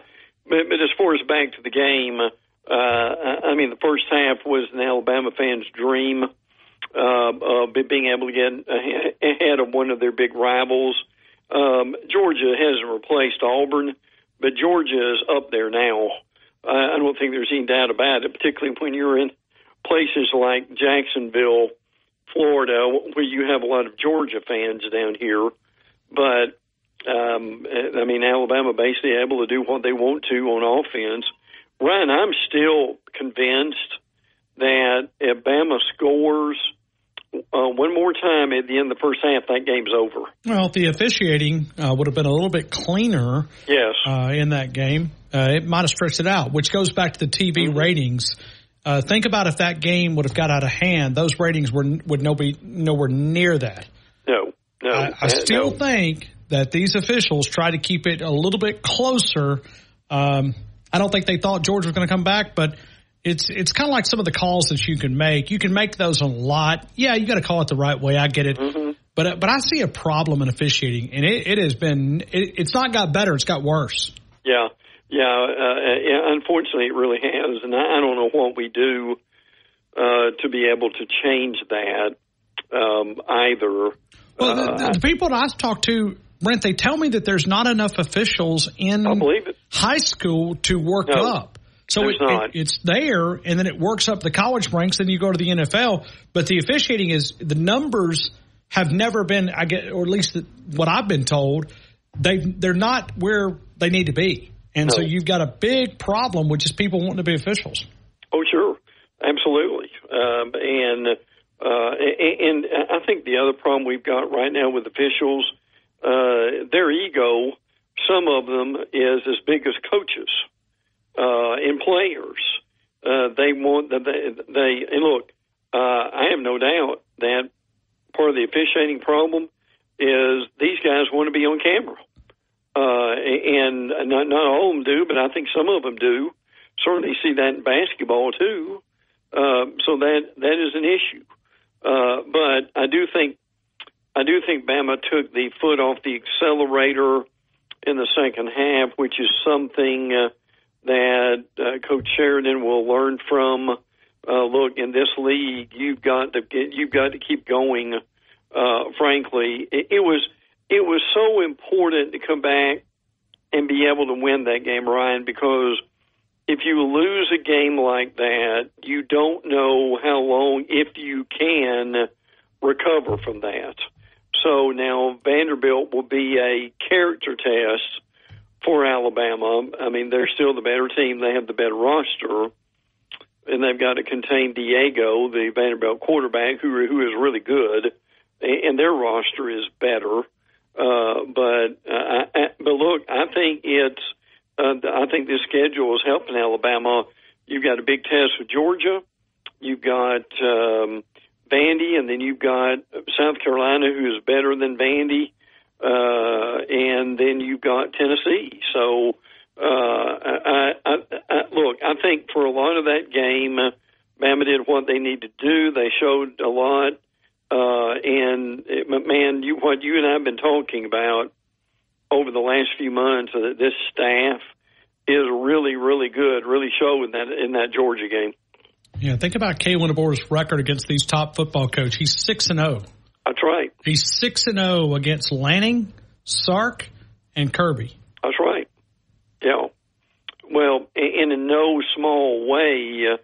but, but as far as back to the game, uh, I mean, the first half was an Alabama fan's dream uh, of being able to get ahead of one of their big rivals. Um, Georgia hasn't replaced Auburn, but Georgia is up there now. I I don't think there's any doubt about it, particularly when you're in places like Jacksonville, Florida, where you have a lot of Georgia fans down here. But um, I mean, Alabama basically able to do what they want to on offense. Ryan, I'm still convinced that if Bama scores uh, one more time at the end of the first half, that game's over. Well, the officiating uh, would have been a little bit cleaner Yes. uh, in that game. Uh, it might have stretched it out, which goes back to the TV Mm-hmm. ratings. Uh, think about if that game would have got out of hand; those ratings were would no be nowhere near that. No, no. I, I uh, still no. think that these officials try to keep it a little bit closer. Um, I don't think they thought George was going to come back, but it's it's kind of like some of the calls that you can make. You can make those a lot. Yeah, you got to call it the right way. I get it. Mm-hmm. But uh, but I see a problem in officiating, and it, it has been. It, it's not got better. It's got worse. Yeah. Yeah, uh, yeah, unfortunately, it really has, and I, don't know what we do uh, to be able to change that um, either. Well, the, Uh, the, the people that I've talked to, Brent, they tell me that there's not enough officials in high school to work No, up. So it, not. it, it's there, and then it works up the college ranks. Then you go to the NFL. But the officiating is the numbers have never been, I get, or at least what I've been told, they they're not where they need to be, and so you've got a big problem, which is people wanting to be officials. Oh, sure, absolutely, um, and uh, and, and I think the other problem we've got right now with officials, uh, their ego, some of them is as big as coaches uh, and players. Uh, they want that they, they and look. Uh, I have no doubt that part of the officiating problem is these guys want to be on camera. Uh, and not, not all of them do, but I think some of them do. Certainly see that in basketball too. Uh, so that that is an issue. Uh, but I do think I do think Bama took the foot off the accelerator in the second half, which is something uh, that uh, Coach Sheridan will learn from. Uh, look, in this league, you've got to get, you've got to keep going. Uh, frankly, it, it was it was so important to come back and be able to win that game, Ryan, because if you lose a game like that, you don't know how long, if you can, recover from that. So now Vanderbilt will be a character test for Alabama. I mean, they're still the better team. They have the better roster, and they've got to contain Diego, the Vanderbilt quarterback, who who is really good, and their roster is better. Uh, but uh, I, but look, I think it's uh, I think this schedule is helping Alabama. You've got a big test with Georgia. You've got um, Vandy, and then you've got South Carolina, who is better than Vandy, uh, and then you've got Tennessee. So, uh, I, I, I, look, I think for a lot of that game, uh, Bama did what they need to do. They showed a lot, uh, and it, man, you what you and I have been talking about over the last few months, uh, this staff is really, really good. Really showed that in that Georgia game. Yeah, think about Kalen DeBoer's record against these top football coaches. He's six and zero. That's right. He's six and zero against Lanning, Sark, and Kirby. That's right. Yeah. Well, and in no small way uh,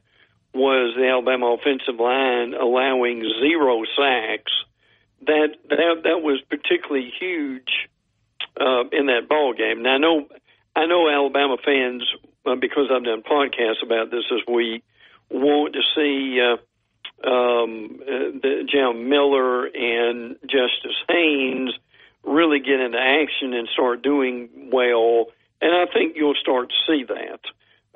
was the Alabama offensive line allowing zero sacks. That that that was particularly huge uh, in that ball game. Now I know I know Alabama fans uh, because I've done podcasts about this this week want to see uh, um, uh, the Jam Miller and Justice Haynes really get into action and start doing well. And I think you'll start to see that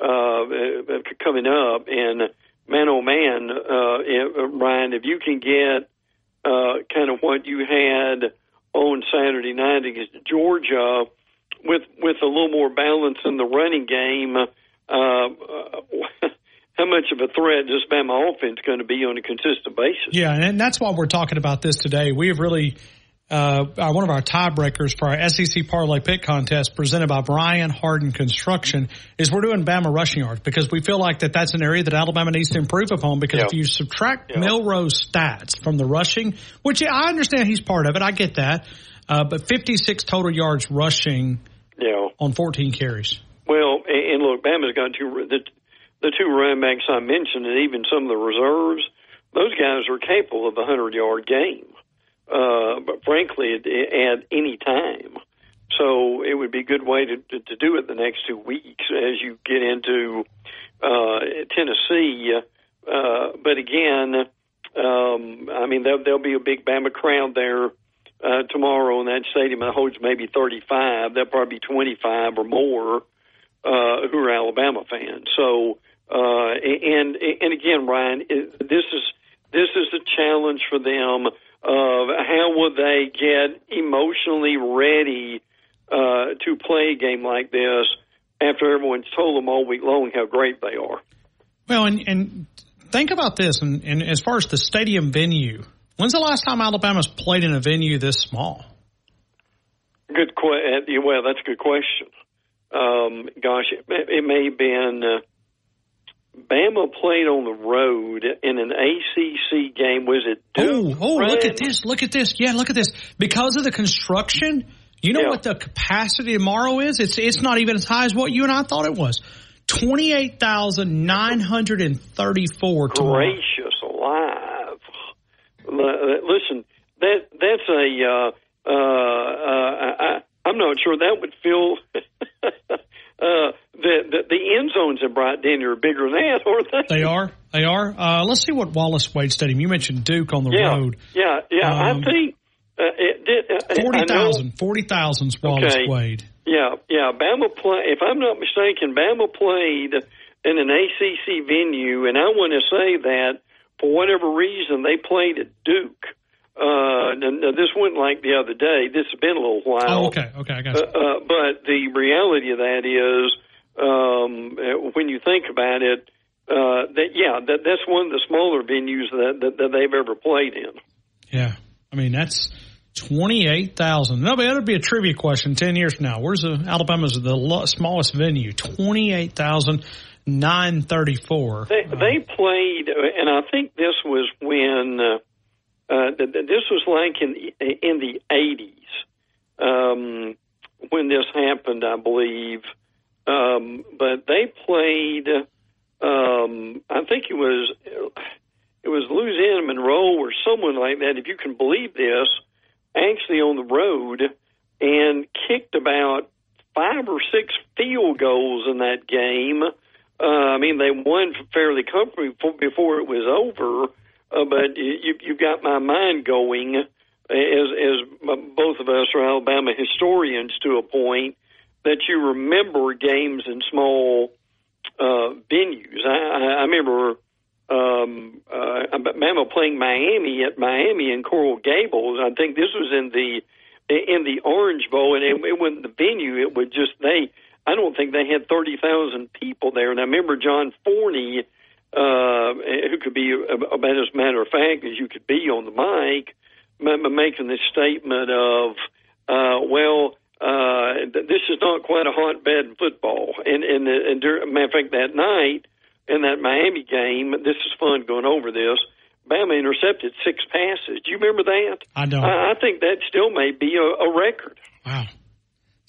uh, uh, coming up. And man, oh man, uh, uh, Ryan, if you can get uh, kind of what you had on Saturday night against Georgia with with a little more balance in the running game, uh, uh, how much of a threat is Bama offense going to be on a consistent basis? Yeah, and that's why we're talking about this today. We have really uh, uh, one of our tiebreakers for our SEC Parlay Pick Contest presented by Brian Harden Construction is we're doing Bama rushing yards because we feel like that that's an area that Alabama needs to improve upon because if you subtract Milroe's stats from the rushing, which I understand he's part of it, I get that, uh, but 56 total yards rushing Yeah. on 14 carries. Well, and, and look, Bama's got two the two running backs I mentioned, and even some of the reserves. Those guys are capable of a hundred yard game, uh, but frankly, at, any time. So it would be a good way to, to, to do it the next two weeks as you get into uh, Tennessee. Uh, but again, um, I mean, there'll, there'll be a big Bama crowd there uh, tomorrow in that stadium. It holds maybe 35. There'll probably be 25 or more uh, who are Alabama fans. So, uh, and and again, Ryan, this is this is a challenge for them of how will they get emotionally ready uh, to play a game like this after everyone's told them all week long how great they are. Well, and, and think about this, and, and as far as the stadium venue, when's the last time Alabama's played in a venue this small? Good que- uh, Well, that's a good question. Um, gosh, it, may- it may have been. Uh, Bama played on the road in an ACC game. Was it Oh, Duke? oh, look at this. Look at this. Yeah, look at this. Because of the construction, you know what the capacity tomorrow is? It's it's not even as high as what you and I thought it was. 28,934 tomorrow. gracious alive! Uh, Listen, that that's a. Uh, uh, uh, I, I'm not sure that would fill. uh, the, the the end zones in Bryant Denny are bigger than that, aren't they? They are. They are. Uh, let's see what Wallace Wade Stadium. You mentioned Duke on the Yeah, road. yeah, yeah. Um, I think uh, it did. Uh, I 40,000. 40,000 is Wallace Okay. Wade. Yeah, yeah. Bama play. If I'm not mistaken, Bama played in an ACC venue, and I want to say that for whatever reason they played at Duke. Uh, now, now this wasn't like the other day. This has been a little while. Oh, okay. Okay, I got Uh, you. uh, but the reality of that is, um, uh, when you think about it, uh, that yeah, that that's one of the smaller venues that that, that they've ever played in. Yeah. I mean, that's 28,000. No, but that'll be a trivia question 10 years from now. Where's the Alabama's the lo- smallest venue? 28,934. They they played, and I think this was when uh, uh, th- th- this was like in in the eighties um, when this happened, I believe. Um, but they played. Um, I think it was it was Louisiana Monroe or someone like that, if you can believe this, actually on the road and kicked about five or six field goals in that game. Uh, I mean, they won fairly comfortably before it was over. Uh, but you, you've got my mind going, as as both of us are Alabama historians to a point, that you remember games in small uh, venues. I, I, I remember um, uh, Alabama playing Miami at Miami in Coral Gables. I think this was in the in the Orange Bowl, and it, it wasn't the venue. It was just they. I don't think they had thirty thousand people there. And I remember John Forney, uh, who could be about as a matter of fact as you could be on the mic, ma- ma- making this statement of, uh, well. Uh, th- this is not quite a hotbed in football, and and, and during, matter of fact, that night in that Miami game, this is fun going over this. Bama intercepted six passes. Do you remember that? I don't. I, I think that still may be a, a record. Wow.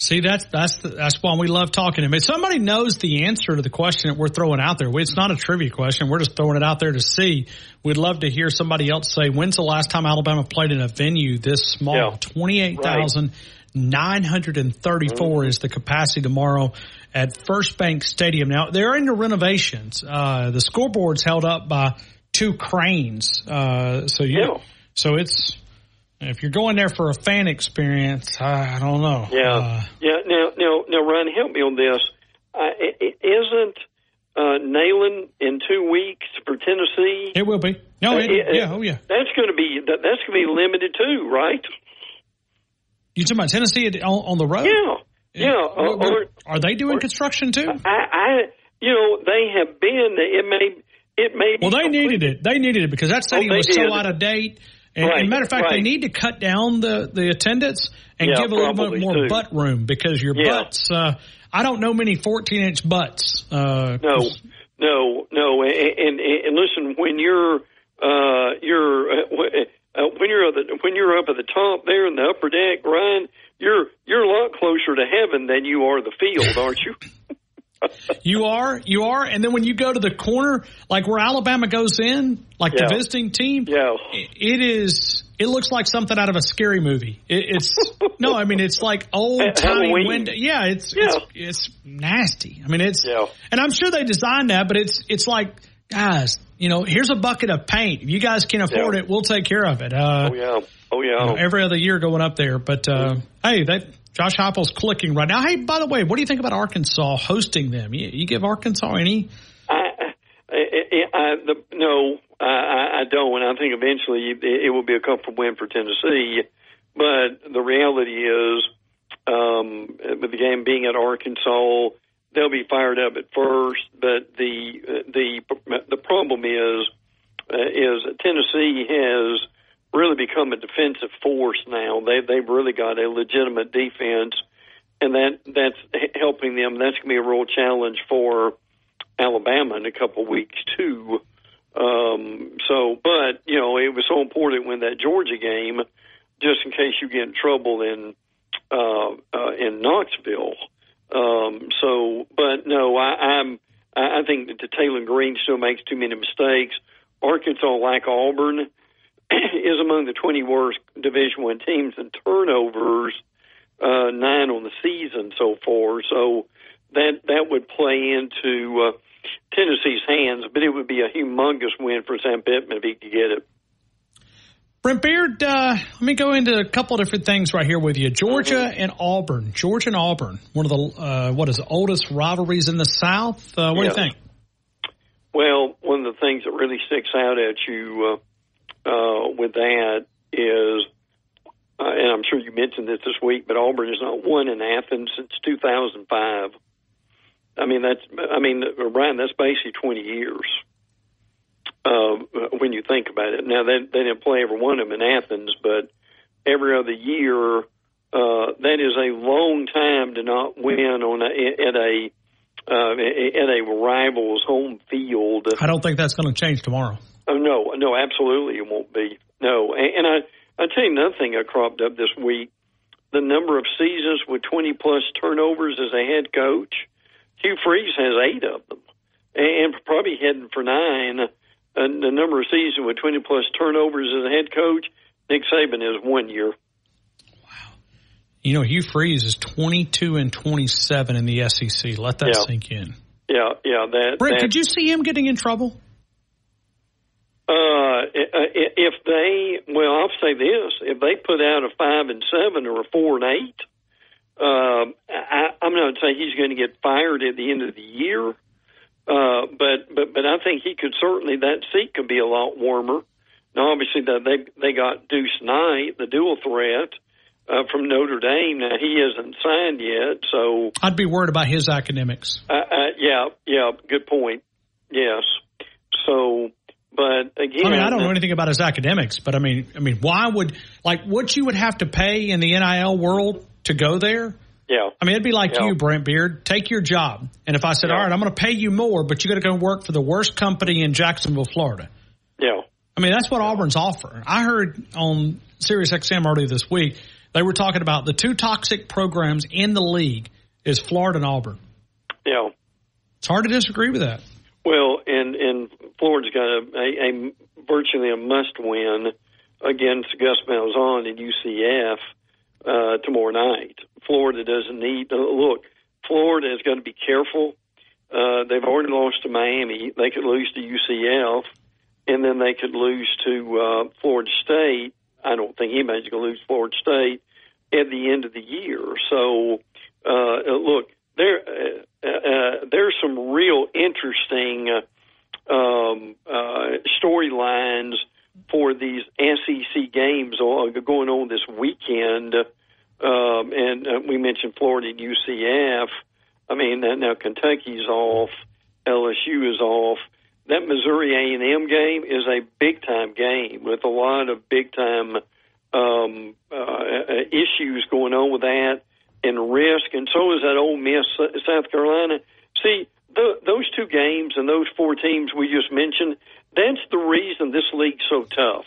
See, that's that's the, that's why we love talking to him. If somebody knows the answer to the question that we're throwing out there, it's not a trivia question. We're just throwing it out there to see. We'd love to hear somebody else say, "When's the last time Alabama played in a venue this small? Yeah. Twenty-eight thousand nine hundred and thirty-four is the capacity tomorrow at First Bank Stadium. Now they're into renovations. Uh, the scoreboard's held up by two cranes. Uh, so yeah, so it's if you're going there for a fan experience, I, don't know. Yeah, Uh, yeah. Now, now, now, Ryan, help me on this. Uh, i- i- isn't uh, Neyland in two weeks for Tennessee? It will be. No, it, Uh, yeah, oh yeah. That's going to be that, that's going to be limited too, right? You talking about Tennessee on, on the road? Yeah, yeah. Uh, or, Are they doing construction too? I, I, you know, they have been. It may, it may. Be Well, they needed it. They needed it because that stadium Oh, was so out of date. And, Right, and matter of fact, they need to cut down the, the attendance and Yeah, give a little bit more too. butt room because your Yeah. butts. Uh, I don't know many 14 inch butts. Uh, No, no, no. And, and, and listen, when you're uh, you're uh, uh, when you're the, when you're up at the top there in the upper deck, Ryan, you're you're a lot closer to heaven than you are the field, aren't you? You are, you are, and then when you go to the corner, like where Alabama goes in, like Yeah. the visiting team, yeah, it is. It looks like something out of a scary movie. It, it's no, I mean it's like old tiny window. Yeah, it's it's it's nasty. I mean it's, Yeah. and I'm sure they designed that, but it's it's like guys, you know, here's a bucket of paint. If you guys can afford Yeah. it, we'll take care of it. Uh, oh yeah, oh yeah. you know, every other year going up there. But uh, hey, that Josh Heupel's clicking right now. Hey, by the way, what do you think about Arkansas hosting them? You, you give Arkansas any? I, I, I, the, no, I don't. I think eventually it, it will be a comfortable win for Tennessee. But the reality is, um, with the game being at Arkansas, they'll be fired up at first. But the the the problem is uh, is Tennessee has really become a defensive force now. They they've really got a legitimate defense. and that that's helping them. That's going to be a real challenge for Alabama in a couple weeks too. Um, so, but you know, it was so important when that Georgia game, just in case you get in trouble in uh, uh, in Knoxville. Um, so, but no, I, I'm I think that the Taylen Green still makes too many mistakes. Arkansas, like Auburn, is among the 20 worst Division One teams in turnovers, uh, nine on the season so far. So that that would play into uh, Tennessee's hands, but it would be a humongous win for Sam Pittman if he could get it. Brent Beard, uh, let me go into a couple of different things right here with you. Georgia mm-hmm. and Auburn. Georgia and Auburn, one of the uh, what is the oldest rivalries in the South. Uh, what yeah. do you think? Well, one of the things that really sticks out at you uh, with that is, uh, and I'm sure you mentioned this this week, but Auburn has not won in Athens since 2005. I mean that's I mean Ryan, that's basically 20 years uh, when you think about it. Now they they didn't play every one of them in Athens, but every other year uh, that is a long time to not win on a, at a uh, at a rival's home field. I don't think that's going to change tomorrow. Oh no, no, absolutely it won't be. No, and, and I I tell you another thing I cropped up this week: the number of seasons with 20 plus turnovers as a head coach. Hugh Freeze has eight of them, and probably heading for nine. And the number of seasons with 20 plus turnovers as a head coach. Nick Saban is one year. Wow. You know, Hugh Freeze is 22 and 27 in the SEC. Let that yeah. sink in. Yeah, yeah. That. Brent, that, could you see him getting in trouble? Uh, if they, well, I'll say this: if they put out a five and seven or a four and eight, uh, I, I'm not saying he's going to get fired at the end of the year, uh, but but but I think he could certainly that seat could be a lot warmer. Now, obviously, that they they got Deuce Knight, the dual threat uh, from Notre Dame. Now he hasn't signed yet, so I'd be worried about his academics. Uh, uh, yeah, yeah, good point. Yes. So, but again, I mean, I don't know anything about his academics, but I mean, I mean, why would like what you would have to pay in the NIL world to go there? Yeah. I mean, it'd be like yeah. you, Brent Beard. Take your job. And if I said, yeah. all right, I'm going to pay you more, but you got to go work for the worst company in Jacksonville, Florida. Yeah. I mean, that's what Auburn's offering. I heard on Sirius XM earlier this week, they were talking about the two toxic programs in the league is Florida and Auburn. Yeah. It's hard to disagree with that. Well, and, and Florida's got a, a, a virtually a must win against Gus Malzahn and UCF uh, tomorrow night. Florida doesn't need. Uh, look, Florida has got to be careful. Uh, they've already lost to Miami. They could lose to UCF, and then they could lose to uh, Florida State. I don't think anybody's going to lose Florida State at the end of the year. So, uh, look, there uh, uh, there's some real interesting uh, um, uh, storylines for these SEC games going on this weekend. Um, and uh, we mentioned Florida and UCF. I mean, now Kentucky's off, LSU is off. That Missouri A and M game is a big time game with a lot of big time um, uh, issues going on with that and risk, and so is that Ole Miss South Carolina. See, the, those two games and those four teams we just mentioned that's the reason this league's so tough.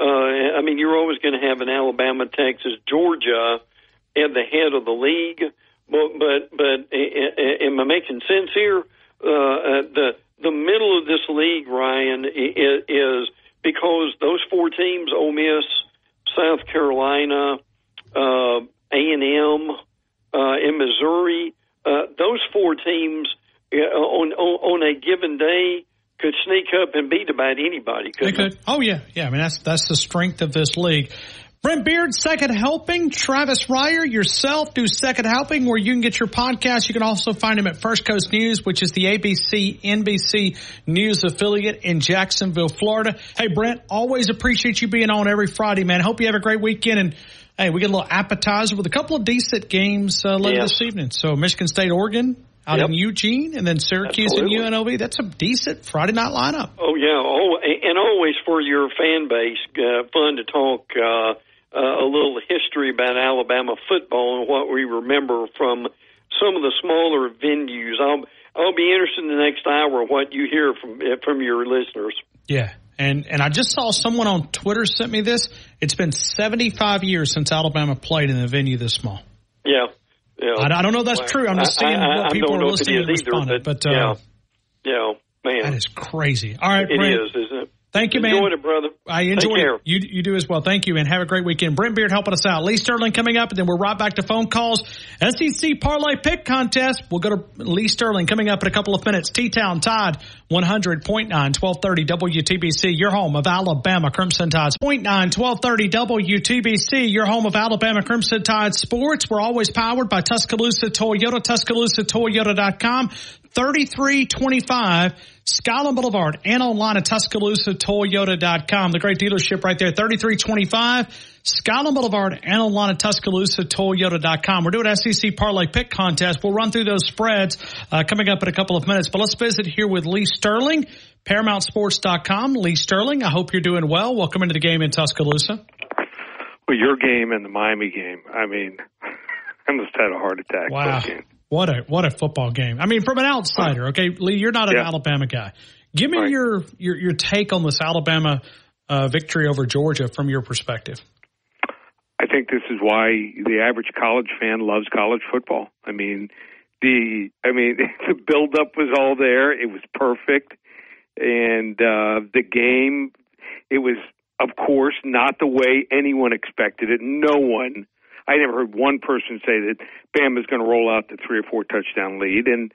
Uh, I mean, you're always going to have an Alabama, Texas, Georgia at the head of the league. But but but am I making sense here? Uh, uh, the the middle of this league, Ryan, is because those four teams: Ole Miss, South Carolina, uh, A and M, uh, in Missouri. Uh, those four teams uh, on, on on a given day could sneak up and beat about anybody. They could. Oh yeah, yeah. I mean that's that's the strength of this league. Brent Beard, Second Helping. Travis Reier, yourself, do Second Helping, where you can get your podcast. You can also find him at First Coast News, which is the ABC NBC News affiliate in Jacksonville, Florida. Hey, Brent, always appreciate you being on every Friday, man. Hope you have a great weekend. And hey, we get a little appetizer with a couple of decent games uh, later this evening. So Michigan State, Oregon, out Yep. in Eugene, and then Syracuse Absolutely. and UNLV. That's a decent Friday night lineup. Oh yeah, oh, and always for your fan base, uh, fun to talk uh, uh, a little history about Alabama football and what we remember from some of the smaller venues. I'll I'll be interested in the next hour what you hear from from your listeners. Yeah. And and I just saw someone on Twitter sent me this. It's been 75 years since Alabama played in a venue this small. Yeah. Yeah. I, I don't know if that's true. I'm just seeing I- I- what people are listening either, responding. but, But, uh, yeah. Yeah, man. that is crazy. All right, It Brent. is, isn't it? Thank you, man. Enjoyed it, brother. I enjoyed it. You you do as well. Thank you, and have a great weekend. Brent Beard helping us out. Lee Sterling coming up, and then we're right back to phone calls. SEC parlay pick contest. We'll go to Lee Sterling coming up in a couple of minutes. T Town Tide 100.9 1230 WTBC. Your home of Alabama Crimson Tides. 0.9 1230 WTBC. Your home of Alabama Crimson Tide sports. We're always powered by Tuscaloosa Toyota. TuscaloosaToyota.com. 3325 Skyland Boulevard and online at TuscaloosaToyota.com. The great dealership right there, 3325 Skyland Boulevard and online at TuscaloosaToyota.com. We're doing SEC Parlay Pick Contest. We'll run through those spreads uh, coming up in a couple of minutes, but let's visit here with Lee Sterling, ParamountSports.com. Lee Sterling, I hope you're doing well. Welcome into the game in Tuscaloosa. Well, your game and the Miami game. I mean, I must have had a heart attack. Wow. What a what a football game. I mean, from an outsider, okay, Lee, you're not an Yeah. Alabama guy. Give me your, your your take on this Alabama uh, victory over Georgia from your perspective. I think this is why the average college fan loves college football. I mean, the I mean the build up was all there. It was perfect, and uh, the game it was of course not the way anyone expected it. No one. I never heard one person say that Bama's going to roll out the three or four touchdown lead, and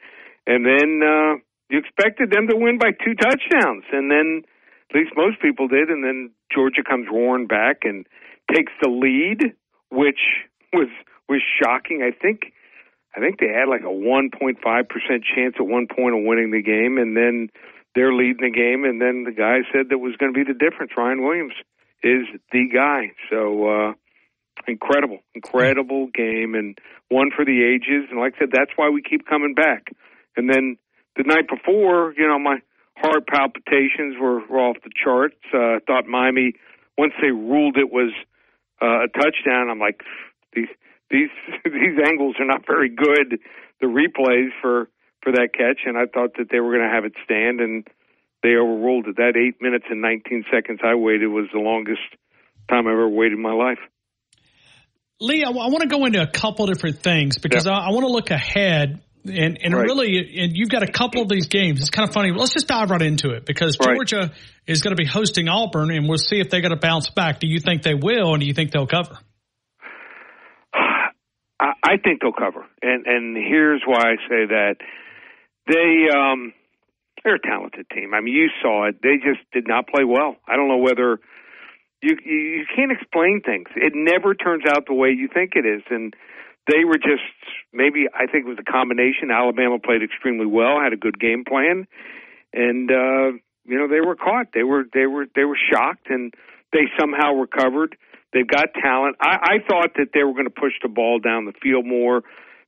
and then uh, you expected them to win by two touchdowns, and then at least most people did, and then Georgia comes roaring back and takes the lead, which was was shocking. I think I think they had like a 1.5 percent chance at one point of winning the game, and then they're leading the game, and then the guy said that was going to be the difference. Ryan Williams is the guy. So uh, incredible, incredible game, and one for the ages. And like I said, that's why we keep coming back. And then the night before, you know, my heart palpitations were, were off the charts. Uh, I thought Miami, once they ruled it was uh, a touchdown, I'm like, these these these angles are not very good. The replays for for that catch, and I thought that they were going to have it stand, and they overruled it. That eight minutes and 19 seconds I waited was the longest time I've ever waited in my life. Lee, I, want to go into a couple different things because I, I want to look ahead and, and Right. really, and you've got a couple of these games. It's kind of funny. Let's just dive right into it because Right. Georgia is going to be hosting Auburn, and we'll see if they're going to bounce back. Do you think they will, and do you think they'll cover? I, I think they'll cover, and and here's why I say that they um they're a talented team. I mean, you saw it; they just did not play well. I don't know whether you you, can't explain things. It never turns out the way you think it is, and they were just maybe I think it was a combination. Alabama played extremely well, had a good game plan, and uh, you know they were caught. They were they were they were shocked, and they somehow recovered. They've got talent. I, I thought that they were going to push the ball down the field more,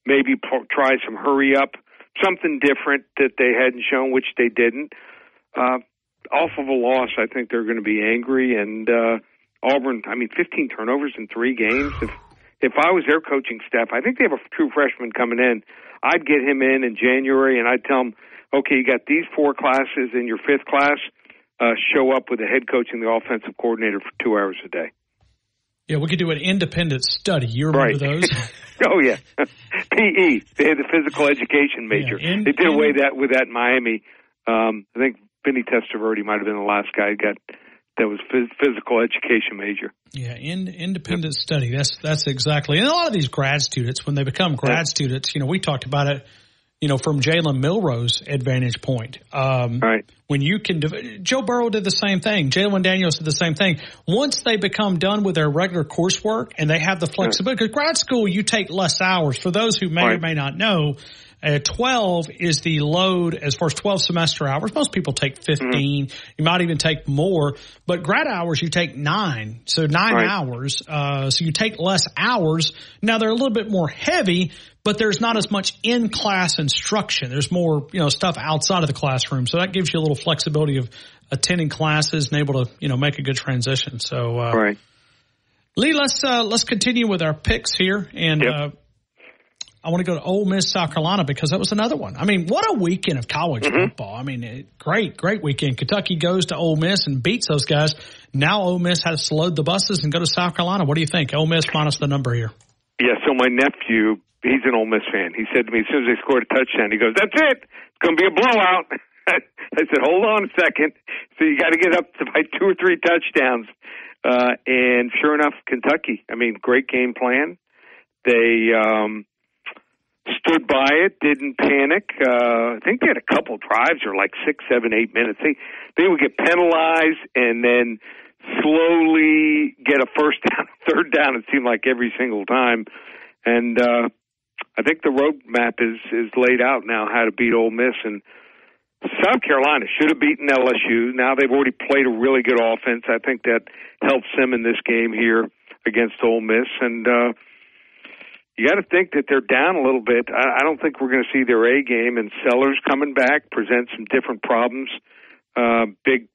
maybe try some hurry up, something different that they hadn't shown, which they didn't. Uh, off of a loss, I think they're going to be angry. And uh, Auburn, I mean, 15 turnovers in three games. If if I was their coaching staff, I think they have a true freshman coming in. I'd get him in in January, and I'd tell him, okay, you got these four classes in your fifth class. Uh, show up with the head coach and the offensive coordinator for two hours a day. Yeah, we could do an independent study. You remember Right. those? Oh yeah, PE. They had the physical education major. in- they did in- away that with that in Miami. Um, I think Vinny Testaverde might have been the last guy who got that was phys- physical education major. Yeah, in, independent study. That's that's exactly. And a lot of these grad students, when they become grad students, you know, we talked about it. You know, from Jalen Milroe's advantage point. Um, right. When you can, Joe Burrow did the same thing. Jayden Daniels did the same thing. Once they become done with their regular coursework and they have the flexibility, because grad school you take less hours. For those who may or may not know, uh, 12 is the load as far as 12 semester hours. Most people take 15. You might even take more, but grad hours you take nine. So nine Right. hours. Uh, so you take less hours. Now they're a little bit more heavy, but there's not as much in class instruction. There's more, you know, stuff outside of the classroom. So that gives you a little flexibility of attending classes and able to, you know, make a good transition. So, uh, Right. Lee, let's uh, let's continue with our picks here, and Yep. I want to go to Ole Miss, South Carolina, because that was another one. I mean, what a weekend of college football! I mean, it, great, great weekend. Kentucky goes to Ole Miss and beats those guys. Now Ole Miss has to load the buses and go to South Carolina. What do you think? Ole Miss minus the number here. Yeah, so my nephew, he's an Ole Miss fan. He said to me as soon as they scored a touchdown, he goes, "That's it. It's going to be a blowout." I said, "Hold on a second. So you got to get up to by two or three touchdowns." Uh, and sure enough, Kentucky. I mean, great game plan. They um, stood by it, didn't panic. Uh, I think they had a couple drives or like six, seven, eight minutes. They they would get penalized and then slowly get a first down, third down. It seemed like every single time, and uh, I think the roadmap is is laid out now how to beat Ole Miss and. South Carolina should have beaten LSU. Now they've already played a really good offense. I think that helps them in this game here against Ole Miss. And uh, you got to think that they're down a little bit. I, I don't think we're going to see their A game. And Sellers coming back presents some different problems. Uh, big.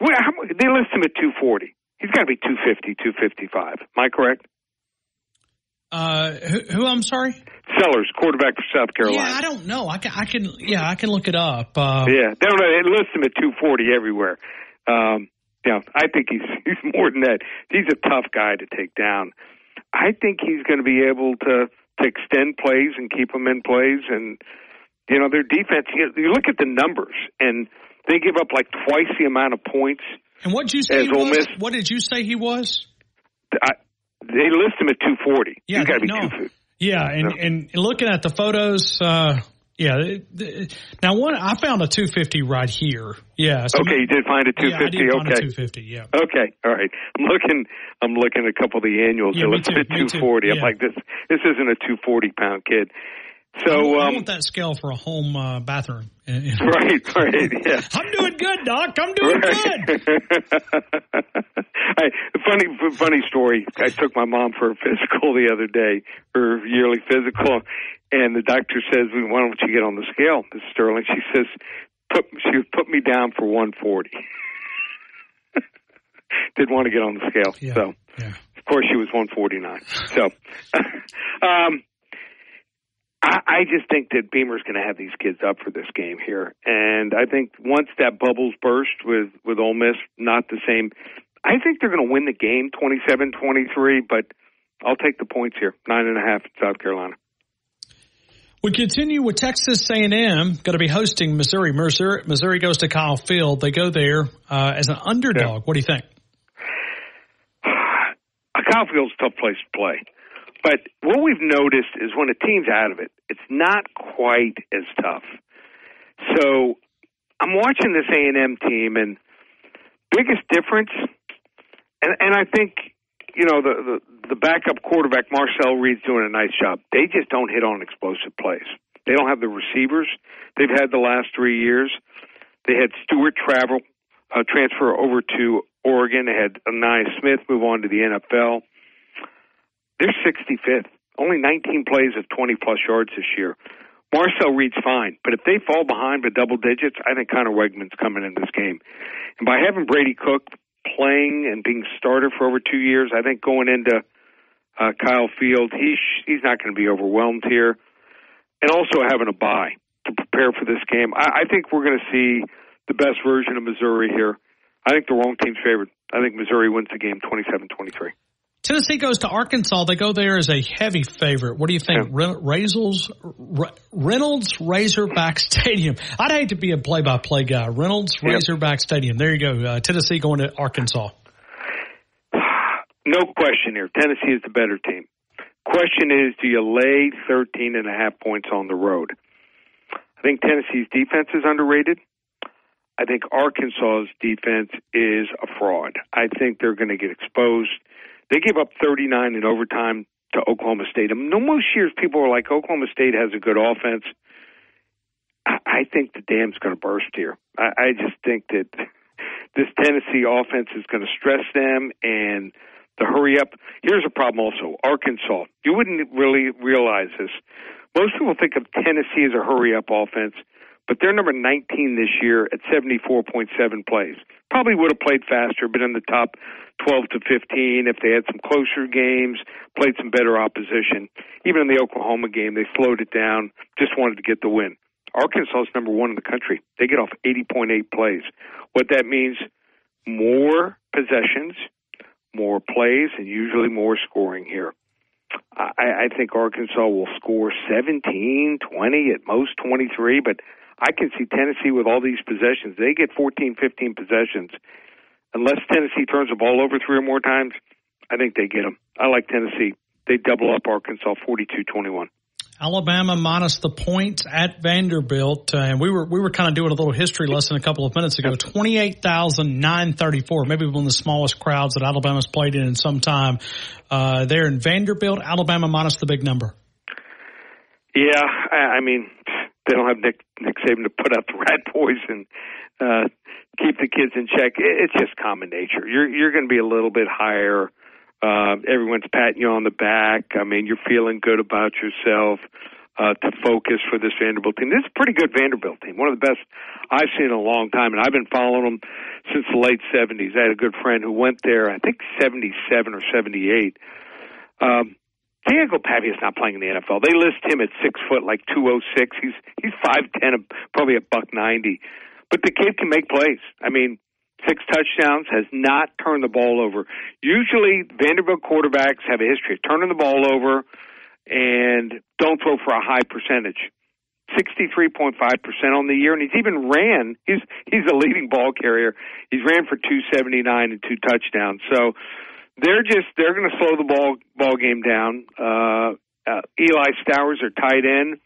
Well, how, they list him at 240. He's got to be 250, 255. Am I correct? Uh, who, who? I'm sorry. Sellers, quarterback for South Carolina. Yeah, I don't know. I can, I can, yeah, I can look it up. Uh, Yeah, they lists him at 240 everywhere. Um, yeah, I think he's he's more than that. He's a tough guy to take down. I think he's going to be able to to extend plays and keep them in plays. And you know their defense. You, you look at the numbers, and they give up like twice the amount of points. And what did you say he was? Miss- What did you say he was? I, they list him at 240. Yeah, he's got to be no. 250. Yeah, and, and looking at the photos, uh, yeah. Now, one I found a 250 right here. Yeah. so- okay, you did find a Yeah, I 250. did find a okay. 250. Yeah. Okay, all right. I'm looking. I'm looking at a couple of the annuals. Yeah, It me looks too, at me too, 240. I'm like this. This isn't a 240 pound kid. So I um, want that scale for a home uh, bathroom. right, right, yeah. I'm doing good, Doc. I'm doing good. I, funny, funny story. I took my mom for a physical the other day, her yearly physical, and the doctor says, "Why don't you get on the scale, Miss Sterling?" She says, "Put she put me down for 140." Didn't want to get on the scale, so of course she was 149. So, um, I, I just think that Beamer's going to have these kids up for this game here, and I think once that bubbles burst with with Ole Miss, not the same. I think they're going to win the game 27-23, but I'll take the points here, nine and a half, South Carolina. We continue with Texas A&M. Going to be hosting Missouri. Missouri, Missouri goes to Kyle Field. They go there uh, as an underdog. What do you think? A Kyle Field's a tough place to play. But what we've noticed is when a team's out of it, it's not quite as tough. So I'm watching this A&M team, and biggest difference, and, and I think you know the, the the backup quarterback Marcel Reed's doing a nice job. They just don't hit on explosive plays. They don't have the receivers they've had the last three years. They had Stewart travel uh, transfer over to Oregon. They had Ainias Smith move on to the NFL. They're 65th. Only 19 plays of 20 plus yards this year. Marcel Reed's fine, but if they fall behind by double digits, I think Conner Weigman's coming in this game. And by having Brady Cook playing and being starter for over two years, I think going into uh, Kyle Field, he's he's not going to be overwhelmed here. And also having a bye to prepare for this game, I, I think we're going to see the best version of Missouri here. I think the wrong team's favored. I think Missouri wins the game 27-23. Tennessee goes to Arkansas. They go there as a heavy favorite. What do you think? Re- Reynolds, Re- Reynolds Razorback Stadium. I'd hate to be a play-by-play guy. Reynolds Razorback Stadium. There you go. Uh, Tennessee going to Arkansas. No question here. Tennessee is the better team. Question is, do you lay 13 and a half points on the road? I think Tennessee's defense is underrated. I think Arkansas's defense is a fraud. I think they're going to get exposed. They gave up 39 in overtime to Oklahoma State. Mean, most years people are like, Oklahoma State has a good offense. I, I think the dam's going to burst here. I, I just think that this Tennessee offense is going to stress them and the hurry up. Here's a problem also Arkansas. You wouldn't really realize this. Most people think of Tennessee as a hurry up offense, but they're number 19 this year at 74.7 plays. Probably would have played faster, been in the top 12 to 15 if they had some closer games, played some better opposition. Even in the Oklahoma game, they slowed it down, just wanted to get the win. Arkansas is number one in the country. They get off 80.8 plays. What that means, more possessions, more plays, and usually more scoring here. I, I think Arkansas will score 17, 20, at most 23, but I can see Tennessee with all these possessions. They get 14, 15 possessions. Unless Tennessee turns the ball over three or more times, I think they get them. I like Tennessee. They double up Arkansas 42 21. Alabama minus the points at Vanderbilt, uh, and we were we were kind of doing a little history lesson a couple of minutes ago. Twenty eight thousand nine thirty four, maybe one of the smallest crowds that Alabama's played in in some time. Uh, there in Vanderbilt, Alabama minus the big number. Yeah, I, I mean they don't have Nick Nick Saban to put out the rat poison, uh, keep the kids in check. It, it's just common nature. You're you're going to be a little bit higher uh, everyone's patting you on the back. I mean, you're feeling good about yourself uh, to focus for this Vanderbilt team. This is a pretty good Vanderbilt team, one of the best I've seen in a long time, and I've been following them since the late '70s. I had a good friend who went there, I think '77 or '78. Um, Diego Pavia's not playing in the NFL. They list him at six foot, like two oh six. He's he's five ten, probably a buck ninety. But the kid can make plays. I mean, six touchdowns, has not turned the ball over. Usually, Vanderbilt quarterbacks have a history of turning the ball over and don't throw for a high percentage. 63.5% on the year, and he's even ran. He's he's a leading ball carrier. He's ran for 279 and two touchdowns. So they're just they're going to slow the ball ball game down. Uh, uh, Eli Stowers are tight end,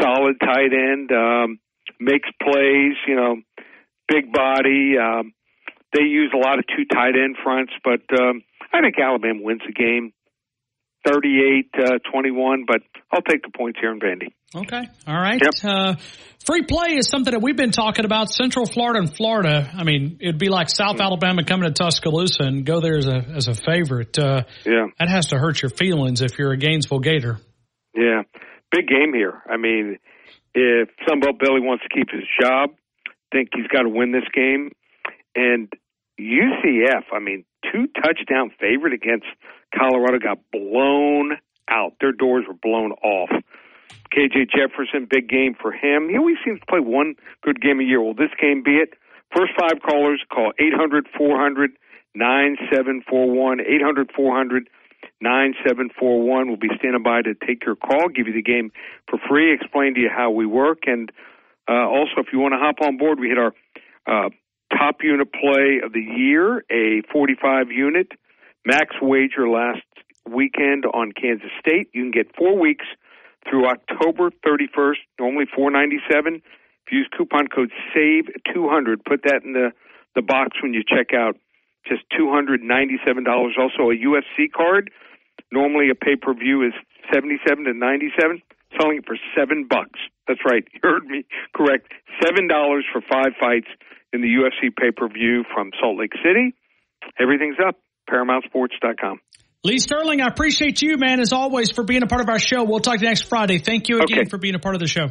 solid tight end, um, makes plays. You know, big body. Um, they use a lot of two tight end fronts, but um, I think Alabama wins the game 38 uh, but I'll take the points here in Vandy. Okay. All right. Yep. Uh, free play is something that we've been talking about. Central Florida and Florida. I mean, it'd be like South Alabama coming to Tuscaloosa and go there as a as a favorite. Uh, yeah. That has to hurt your feelings if you're a Gainesville Gator. Yeah. Big game here. I mean, if Sunbelt Billy wants to keep his job, think he's got to win this game. And UCF, I mean, two touchdown favorite against Colorado got blown out. Their doors were blown off. KJ Jefferson, big game for him. He always seems to play one good game a year. Will this game be it? First five callers call 800 400 9741. 800 400 9741. We'll be standing by to take your call, give you the game for free, explain to you how we work. And uh, also, if you want to hop on board, we hit our uh, top unit play of the year, a 45 unit max wager last weekend on Kansas State. You can get four weeks through October 31st, normally 497. If you use coupon code SAVE200, put that in the, the box when you check out. Just $297. Also, a UFC card. Normally, a pay per view is 77 to 97 selling it for seven bucks. That's right, you heard me correct. Seven dollars for five fights in the UFC pay per view from Salt Lake City. Everything's up. ParamountSports.com. Lee Sterling, I appreciate you, man, as always, for being a part of our show. We'll talk to you next Friday. Thank you again Okay. for being a part of the show.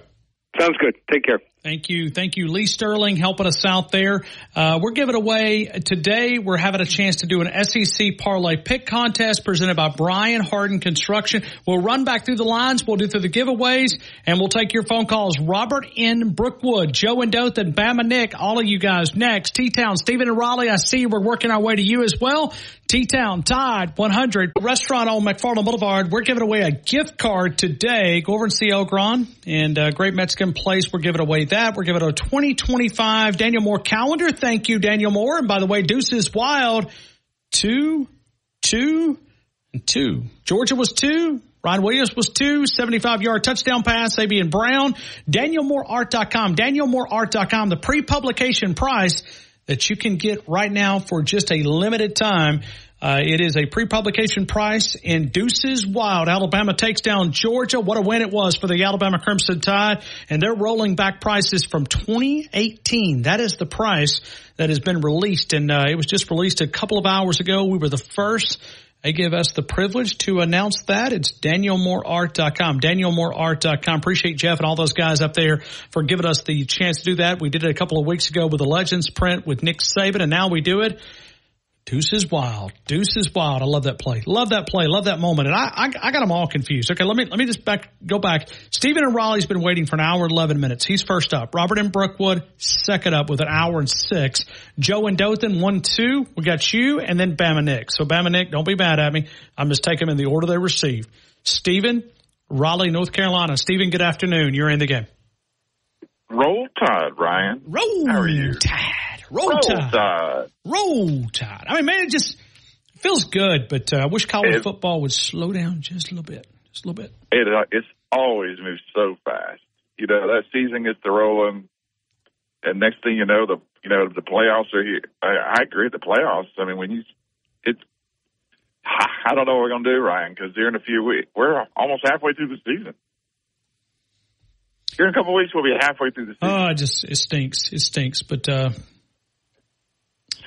Sounds good. Take care. Thank you. Thank you, Lee Sterling, helping us out there. Uh, we're giving away today. We're having a chance to do an SEC parlay pick contest presented by Brian Harden Construction. We'll run back through the lines. We'll do through the giveaways and we'll take your phone calls. Robert in Brookwood, Joe and Dothan, Bama Nick, all of you guys next. T-Town, Stephen and Raleigh. I see we're working our way to you as well. T-Town, Tide, 100, restaurant on McFarland Boulevard. We're giving away a gift card today. Go over and see El Gran and uh, Great Mexican Place. We're giving away that. We're giving a 2025 Daniel Moore calendar. Thank you, Daniel Moore. And by the way, Deuces Wild, two, two, and two. Georgia was two. Ryan Williams was two, 75 yard touchdown pass, Zabien Brown. DanielMooreArt.com. DanielMooreArt.com. The pre publication price that you can get right now for just a limited time. Uh, it is a pre-publication price in Deuces Wild. Alabama takes down Georgia. What a win it was for the Alabama Crimson Tide. And they're rolling back prices from 2018. That is the price that has been released. And uh, it was just released a couple of hours ago. We were the first They give us the privilege to announce that. It's danielmooreart.com. Danielmooreart.com. Appreciate Jeff and all those guys up there for giving us the chance to do that. We did it a couple of weeks ago with the Legends print with Nick Saban, and now we do it Deuce is wild. Deuce is wild. I love that play. Love that play. Love that moment. And I, I, I, got them all confused. Okay, let me let me just back go back. Stephen and Raleigh's been waiting for an hour and eleven minutes. He's first up. Robert and Brookwood second up with an hour and six. Joe and Dothan one two. We got you and then Bama Nick. So Bama Nick, don't be mad at me. I'm just taking them in the order they received. Stephen, Raleigh, North Carolina. Stephen, good afternoon. You're in the game. Roll Tide, Ryan. Roll How are you? Tide. Roll, Roll Tide. Tide. Roll Tide. I mean, man, it just feels good, but uh, I wish college It- football would slow down just a little bit. Just a little bit. It uh, it's always moves so fast. You know that season gets to rolling, and next thing you know, the you know the playoffs are here. I, I agree. The playoffs. I mean, when you it's I don't know what we're gonna do, Ryan, because here in a few weeks we're almost halfway through the season. Here in a couple of weeks we'll be halfway through the season. Oh, it just it stinks. It stinks. But uh,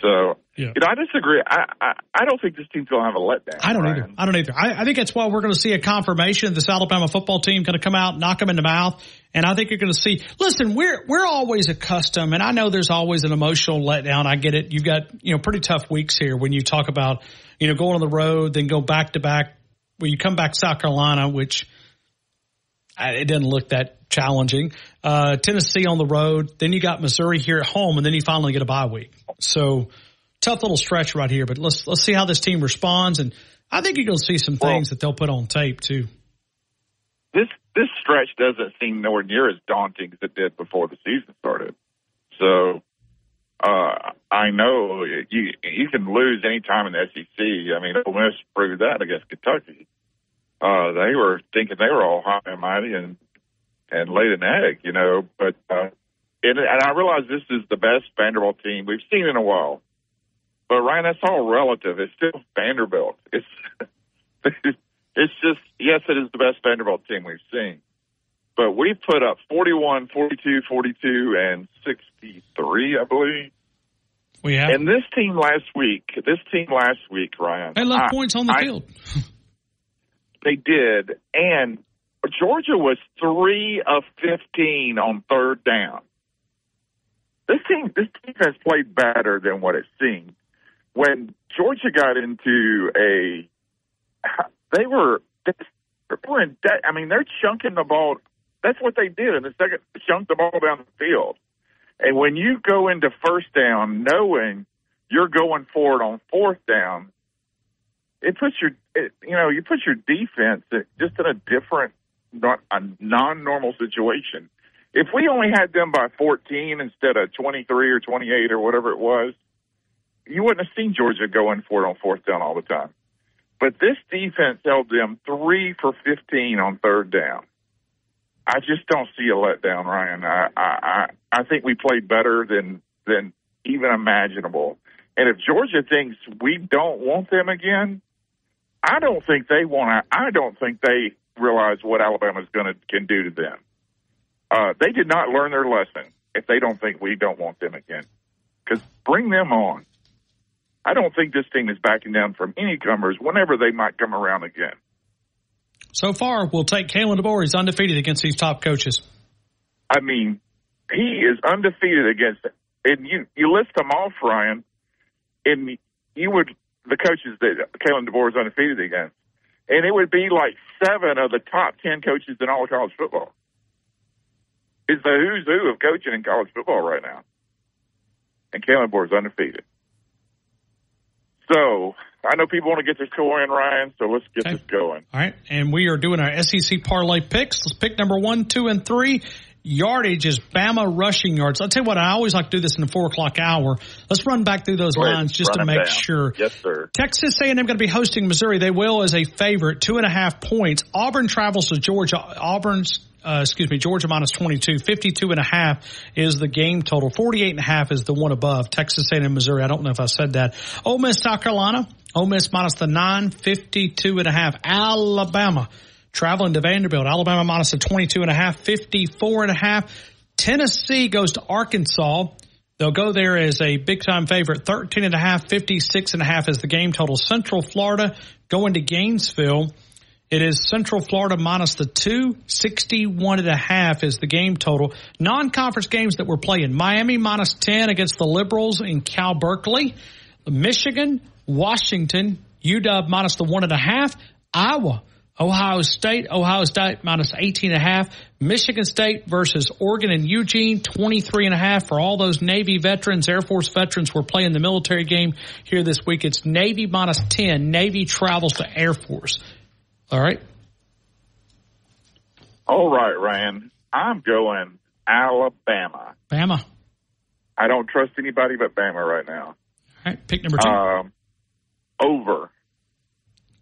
So Yeah. you know, I disagree. I, I I don't think this team's gonna have a letdown. I don't Ryan. either. I don't either. I, I think that's why we're going to see a confirmation of this Alabama football team going to come out, knock them in the mouth, and I think you're going to see. Listen, we're we're always accustomed, and I know there's always an emotional letdown. I get it. You've got you know pretty tough weeks here when you talk about you know going on the road, then go back to back. When you come back South Carolina, which it didn't look that challenging. Uh, Tennessee on the road, then you got Missouri here at home, and then you finally get a bye week. So tough little stretch right here. But let's let's see how this team responds, and I think you're going to see some things that they'll put on tape too. this this stretch doesn't seem nowhere near as daunting as it did before the season started. So uh, I know you you can lose any time in the SEC. I mean, Ole Miss proved that against Kentucky. Uh, they were thinking they were all high and mighty and and laid an egg, you know. But uh, and, and I realize this is the best Vanderbilt team we've seen in a while. But Ryan, that's all relative. It's still Vanderbilt. It's it's just yes, it is the best Vanderbilt team we've seen. But we put up 41, 42, 42, and 63, I believe. We have. And this team last week, this team last week, Ryan, They left I- points on the I- field. They did, and Georgia was three of 15 on third down. This team, this team has played better than what it seemed. When Georgia got into a, they were, they were in debt. I mean, they're chunking the ball. That's what they did in the second, chunk the ball down the field. And when you go into first down, knowing you're going for it on fourth down, it puts your, it, you know, you put your defense just in a different, not a non-normal situation. If we only had them by 14 instead of 23 or 28 or whatever it was, you wouldn't have seen Georgia going for it on fourth down all the time. But this defense held them three for 15 on third down. I just don't see a letdown, Ryan. I, I, I think we played better than than even imaginable. And if Georgia thinks we don't want them again, I don't think they want to. I don't think they realize what Alabama's going to can do to them. Uh, they did not learn their lesson if they don't think we don't want them again. Because bring them on. I don't think this team is backing down from any comers whenever they might come around again. So far, we'll take Kalen DeBoer. He's undefeated against these top coaches. I mean, he is undefeated against, and you you list them off, Ryan, and you would the coaches that Kalen DeBoer is undefeated against, and it would be like seven of the top ten coaches in all of college football. It's the who's who of coaching in college football right now, and Kalen DeBoer is undefeated. So I know people want to get this going, Ryan. So let's get this going. All right, and we are doing our SEC parlay picks. Let's pick number one, two, and three. Yardage is Bama rushing yards. I'll tell you what, I always like to do this in the four o'clock hour. Let's run back through those ahead, lines just to make down. sure. Yes, sir. Texas A&M going to be hosting Missouri. They will as a favorite, two and a half points. Auburn travels to Georgia. Auburn's, uh, excuse me, Georgia minus 22. 52 and a half is the game total. 48 and a half is the one above. Texas A&M, Missouri. I don't know if I said that. Ole Miss, South Carolina. Ole Miss minus the nine. 52 and a half. Alabama traveling to Vanderbilt. Alabama minus the 22 and a half. 54 and a half. Tennessee goes to Arkansas. They'll go there as a big time favorite, 13 and a half, 56 and a half is the game total. Central Florida going to Gainesville. It is Central Florida minus the two, 61 and a half is the game total. Non-conference games that we're playing. Miami minus 10 against the Liberals in Cal Berkeley. Michigan, Washington, UW minus the one and a half. Iowa, Ohio State, Ohio State minus 18 and a half. Michigan State versus Oregon and Eugene, 23 and a half for all those Navy veterans, Air Force veterans who are playing the military game here this week. It's Navy minus 10. Navy travels to Air Force. All right. All right, Ryan. I'm going Alabama. Bama. I don't trust anybody but Bama right now. All right. Pick number two. Um, over.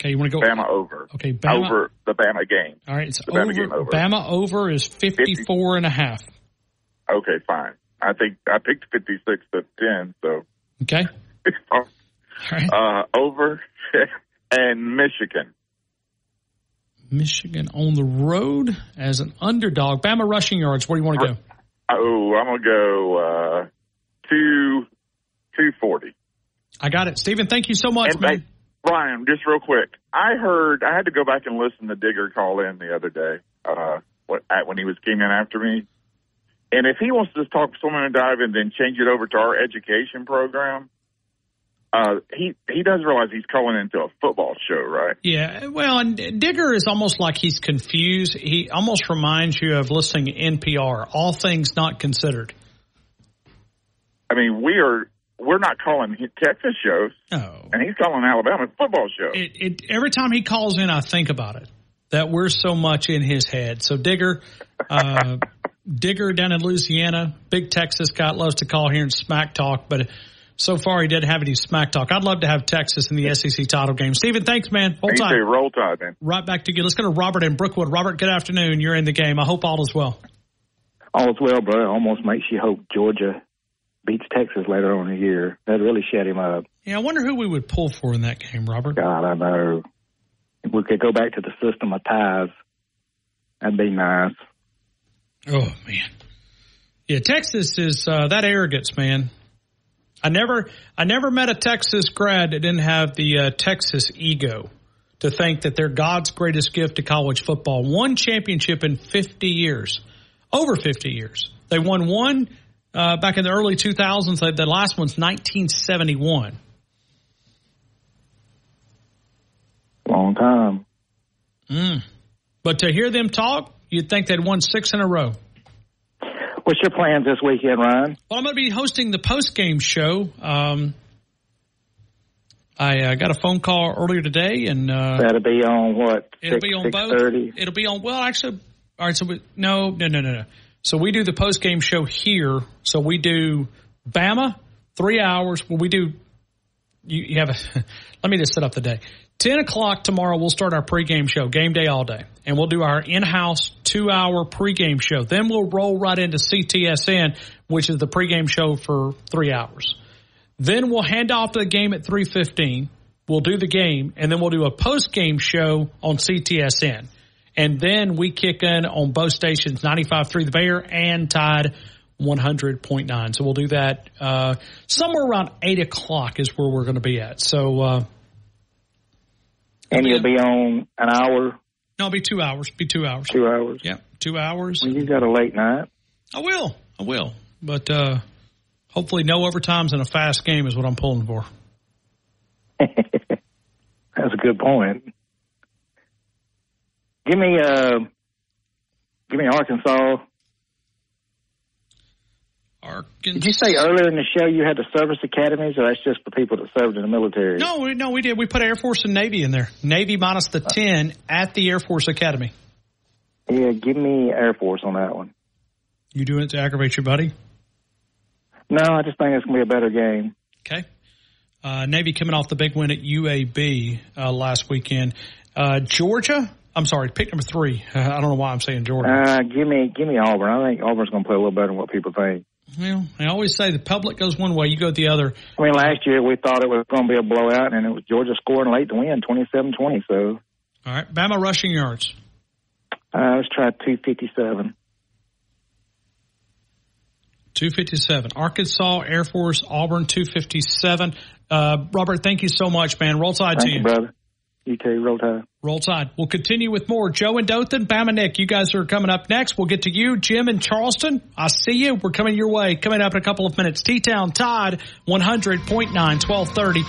Okay, you want to go Bama over. Okay, Bama. Over the Bama game. All right, it's The Bama over. game over. Bama over is 54 and a half. Okay, fine. I think I picked 56 to 10, so Okay. All right. uh, over and Michigan. Michigan on the road as an underdog. Bama rushing yards. Where do you want to go? Oh, I'm gonna go uh, two two forty. I got it. Stephen, thank you so much, And man. Ryan, just real quick, I heard I had to go back and listen to Digger call in the other day. Uh, what at, when he was came in after me, and if he wants to just talk swimming and dive and then change it over to our education program, uh, he he does realize he's calling into a football show, right? Yeah, well, and Digger is almost like he's confused. He almost reminds you of listening to NPR, all things not considered. I mean, we are we're not calling Texas shows, oh. and he's calling Alabama football shows. It, it, every time he calls in, I think about it that we're so much in his head. So Digger, uh, Digger down in Louisiana, big Texas guy loves to call here and smack talk, but so far he didn't have any smack talk. I'd love to have Texas in the SEC title game. Stephen, thanks, man. Hold Me tight. Roll Tide, man. Right back to you. Let's go to Robert in Brookwood. Robert, good afternoon. You're in the game. I hope all is well. All is well, bro. Almost makes you hope Georgia beats Texas later on in the year. That really shut him up. Yeah, I wonder who we would pull for in that game, Robert. God, I know. If we could go back to the system of ties, that'd be nice. Oh man, yeah. Texas is uh, that arrogance, man. I never, I never met a Texas grad that didn't have the uh, Texas ego to think that they're God's greatest gift to college football. One championship in 50 years, over 50 years. They won one uh, back in the early 2000s. The last one's 1971. Long time. Mm. But to hear them talk, you'd think they'd won six in a row. What's your plans this weekend, Ryan? Well, I'm going to be hosting the post game show. Um, I uh, got a phone call earlier today, and uh, That'll be on what? it'll six, be on six both. It'll be on. Well, actually, all right. So we, no, no, no, no, no. So we do the post game show here. So we do Bama three hours. Well, we do. You, you have a. let me just set up the day. Ten o'clock tomorrow. We'll start our pregame show, game day all day, and we'll do our in-house two-hour pregame show. Then we'll roll right into CTSN, which is the pregame show for three hours. Then we'll hand off the game at 3:15. We'll do the game and then we'll do a post-game show on CTSN. And then we kick in on both stations 95.3 The Bear and Tide 100.9. So we'll do that uh, somewhere around 8 o'clock is where we're going to be at. So uh, And you'll be on an hour, no, it'll be two hours. Be two hours. two hours. Yeah, two hours. Well, you got a late night. I will. I will. But uh, hopefully no overtimes in a fast game is what I'm pulling for. That's a good point. Give me uh, give me Arkansas. Arkansas. Did you say earlier in the show you had the service academies, or that's just for people that served in the military? No, we, no, we did. We put Air Force and Navy in there. Navy minus the 10 at the Air Force Academy. Yeah, give me Air Force on that one. You doing it to aggravate your buddy? No, I just think it's gonna be a better game. Okay. Uh, Navy coming off the big win at UAB uh, last weekend. Uh, Georgia, I'm sorry, pick number three. I don't know why I'm saying Georgia. Uh, give me give me Auburn. I think Auburn's gonna play a little better than what people think. well, I always say the public goes one way, you go the other. I mean, last year we thought it was going to be a blowout, and it was Georgia scoring late to win, 27-20. So All right. Bama rushing yards. uh, let's try 257. 257. Arkansas, Air Force, Auburn, 257. Uh, Robert, thank you so much, man. Roll Tide Thank to you, you. brother. You. Roll Tide. Roll Tide. We'll continue with more. Joe and Dothan, Bama Nick, you guys are coming up next. We'll get to you, Jim and Charleston. I see you. We're coming your way. Coming up in a couple of minutes. T-Town Tide, 100.9, 1230.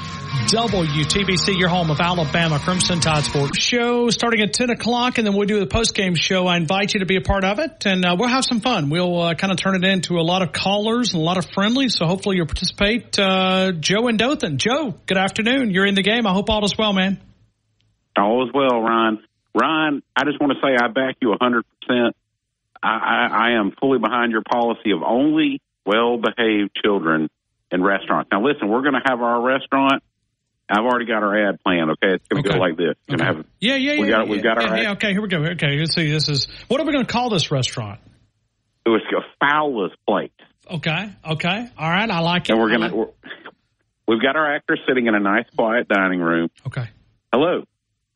WTBC, your home of Alabama Crimson Tide Sports. Show starting at 10 o'clock, and then we'll do the post-game show. I invite you to be a part of it, and uh, we'll have some fun. We'll uh, kind of turn it into a lot of callers and a lot of friendly, so hopefully you'll participate. Uh, Joe and Dothan. Joe, good afternoon. You're in the game. I hope all is well, man. All is well, Ryan. Ryan, I just want to say I back you 100%. I, I, I am fully behind your policy of only well behaved children in restaurants. Now, listen, we're going to have our restaurant. I've already got our ad plan. Okay, it's going to go like this. Going to have Yeah, yeah, yeah. we got yeah, we've got yeah, our yeah, okay, here we go. Okay, let's see. This is what are we going to call this restaurant? it was a Fowler's plate, Okay, okay, all right. I like it. and we're gonna. We're, we've got our actors sitting in a nice, quiet dining room. Okay. Hello,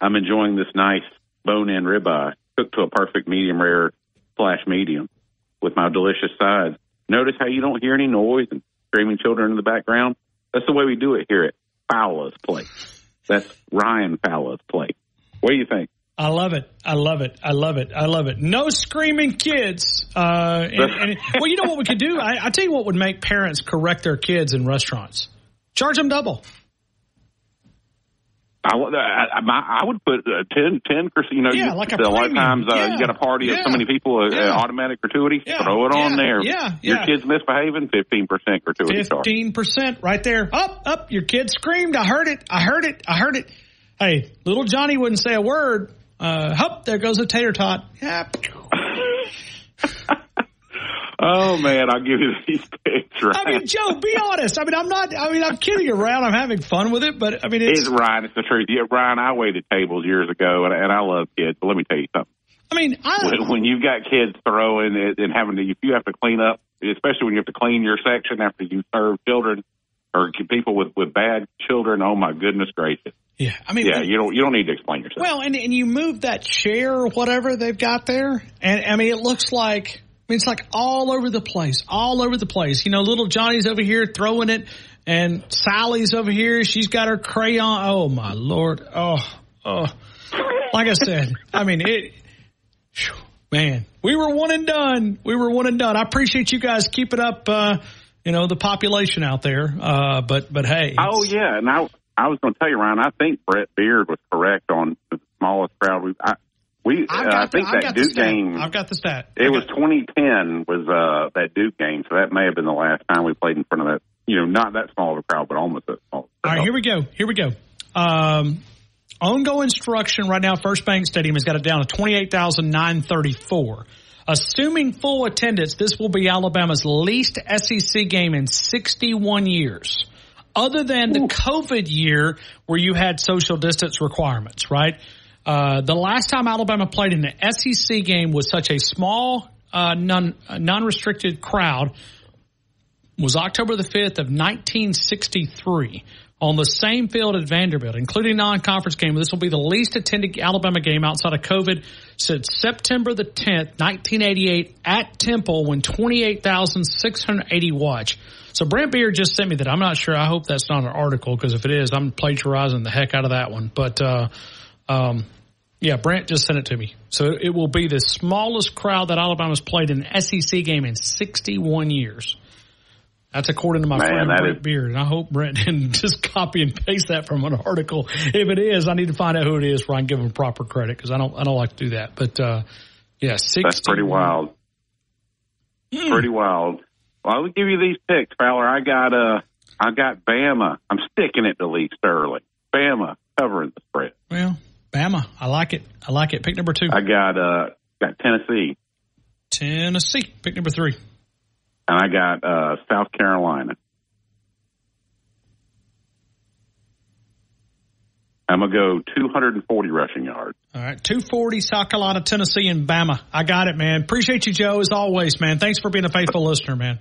I'm enjoying this nice bone-in ribeye cooked to a perfect medium rare slash medium with my delicious sides. Notice how you don't hear any noise and screaming children in the background. That's the way we do it here at Fowler's Place. That's Ryan Fowler's Place. What do you think? I love it. I love it. I love it. I love it. No screaming kids. Uh, and, and, well, you know what we could do? I, I tell you what would make parents correct their kids in restaurants. Charge them double. I, would- I, I, I would put uh, 10, 10 percent. You know, Yeah, you, like a a lot of times uh, Yeah. you got a party of Yeah. so many people, uh, Yeah. uh, automatic gratuity. Yeah. Throw it on there. Yeah. Your kids misbehaving, fifteen percent gratuity charge. Fifteen percent right there. Up, up. Your kid screamed. I heard it. I heard it. I heard it. Hey, little Johnny wouldn't say a word. Uh, hup, there goes a tater tot. Yeah. Oh man, I'll give you these picks. Right? I mean, Joe, be honest. I mean, I'm not. I mean, I'm kidding around. I'm having fun with it, but I mean, it's. It's Ryan. It's the truth. Yeah, Ryan, I waited tables years ago, and, and I love kids. But let me tell you something. I mean, I. When, when you've got kids throwing it and having to, if you have to clean up, especially when you have to clean your section after you serve children or people with with bad children. Oh my goodness gracious! Yeah, I mean, yeah, you don't you don't need to explain yourself. Well, and and you move that chair or whatever they've got there, and I mean, it looks like. Mean, it's like all over the place, all over the place. You know, little Johnny's over here throwing it, and Sally's over here. She's got her crayon. Oh my lord! Oh, oh. Like I said, I mean it. phew, Man, we were one and done. We were one and done. I appreciate you guys keeping up. Uh, you know the population out there. Uh, but but hey, Oh yeah, and I I was going to tell you, Ryan. I think Brent Beard was correct on the smallest crowd. We I, we I've uh, got I the- think I've that Duke game. I've got the stat. It was 2010 was uh that Duke game, so that may have been the last time we played in front of that. You know, not that small of a crowd, but almost that small. All right, here we go. Here we go. Um, ongoing instruction right now, First Bank Stadium has got it down to 28,934. Assuming full attendance, this will be Alabama's least SEC game in 61 years. Other than the COVID year where you had social distance requirements, right? Uh, the last time Alabama played in an SEC game with such a small, uh, non, non-restricted crowd was October the 5th of 1963 on the same field at Vanderbilt, including non-conference game. This will be the least attended Alabama game outside of COVID since September the 10th, 1988 at Temple when 28,680 watch. So Brent Beard just sent me that. I'm not sure. I hope that's not an article because if it is, I'm plagiarizing the heck out of that one. But, uh, um, yeah, Brent just sent it to me. So it will be the smallest crowd that Alabama's played in an SEC game in 61 years. That's according to my Man, friend Brent is- Beard. And I hope Brent didn't just copy and paste that from an article. If it is, I need to find out who it is before I can give him proper credit because I don't I don't like to do that. But uh, yeah, 60, That's pretty wild. Hmm. Pretty wild. Well, I'll give you these picks, Fowler. I got uh, I got Bama. I'm sticking it to Lee Sterling. Bama covering the spread. Well, Bama, I like it. I like it. Pick number two. I got uh, got Tennessee, Tennessee. Pick number three. and I got uh, South Carolina. I'm gonna go 240 rushing yards. All right, 240, South Carolina, Tennessee, and Bama. I got it, man. Appreciate you, Joe, as always, man. Thanks for being a faithful listener, man.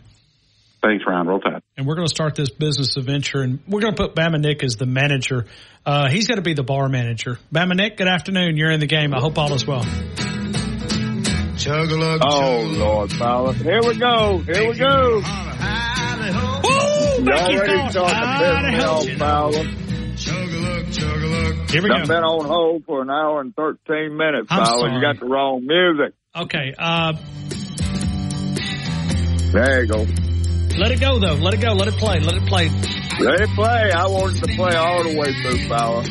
Thanks, Ryan. Roll Tide. and we're going to start this business adventure. And we're going to put Bama Nick as the manager. Uh, he's going to be the bar manager. Bama Nick, good afternoon. You're in the game. I hope all is well. Oh, Lord, fella. Here we go. Here we go. Woo! You already starting to piss me off, fella. Here we I've go. been on hold for an hour and 13 minutes, I'm fella. sorry. You got the wrong music. Okay. Uh, There you go. Let it go though. Let it go. Let it play. Let it play. Let it play. I wanted to play all the way through, fella.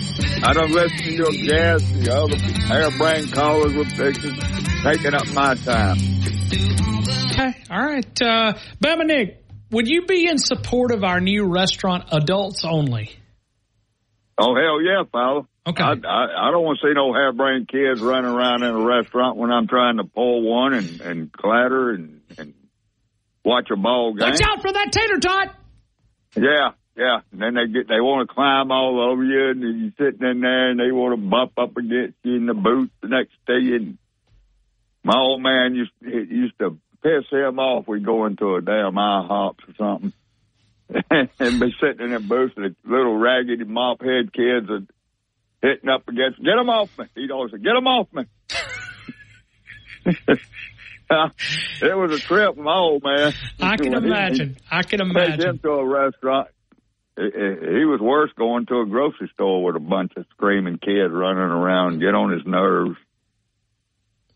I don't listen to your gas, the other hairbrain callers with pictures, taking up my time. Okay. All right. Uh, Bama Nick, would you be in support of our new restaurant, Adults Only? Oh hell yeah, fella. Okay. I, I, I don't want to see no hairbrained kids running around in a restaurant when I'm trying to pull one and, and clatter and, and watch a ball game. Watch out for that tater tot. Yeah, yeah. And then they get they want to climb all over you, and then you're sitting in there, and they want to bump up against you in the booth the next day. And my old man used used to piss him off. We go into a damn IHOP or something, and be sitting in the booth, and the little raggedy mop head kids are hitting up against. Get them off me! He'd always say, "Get them off me." it was a trip, my old man. I can When he- imagine. I can imagine. him to a restaurant. He, was worse going to a grocery store with a bunch of screaming kids running around, get on his nerves.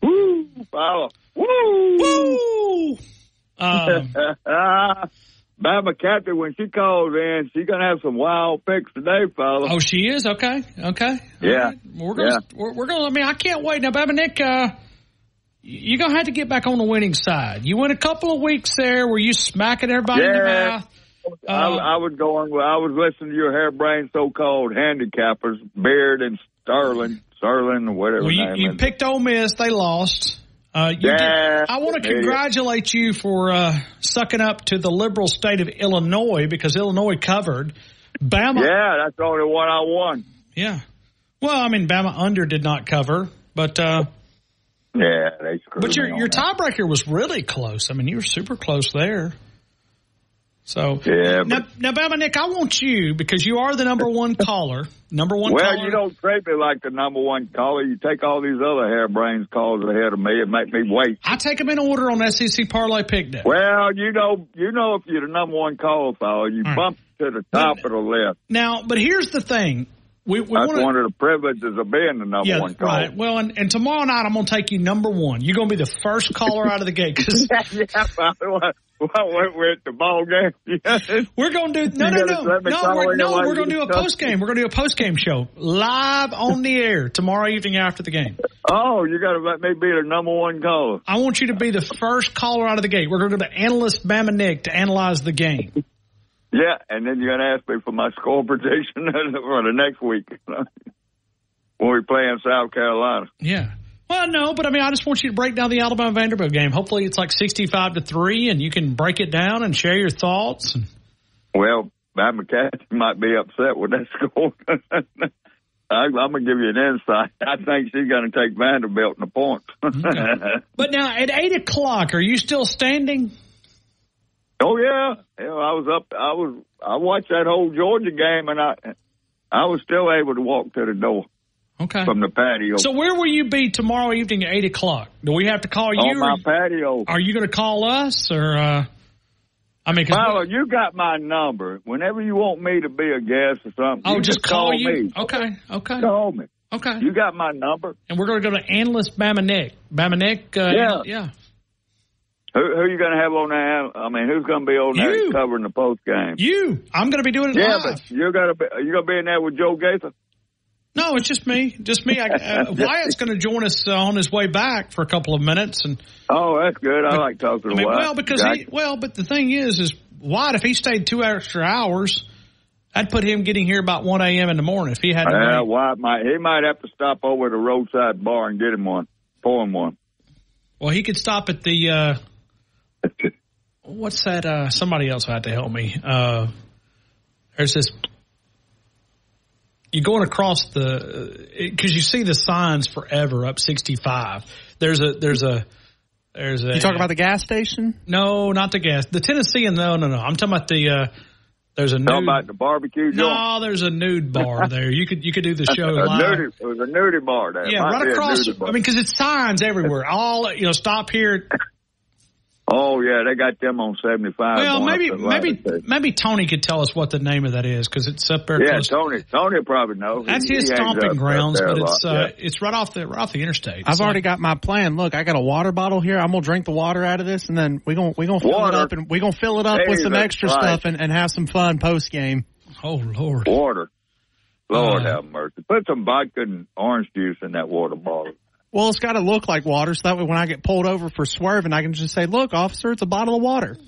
Woo, fella. Woo! Woo! Um, Bama Cathy, when she calls in, she's gonna have some wild picks today, fella. oh, she is okay. Okay. yeah, We're gonna. yeah. We're, we're gonna. I mean, I can't wait now, Bama Nick. Uh, you're gonna have to get back on the winning side. You went a couple of weeks there where you smacking everybody in the Yeah. mouth. I, Uh, I was going. I was listening to your hairbrain so-called handicappers, Beard and Sterling, Sterling, or whatever Well, you, you picked Ole Miss. They lost. Uh, you Yeah, did, I want to congratulate you for uh, sucking up to the liberal state of Illinois because Illinois covered. Bama. Yeah, that's the only one I won. Yeah. Well, I mean, Bama under did not cover, but uh, Yeah, they screwed but your your tiebreaker was really close. I mean, you were super close there. So Yeah, now, but- now, Bama Nick, I want you because you are the number one caller. Number one Well, caller. you don't treat me like the number one caller. You take all these other harebrained calls ahead of me and make me wait. I take them in order on SEC Parlay Day. Well, you know, you know, if you're the number one caller, fella, you All right. bump to the top of the list. Now, but here's the thing. We, we That's wanna, one of the privileges of being the number yeah, one caller. right. Well, and, and tomorrow night I'm going to take you number one. You're going to be the first caller out of the gate because yeah, fella. Well, we're, at the ball game. we're going to do no, You no, no, no. We're, no, we're going to do a post game. We're going to do a post game show live on the air tomorrow evening after the game. Oh, you got to let me be the number one caller. I want you to be the first caller out of the gate. We're going to go to analyst Bama Nick to analyze the game. Yeah, and then you're going to ask me for my score prediction for the next week when we play in South Carolina. Yeah. Well, no, but I mean, I just want you to break down the Alabama Vanderbilt game. Hopefully, it's like sixty-five to three, and you can break it down and share your thoughts. And Well, Matt McCarthy might be upset with that score. I, I'm going to give you an insight. I think she's going to take Vanderbilt in the points. But now at eight o'clock, are you still standing? Oh yeah, Hell, I was up. I was. I watched that whole Georgia game, and I, I was still able to walk to the door Okay. from the patio. So where will you be tomorrow evening at eight o'clock? Do we have to call you? on my patio. are you going to call us, or uh, I mean, 'cause Tyler, you got my number. Whenever you want me to be a guest or something, oh, you just call, you. me. Okay, okay, Call me. okay. You got my number. And we're going to go to analyst Bama Nick. Bama Nick. Uh, Yeah. yeah. Who, who you going to have on there? I mean, who's going to be on there You. covering the post game? You. I'm going to be doing it Yeah, live. but you're gonna be you gonna be in there with Joe Gaither. No, it's just me. Just me. I, uh, Wyatt's going to join us uh, on his way back for a couple of minutes, and Oh, that's good. I like talking I to mean, Wyatt. well, because he, well, but the thing is, is Wyatt if he stayed two extra hours, I'd put him getting here about one a.m. in the morning if he had to. Yeah, wait. Wyatt might he might have to stop over at a roadside bar and get him one, pour him one. Well, he could stop at the. Uh, what's that? Uh, somebody else had to help me. Uh, there's this. You're going across the because you see the signs forever up 65. There's a there's a there's a. You talking about the gas station? No, not the gas. The Tennessean. No, no, no. I'm talking about the uh, There's a Talking nude. about the barbecue joint. No, there's a nude bar there. You could you could do the show a live. nudie, it was a nudie bar there. Yeah, Might right across. I mean, because it's signs everywhere. All you know, stop here. Oh yeah, they got them on seventy five. Well, maybe maybe maybe Tony could tell us what the name of that is because it's up there. Yeah, close. Tony. Tony probably knows. That's He- his he stomping up- up grounds, but it's uh, yeah. it's right off the right off the interstate. I've It's already got my plan. Look, I got a water bottle here. I'm gonna drink the water out of this, and then we're gonna we're gonna fill Water. it up, and we're gonna fill it up with some extra Christ. stuff, and, and have some fun post game. Oh Lord, water. Lord Uh, have mercy. Put some vodka and orange juice in that water bottle. Well, it's got to look like water, so that way when I get pulled over for swerving, I can just say, "Look, officer, it's a bottle of water."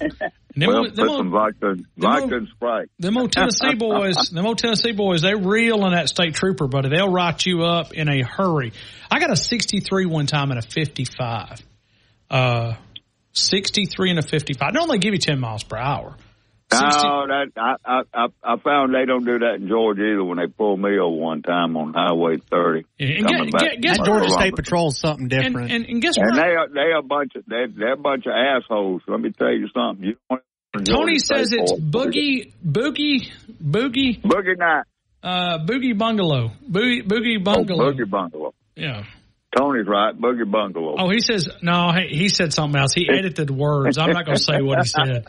Them well, old- put them old- some vodka, vodka and Sprite. Them old Tennessee boys, them old Tennessee boys, they reel in that state trooper, buddy. They'll write you up in a hurry. I got a 63 one time and a 55. Uh, 63 and a 55. They only give you 10 miles per hour. No, that I, I I I found they don't do that in Georgia either. When they pulled me over one time on Highway 30, and coming get- back get- from get- Georgia Columbus. State Patrol is something different. And, and guess And what? they are they are a bunch of they they're a bunch of assholes. Let me tell you something. You don't want to Tony Georgia says State it's boys. boogie, boogie, boogie, boogie night, uh, boogie bungalow, boogie, boogie oh, bungalow. boogie bungalow. Yeah. Tony's right, boogie bungalow. Oh, he says no. He, he said something else. He edited words. I'm not going to say what he said.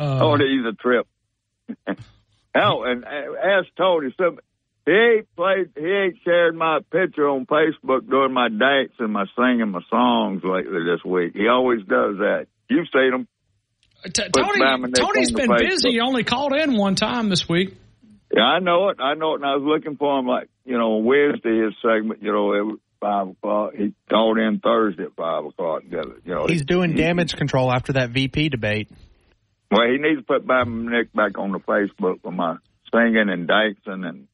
Uh, oh, he's a trip. Hell, and uh, ask Tony. Some, he ain't played. He ain't shared my picture on Facebook during my dance and my singing my songs lately this week. He always does that. You've seen him. T- Put Tony, Bama Nick Tony's on the been busy. He only called in one time this week. Yeah, I know it. I know it. And I was looking for him like, you know, on Wednesday, his segment, you know, it was five o'clock. He called in Thursday at five o'clock. You know, He's doing he- damage control after that VP debate. Well, he needs to put Bama Nick back on the Facebook for my singing and dancing and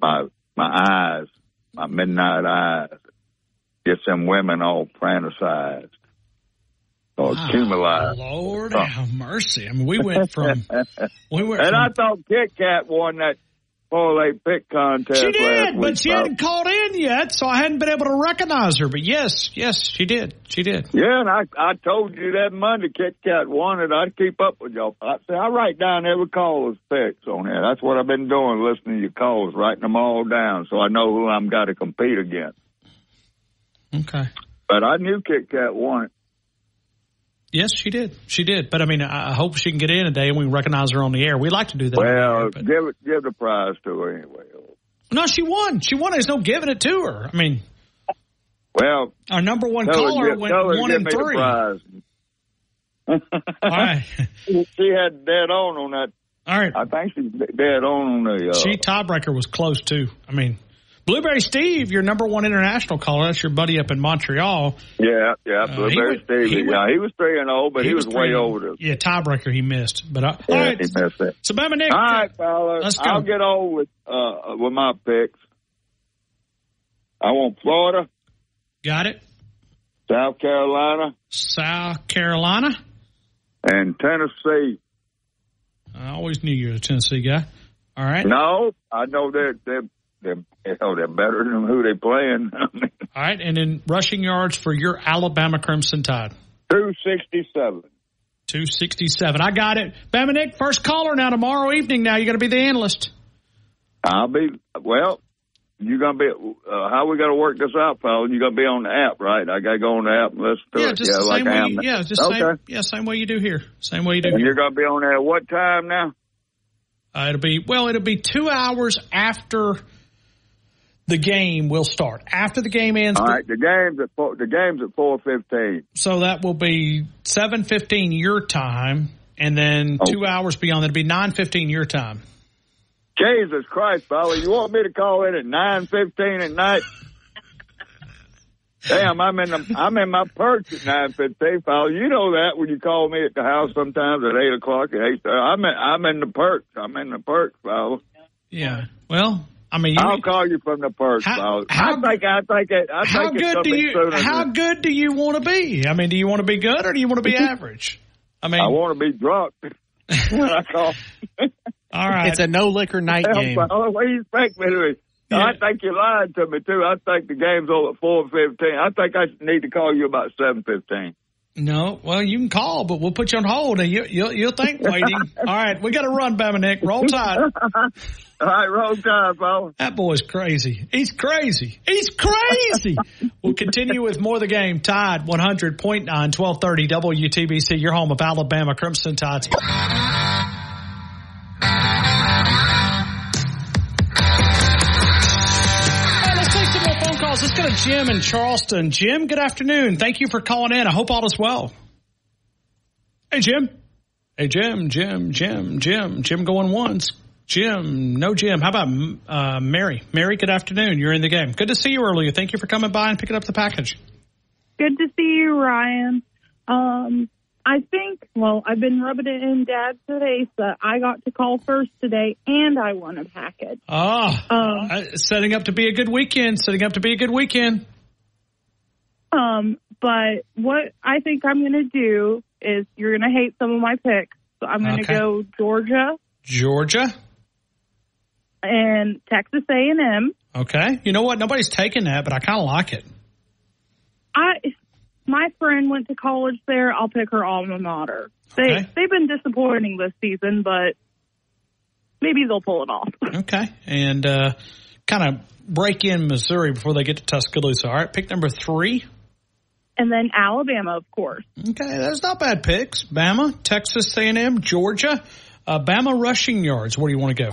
my my eyes, my midnight eyes. Get some women all fantasized or ah, accumulized. Lord Oh. have mercy. I mean, we went from we went and from I thought Kit Kat won that pick contest. She did, but she hadn't called in yet, so I hadn't been able to recognize her. But yes, yes, she did. She did. Yeah, and I I told you that Monday Kit Kat it. I'd keep up with y'all. I say I write down every caller's picks on there. That's what I've been doing, listening to your calls, writing them all down, so I know who I'm got to compete against. Okay. But I knew Kit Kat won it. Yes, she did. She did. But I mean, I hope she can get in today and we recognize her on the air. We like to do that. Well, air, but- give it give the prize to her anyway. no, she won. She won. There's no giving it to her. I mean, Well, our number one caller give- went one and three. All right. she had dead on on that. All right. I think she's dead on on the. Uh, She tiebreaker was close too. I mean, Blueberry Steve, your number one international caller. That's your buddy up in Montreal. yeah, yeah, Uh, he Blueberry Stevie. he yeah, went- he was three and zero, but he, was, way three- over the. Yeah, tiebreaker he missed. But uh, all Yeah, right, he missed it. so Bama Nick. All right, fellas. let's go. I'll get on with uh with my picks. I want Florida, Got it. South Carolina, South Carolina. and Tennessee. I always knew you were a Tennessee guy. All right. No, I know they're they're they're, hell, they're better than who they're playing. All right, and in rushing yards for your Alabama Crimson Tide. Two sixty seven. 267. I got it. Bama Nick, first caller now tomorrow evening. Now you're going to be the analyst. I'll be well. you're gonna be? Uh, how we gonna work this out, pal? You're gonna be on the app, right? I gotta go on the app and listen to Yeah, it. just yeah, the like same way. You, yeah, just okay. same. Yeah, same way you do here. Same way you do And here. you're gonna be on there at what time now? Uh, it'll be well. It'll be two hours after the game will start. After the game ends, All right, the game's at four, the game's at four fifteen. so that will be seven fifteen your time, and then Oh. two hours beyond that, it'll be nine fifteen your time. Jesus Christ, fella! You want me to call in at nine fifteen at night? Damn, I'm in the I'm in my perch at nine fifteen, fella. You know that when you call me at the house sometimes at eight o'clock at eight. I'm in I'm in the perch. I'm in the perch, fella. Yeah. Well, I mean, you, I'll call you from the perch, fella. I think I think it, I how think it's good do you how than- good do you want to be? I mean, do you want to be good or do you want to be average? I mean, I want to be drunk when I call. all right. It's a no liquor night Hell, game. fella, what do you expect me to be? I think you lied to me too. I think the game's over at four fifteen. I think I need to call you about seven fifteen. No, well, you can call, but we'll put you on hold, and you, you'll you'll think waiting. All right, we got to run, Bama Nick. Roll Tide. All right, roll tide, fellas. That boy's crazy. He's crazy. He's crazy. we'll continue with more of the game. Tide 100.9, 1230 WTBC, your home of Alabama Crimson Tides. All right, let's take some more phone calls. Let's go to Jim in Charleston. Jim, good afternoon. Thank you for calling in. I hope all is well. Hey, Jim. Hey, Jim, Jim, Jim, Jim, Jim going once. Jim, no Jim. How about uh, Mary? Mary, good afternoon. You're in the game. Good to see you earlier. Thank you for coming by and picking up the package. Good to see you, Ryan. Um, I think, well, I've been rubbing it in Dad today, that I got to call first today and I won a package. Ah, Um, uh, setting up to be a good weekend. Setting up to be a good weekend. Um, but what I think I'm going to do is you're going to hate some of my picks. So I'm going to Okay. go Georgia Georgia. And Texas A&M. Okay. You know what? Nobody's taking that, but I kind of like it. I my friend went to college there. I'll pick her alma mater. They Okay. they've been disappointing this season, but maybe they'll pull it off. Okay. And uh, kind of break in Missouri before they get to Tuscaloosa. All right. Pick number three. And then Alabama, of course. Okay, that's not bad picks. Bama, Texas A&M, Georgia, uh, Bama rushing yards. Where do you want to go?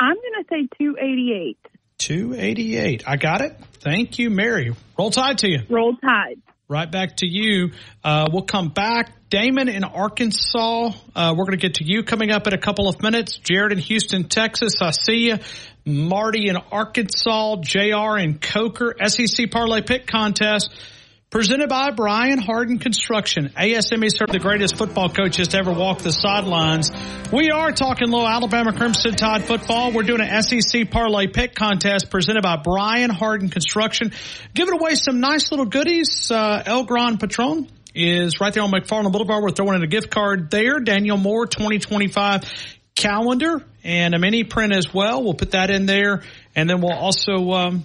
I'm going to say 288. 288. I got it. Thank you, Mary. Roll Tide to you. Roll Tide. Right back to you. Uh, we'll come back. Damon in Arkansas. Uh, we're going to get to you coming up in a couple of minutes. Jared in Houston, Texas. I see you. Marty in Arkansas. JR in Coker. SEC Parlay Pick Contest. Presented by Brian Harden Construction. ASME served the greatest football coaches to ever walk the sidelines. We are talking low Alabama Crimson Tide football. We're doing an SEC parlay pick contest presented by Brian Harden Construction. Giving away some nice little goodies. Uh, El Gran Patron is right there on McFarland Boulevard. We're throwing in a gift card there. Daniel Moore 2025 calendar and a mini print as well. We'll put that in there. And then we'll also, um,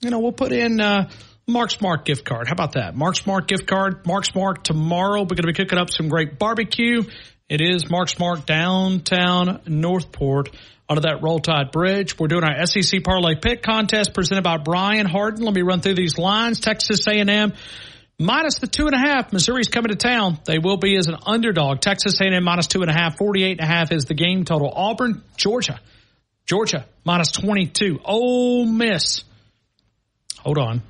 you know, we'll put in, uh, Mark Smart gift card. How about that? Mark Smart gift card. Mark Smart tomorrow. We're going to be cooking up some great barbecue. It is Mark Smart downtown Northport under that Roll Tide Bridge. We're doing our SEC Parlay Pick contest presented by Brian Harden. Let me run through these lines. Texas A&M minus the two and a half. Missouri's coming to town. They will be as an underdog. Texas A&M minus two and a half. 48 and a half is the game total. Auburn, Georgia. Georgia minus 22. Ole Miss. Hold on.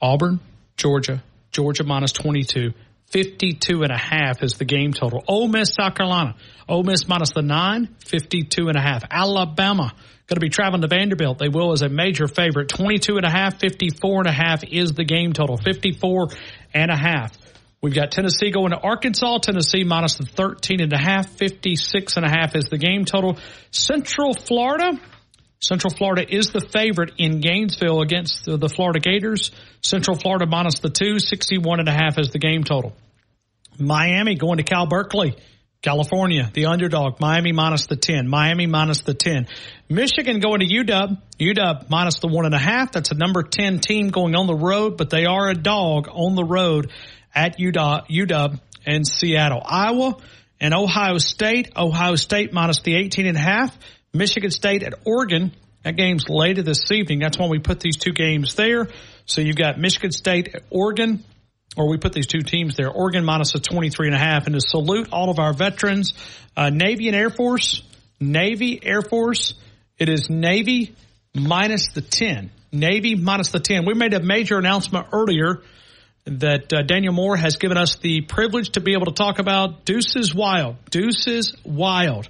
Auburn, Georgia, Georgia minus 22. 52 and a half is the game total. Ole Miss, South Carolina. Ole Miss minus the nine, 52 and a half. Alabama going to be traveling to Vanderbilt. They will as a major favorite. 22 and a half, 54 and a half is the game total. 54 and a half. We've got Tennessee going to Arkansas. Tennessee minus the 13 and a half, 56 and a half is the game total. Central Florida. Central Florida is the favorite in Gainesville against the, the Florida Gators. Central Florida minus the two, 61 and a half is the game total. Miami going to Cal Berkeley. California, the underdog, Miami minus the 10, Miami minus the 10. Michigan going to UW, UW minus the one and a half. That's a number 10 team going on the road, but they are a dog on the road at UW, UW and Seattle. Iowa and Ohio State, Ohio State minus the 18 and a half. Michigan State at Oregon. That game's later this evening. That's why we put these two games there. So you've got Michigan State at Oregon, or we put these two teams there. Oregon minus a 23 and a half. And to salute all of our veterans, uh, Navy and Air Force, Navy, Air Force, it is Navy minus the 10. Navy minus the 10. We made a major announcement earlier that uh, Daniel Moore has given us the privilege to be able to talk about Deuces Wild. Deuces Wild.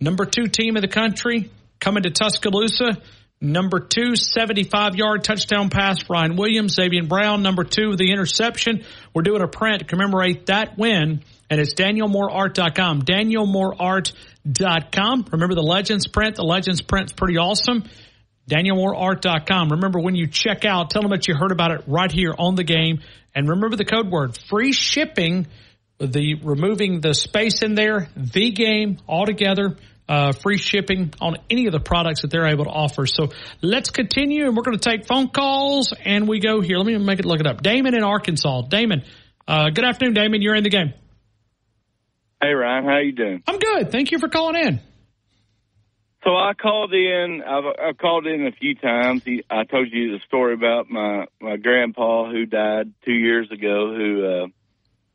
Number two team in the country coming to Tuscaloosa. Number two, 75 yard touchdown pass, Ryan Williams, Zabien Brown. Number two, the interception. We're doing a print to commemorate that win, and it's DanielMooreArt.com. DanielMooreArt.com. Remember the Legends print? The Legends print's pretty awesome. DanielMooreArt.com. Remember when you check out, tell them that you heard about it right here on the game. And remember the code word free shipping, the removing the space in there, the game altogether. Uh, free shipping on any of the products that they're able to offer. So let's continue and we're going to take phone calls and we go here. Let me make it look it up. Damon in Arkansas. Damon, Uh, good afternoon, Damon. You're in the game. Hey, Ryan. How you doing? I'm good. Thank you for calling in. So I called in. I've, I've called in a few times. He, I told you the story about my my grandpa who died two years ago, who uh,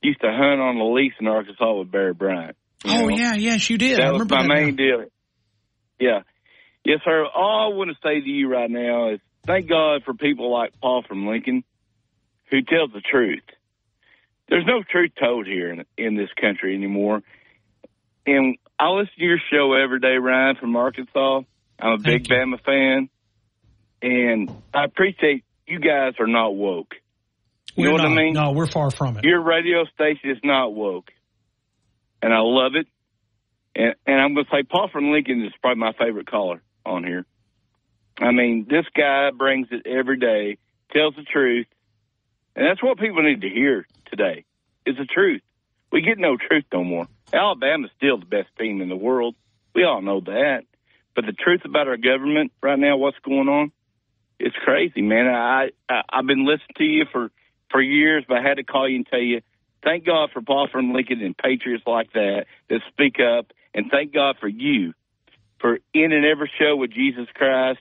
used to hunt on the lease in Arkansas with Barry Bryant. Oh know? yeah, yes, you did. That I was my that main now. deal. Yeah. Yes, sir. All I want to say to you right now is thank God for people like Paul from Lincoln who tells the truth. There's no truth told here in, in this country anymore. And I listen to your show every day, Ryan, from Arkansas. I'm a big Bama fan. And I appreciate you guys are not woke. You know We're what I mean? No, we're far from it. Your radio station is not woke, and I love it. And, and I'm going to say Paul from Lincoln is probably my favorite caller on here. I mean, this guy brings it every day, tells the truth, and that's what people need to hear today. Is the truth. We get no truth no more. Alabama's still the best team in the world. We all know that. But the truth about our government right now, what's going on, it's crazy, man. I, I I've been listening to you for for years, but I had to call you and tell you, thank God for Paul from Lincoln and patriots like that that speak up, and thank God for you for in and every show with Jesus Christ,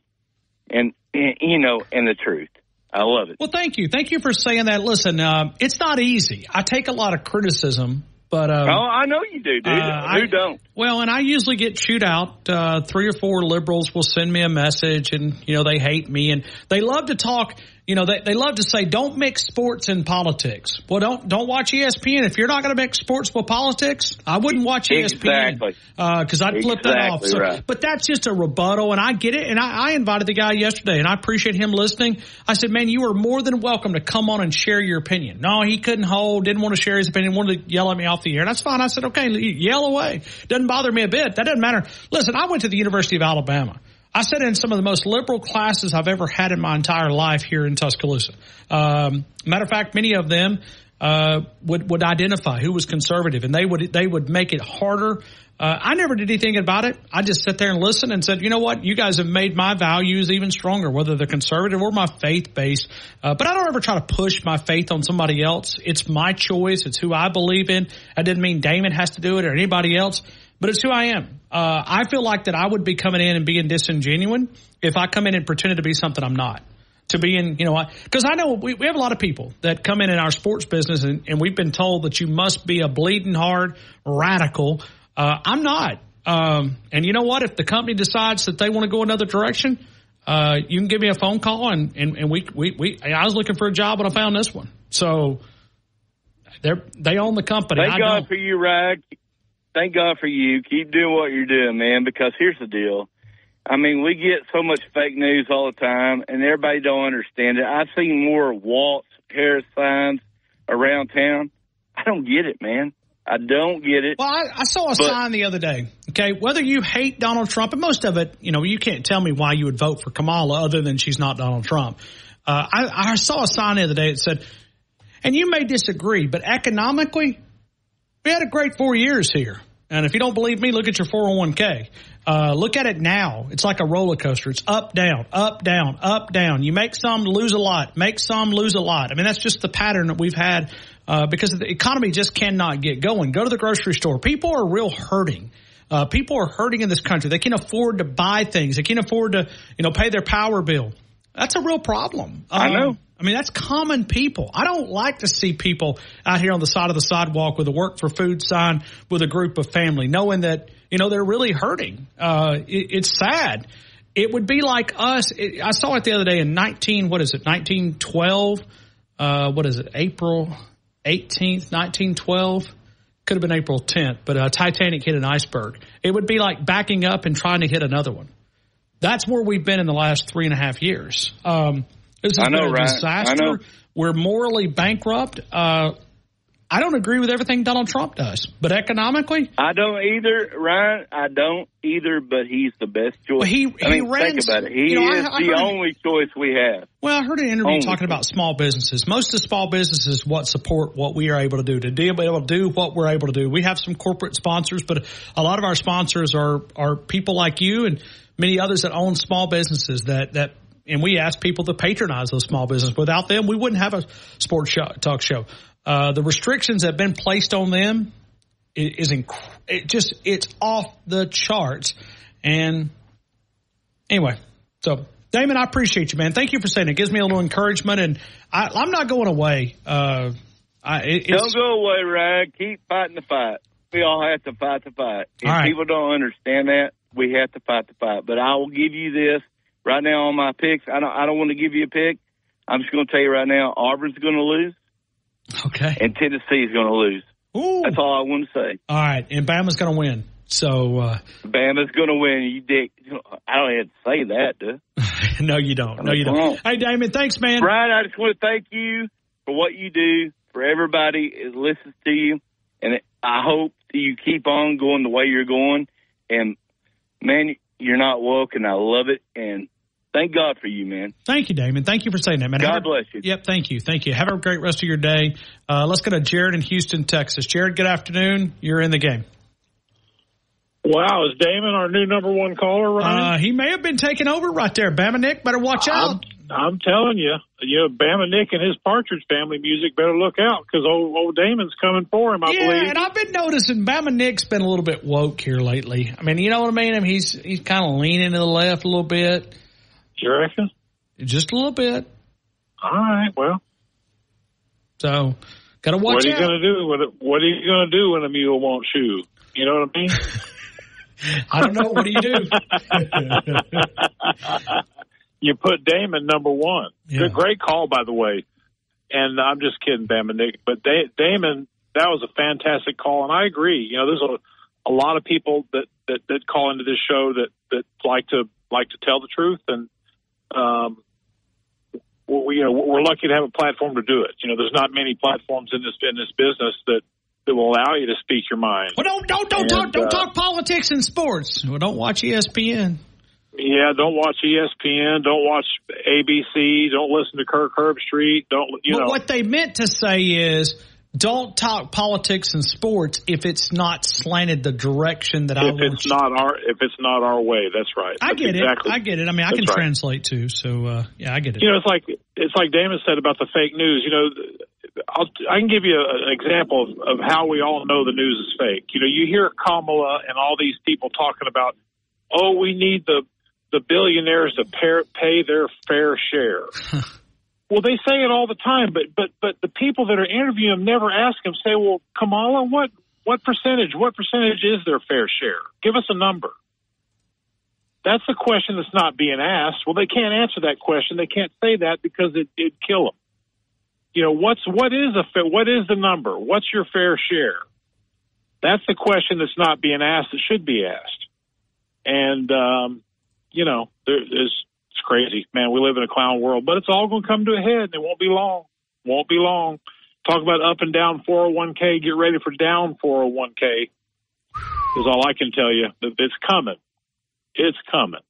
and, and you know, and the truth. I love it. Well, thank you. Thank you for saying that. Listen, um, it's not easy. I take a lot of criticism, but um, oh, I know you do, dude. uh, Who I- don't? Well, and I usually get chewed out. Uh, three or four liberals will send me a message, and you know they hate me, and they love to talk. You know, they, they love to say, "Don't mix sports and politics." Well, don't don't watch ESPN if you're not going to mix sports with politics. I wouldn't watch E ESPN Exactly. because I'd flip that off. So, right. But that's just a rebuttal, and I get it. And I, I invited the guy yesterday, and I appreciate him listening. I said, "Man, you are more than welcome to come on and share your opinion." No, he couldn't hold, didn't want to share his opinion, wanted to yell at me off the air. That's fine. I said, "Okay, yell away. Doesn't bother me a bit. That doesn't matter." Listen, I went to the University of Alabama. I sat in some of the most liberal classes I've ever had in my entire life here in Tuscaloosa. Um, matter of fact, many of them uh, would would identify who was conservative, and they would they would make it harder. Uh, I never did anything about it. I just sat there and listened and said, you know what, you guys have made my values even stronger, whether they're conservative or my faith based. Uh, but I don't ever try to push my faith on somebody else. It's my choice. It's who I believe in. That didn't mean Damon has to do it or anybody else but it's who I am. Uh, I feel like that I would be coming in and being disingenuous if I come in and pretended to be something I'm not. To be in, you know, because I know we, we have a lot of people that come in in our sports business and, and we've been told that you must be a bleeding hard radical. Uh, I'm not. Um, and you know what? If the company decides that they want to go another direction, uh, you can give me a phone call and, and, and we, we, we, I was looking for a job and I found this one. So they're, they own the company. Thank I God don't. for you, Rag. Thank God for you. Keep doing what you're doing, man. Because here's the deal. I mean, we get so much fake news all the time, and everybody don't understand it. I've seen more Walz Harris signs around town. I don't get it, man. I don't get it. Well, I, I saw a But- sign the other day. Okay, whether you hate Donald Trump, and most of it, you know, you can't tell me why you would vote for Kamala other than she's not Donald Trump. Uh, I, I saw a sign the other day that said, and you may disagree, but economically, we had a great four years here. And if you don't believe me, look at your 401k. Uh, look at it now. It's like a roller coaster. It's up, down, up, down, up, down. You make some, lose a lot. Make some, lose a lot. I mean, that's just the pattern that we've had uh, because the economy just cannot get going. Go to the grocery store. People are real hurting. Uh, people are hurting in this country. They can't afford to buy things. They can't afford to, you know, pay their power bill. That's a real problem. I know. I mean, that's common people. I don't like to see people out here on the side of the sidewalk with a work for food sign with a group of family, knowing that, you know, they're really hurting. Uh, it, it's sad. It would be like us. It, I saw it the other day in 19, what is it, 1912? Uh, what is it, April 18th, 1912? Could have been April 10th, but uh, Titanic hit an iceberg. It would be like backing up and trying to hit another one. That's where we've been in the last three and a half years. Um, this has I know, been a right? disaster. I know. We're morally bankrupt. Uh, I don't agree with everything Donald Trump does, but economically, I don't either, Ryan. I don't either, but he's the best choice. Well, he- I he mean, ran- think about it. He you know, is I the heard- only choice we have. Well, I heard an interview Only talking about small businesses. Most of the small businesses what support what we are able to do to be able to do what we're able to do. We have some corporate sponsors, but a lot of our sponsors are are people like you and many others that own small businesses that that and we ask people to patronize those small businesses. Without them, we wouldn't have a sports show, talk show. Uh, the restrictions that have been placed on them is, inc- it just it's off the charts. And anyway, so Damon, I appreciate you, man. Thank you for saying it. it gives me a little encouragement, and I, am not going away. Uh, I, it, don't go away, Ryan. Keep fighting the fight. We all have to fight the fight. If right. people don't understand that, we have to fight the fight. But I will give you this right now on my picks. I don't. I don't want to give you a pick. I'm just going to tell you right now. Auburn's going to lose. Okay. And Tennessee is going to lose. Ooh. That's all I want to say. All right, and Bama's going to win. So uh, Bama's going to win. You dick. I don't have to say that, dude. no, you don't. No, you don't. Hey, Damon, thanks, man. Brian, I just want to thank you for what you do for everybody that listens to you, and I hope you keep on going the way you're going. And man, you're not woke, and I love it. And thank God for you, man. Thank you, Damon. Thank you for saying that, man. God a- bless you. Yep, thank you. Thank you. Have a great rest of your day. Uh, let's go to Jared in Houston, Texas. Jared, good afternoon. You're in the game. Wow, is Damon our new number one caller, Ryan? Uh, he may have been taken over right there. Bama Nick, better watch out. I'm, I'm telling you, you know, Bama Nick and his Partridge Family music better look out because old, old Damon's coming for him, I believe. yeah, believe. and I've been noticing Bama Nick's been a little bit woke here lately. I mean, you know what I mean? I mean, he's he's kind of leaning to the left a little bit. You reckon? Just a little bit. All right, well. So, got to watch what are you out. to do? When, what are you going to do when a mule won't chew? You know what I mean? I don't know. What do you do? you put Damon number one. Good, great call, by the way. And I'm just kidding, Damon Nick. But da- Damon, that was a fantastic call, and I agree. You know, there's a, a lot of people that, that that call into this show that that like to like to tell the truth, and um, we, you know, we're lucky to have a platform to do it. You know, there's not many platforms in this in this business that that will allow you to speak your mind. Well, don't don't don't And, talk don't uh, talk politics and sports. Well, don't watch ESPN. Yeah, don't watch ESPN. Don't watch ABC. Don't listen to Kirk Herbstreit. Don't you but know? what they meant to say is, don't talk politics and sports if it's not slanted the direction that I if want. it's not our if it's not our way, that's right. I get exactly. it. I get it. I mean, I That's can right. translate too. So uh, yeah, I get it. You know, it's like it's like Damon said about the fake news. You know, I'll, I can give you an example of, of how we all know the news is fake. You know, you hear Kamala and all these people talking about, oh, we need the the billionaires to pay, pay their fair share. well, they say it all the time, but but but the people that are interviewing them never ask them. Say, well, Kamala, what what percentage? What percentage is their fair share? Give us a number. That's the question that's not being asked. Well, they can't answer that question. They can't say that because it, it'd kill them. You know, what's what is a what is the number? What's your fair share? That's the question that's not being asked. It should be asked. And um, you know, there, there's it's crazy, man. We live in a clown world, but it's all going to come to a head. and It won't be long. Won't be long. Talk about up and down 401k. Get ready for down 401k. Is all I can tell you. It's coming. It's coming.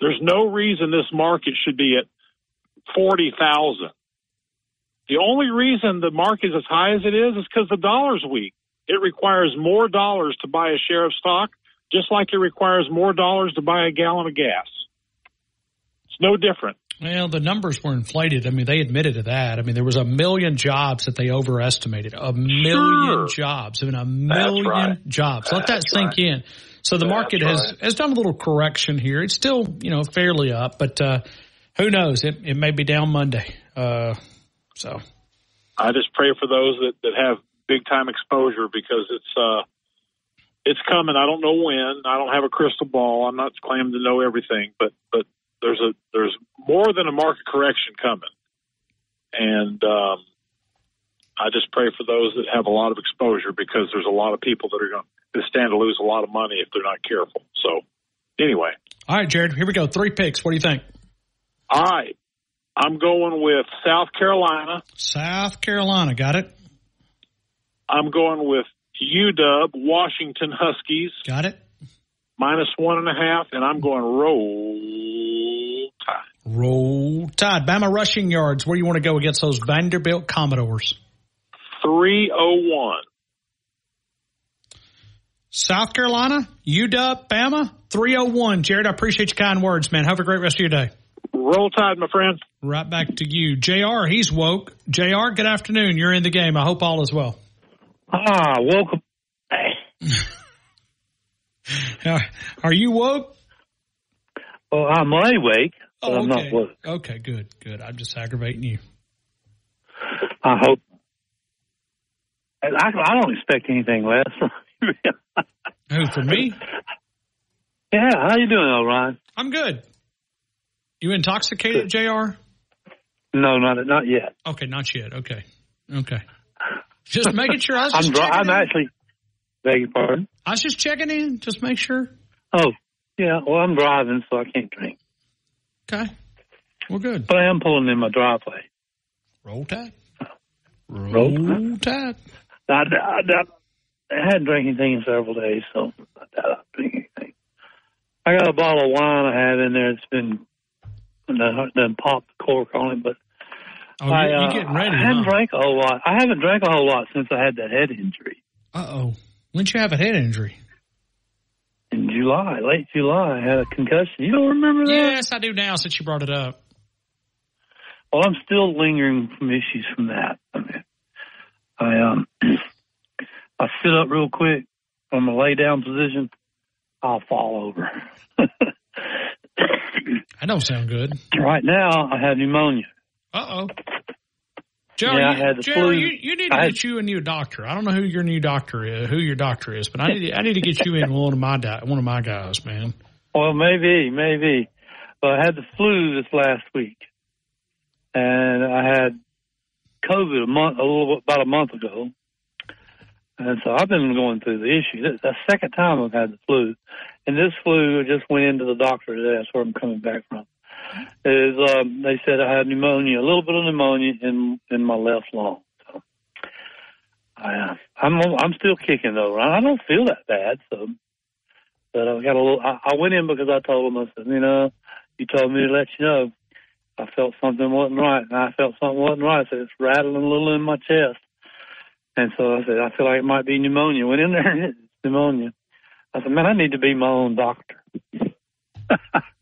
There's no reason this market should be at forty thousand. The only reason the market is as high as it is is because the dollar's weak. It requires more dollars to buy a share of stock, just like it requires more dollars to buy a gallon of gas. No different. Well, the numbers were inflated. I mean, they admitted to that. I mean, there was a million jobs that they overestimated. A million jobs. I mean, a million right. jobs. Let that sink right. in. So the That's market has, right. has done a little correction here. It's still, you know, fairly up, but, uh, who knows? It, it may be down Monday. Uh, so I just pray for those that, that have big time exposure because it's uh it's coming. I don't know when. I don't have a crystal ball. I'm not claiming to know everything, but but there's a there's more than a market correction coming. And um I just pray for those that have a lot of exposure because there's a lot of people that are going to stand to lose a lot of money if they're not careful. So anyway, all right, Jared, here we go. Three picks. What do you think? all right. I'm going with South Carolina. South Carolina. Got it? I'm going with UW, Washington Huskies. Got it? Minus one and a half, and I'm going roll tide. Roll Tide. Bama rushing yards. Where do you want to go against those Vanderbilt Commodores? 301. South Carolina, UW, Bama, 301. Jared, I appreciate your kind words, man. Have a great rest of your day. Roll Tide, my friend. Right back to you. JR, he's woke. JR, good afternoon. You're in the game. I hope all is well. Ah, Are you woke? Oh, well, I'm awake, Oh, I'm not okay. woke. Okay, good, good. I'm just aggravating you. I hope. I, I don't expect anything less. from. Who, for me? yeah, how you doing, O'Ryan? I'm good. You intoxicated, JR? No, not not yet. Okay, not yet. Okay. Okay. Just making sure. I was. I'm, checking I'm actually. Beg your pardon. I was just checking in. Just make sure. Oh, yeah. Well, I'm driving, so I can't drink. Okay. Well, good. But I am pulling in my driveway. Roll tide. Roll tide. I, I, I, I hadn't drank anything in several days, so I doubt I'll drink anything. I got a bottle of wine I have in there. It's been done, done popped the cork on it, but Oh, I, you're, uh, you're getting ready. I haven't huh? drank a whole lot. I haven't drank a whole lot since I had that head injury Uh oh. When'd you have a head injury? in July, late July. I had a concussion. You don't remember that? Yes, I do now since you brought it up. Well, I'm still lingering from issues from that. I mean, I um, I sit up real quick from a lay down position. I'll fall over. I don't sound good. right now, I have pneumonia. Uh oh. Joe, Yeah, I you, had the Joe, flu. you, you need to I had- get you a new doctor. I don't know who your new doctor is, who your doctor is, but I need to, I need to get you in one of my di- one of my guys, man. Well, maybe, maybe. But I had the flu this last week, and I had COVID a month, a little about a month ago, and so I've been going through the issue. The second time I've had the flu, and this flu I just went into the doctor today. That's where I'm coming back from. Is um, they said I had pneumonia, a little bit of pneumonia in in my left lung. So I, uh, I'm I'm still kicking though. I don't feel that bad, so but I got a little. I, I went in because I told him. I said, you know, you told me to let you know. I felt something wasn't right, and I felt something wasn't right. Said it's rattling a little in my chest, and so I said I feel like it might be pneumonia. Went in there, and it's pneumonia. I said, man, I need to be my own doctor.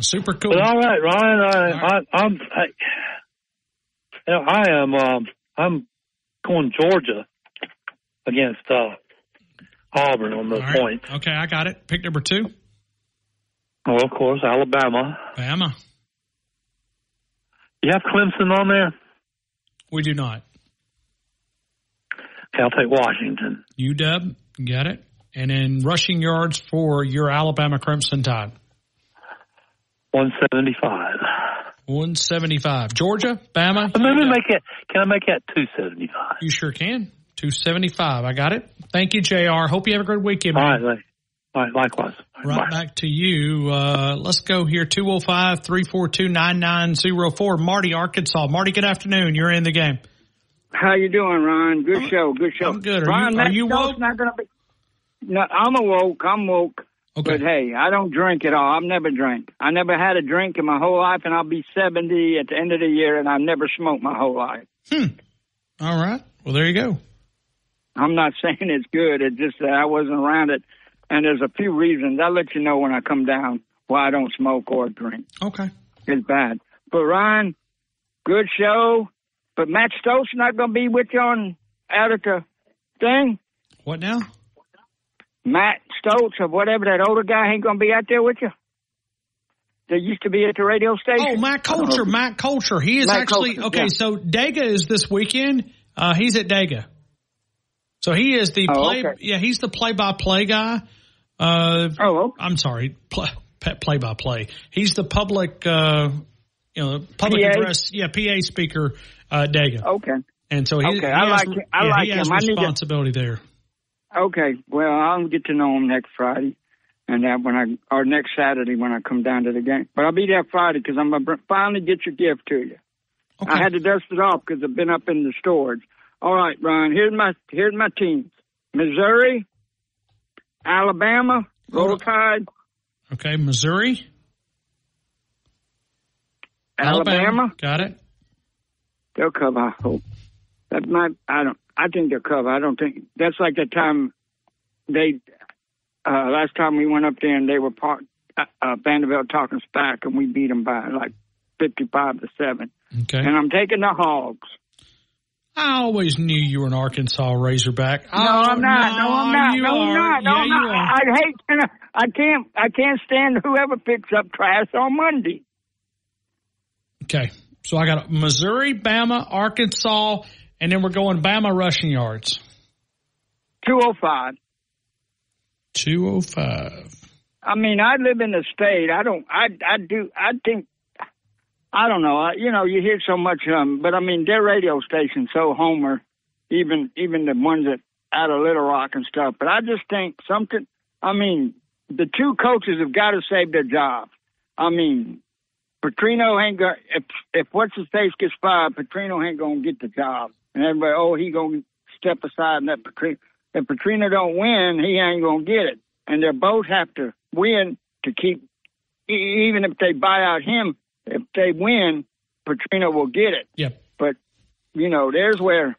Super cool. But all right, Ryan, I, I I'm I, you know, I am um I'm going Georgia against uh Auburn on those All right. points. Okay, I got it. Pick number two. Well, of course, Alabama. Bama. You have Clemson on there? We do not. Okay, I'll take Washington. UW. Got it. And then rushing yards for your Alabama Crimson Tide. 175. 175. Georgia, Bama. Let me make it. Can I make that 275? You sure can. 275. I got it. Thank you, JR. Hope you have a good weekend. All man. right, like, all right likewise. Right back to you. Uh, let's go here. 205 342 9904. Marty, Arkansas. Marty, good afternoon. You're in the game. How you doing, Ron? Good show. Good show. I'm good. Are Ron, you- are you woke? Not gonna be. No, I'm awoke. I'm woke. Okay. But hey, I don't drink at all. I've never drank. I never had a drink in my whole life, and I'll be 70 at the end of the year, and I've never smoked my whole life. Hmm. All right. Well, there you go. I'm not saying it's good. It's just that I wasn't around it, and there's a few reasons. I'll let you know when I come down why I don't smoke or drink. Okay. It's bad. But Ryan, good show. But Matt Stokes not going to be with you on out at the thing. What now? Matt Stokes or whatever that older guy ain't going to be out there with you. They used to be at the radio station. Oh, Matt Coulter. Matt Coulter. He is actually Coulter, okay. yeah. So Dega is this weekend. Uh, he's at Dega. So he is the Oh, play. okay. Yeah, he's the play-by-play guy. Uh, oh, I'm sorry, play, play-by-play. He's the public. Uh, you know, public PA? address. Yeah, PA speaker. Uh, Dega. Okay. And so he, Okay, he I has, like him. I yeah, like he has him. I need to- responsibility there. Okay. Well, I'll get to know him next Friday, and that when I or next Saturday when I come down to the game. But I'll be there Friday because I'm gonna br- finally get your gift to you. I had to dust it off because I've been up in the storage. All right, Ron. Here's my here's my teams: Missouri, Alabama, Roll Tide, Okay, Missouri, Alabama. Got it. They'll cover. I hope. That might. I don't. I think they'll cover. I don't think that's like the time they. Uh, last time we went up there and they were part. uh, Vanderbilt talking back, and we beat them by like fifty-five to seven. Okay. And I'm taking the Hogs. I always knew you were an Arkansas Razorback. No, I'm not. No, I'm not. you no, I'm not. No, Yeah, I'm you not. are. I hate. I can't. I can't stand whoever picks up trash on Monday. Okay. So I got Missouri, Bama, Arkansas, and then we're going Bama rushing yards. Two oh five. 205. I mean, I live in the state. I don't. I. I do. I think. I don't know. I, you know, you hear so much, um, but I mean, their radio station so homer, even even the ones that out of Little Rock and stuff. But I just think something. I mean, the two coaches have got to save their jobs. I mean, Petrino ain't going. If if what's his face gets fired, Petrino ain't gonna get the job. And everybody, oh, he gonna step aside and let Petrino. If Petrino don't win, he ain't gonna get it. And they both have to win to keep. Even if they buy out him, if they win, Petrino will get it. Yep. But you know, there's where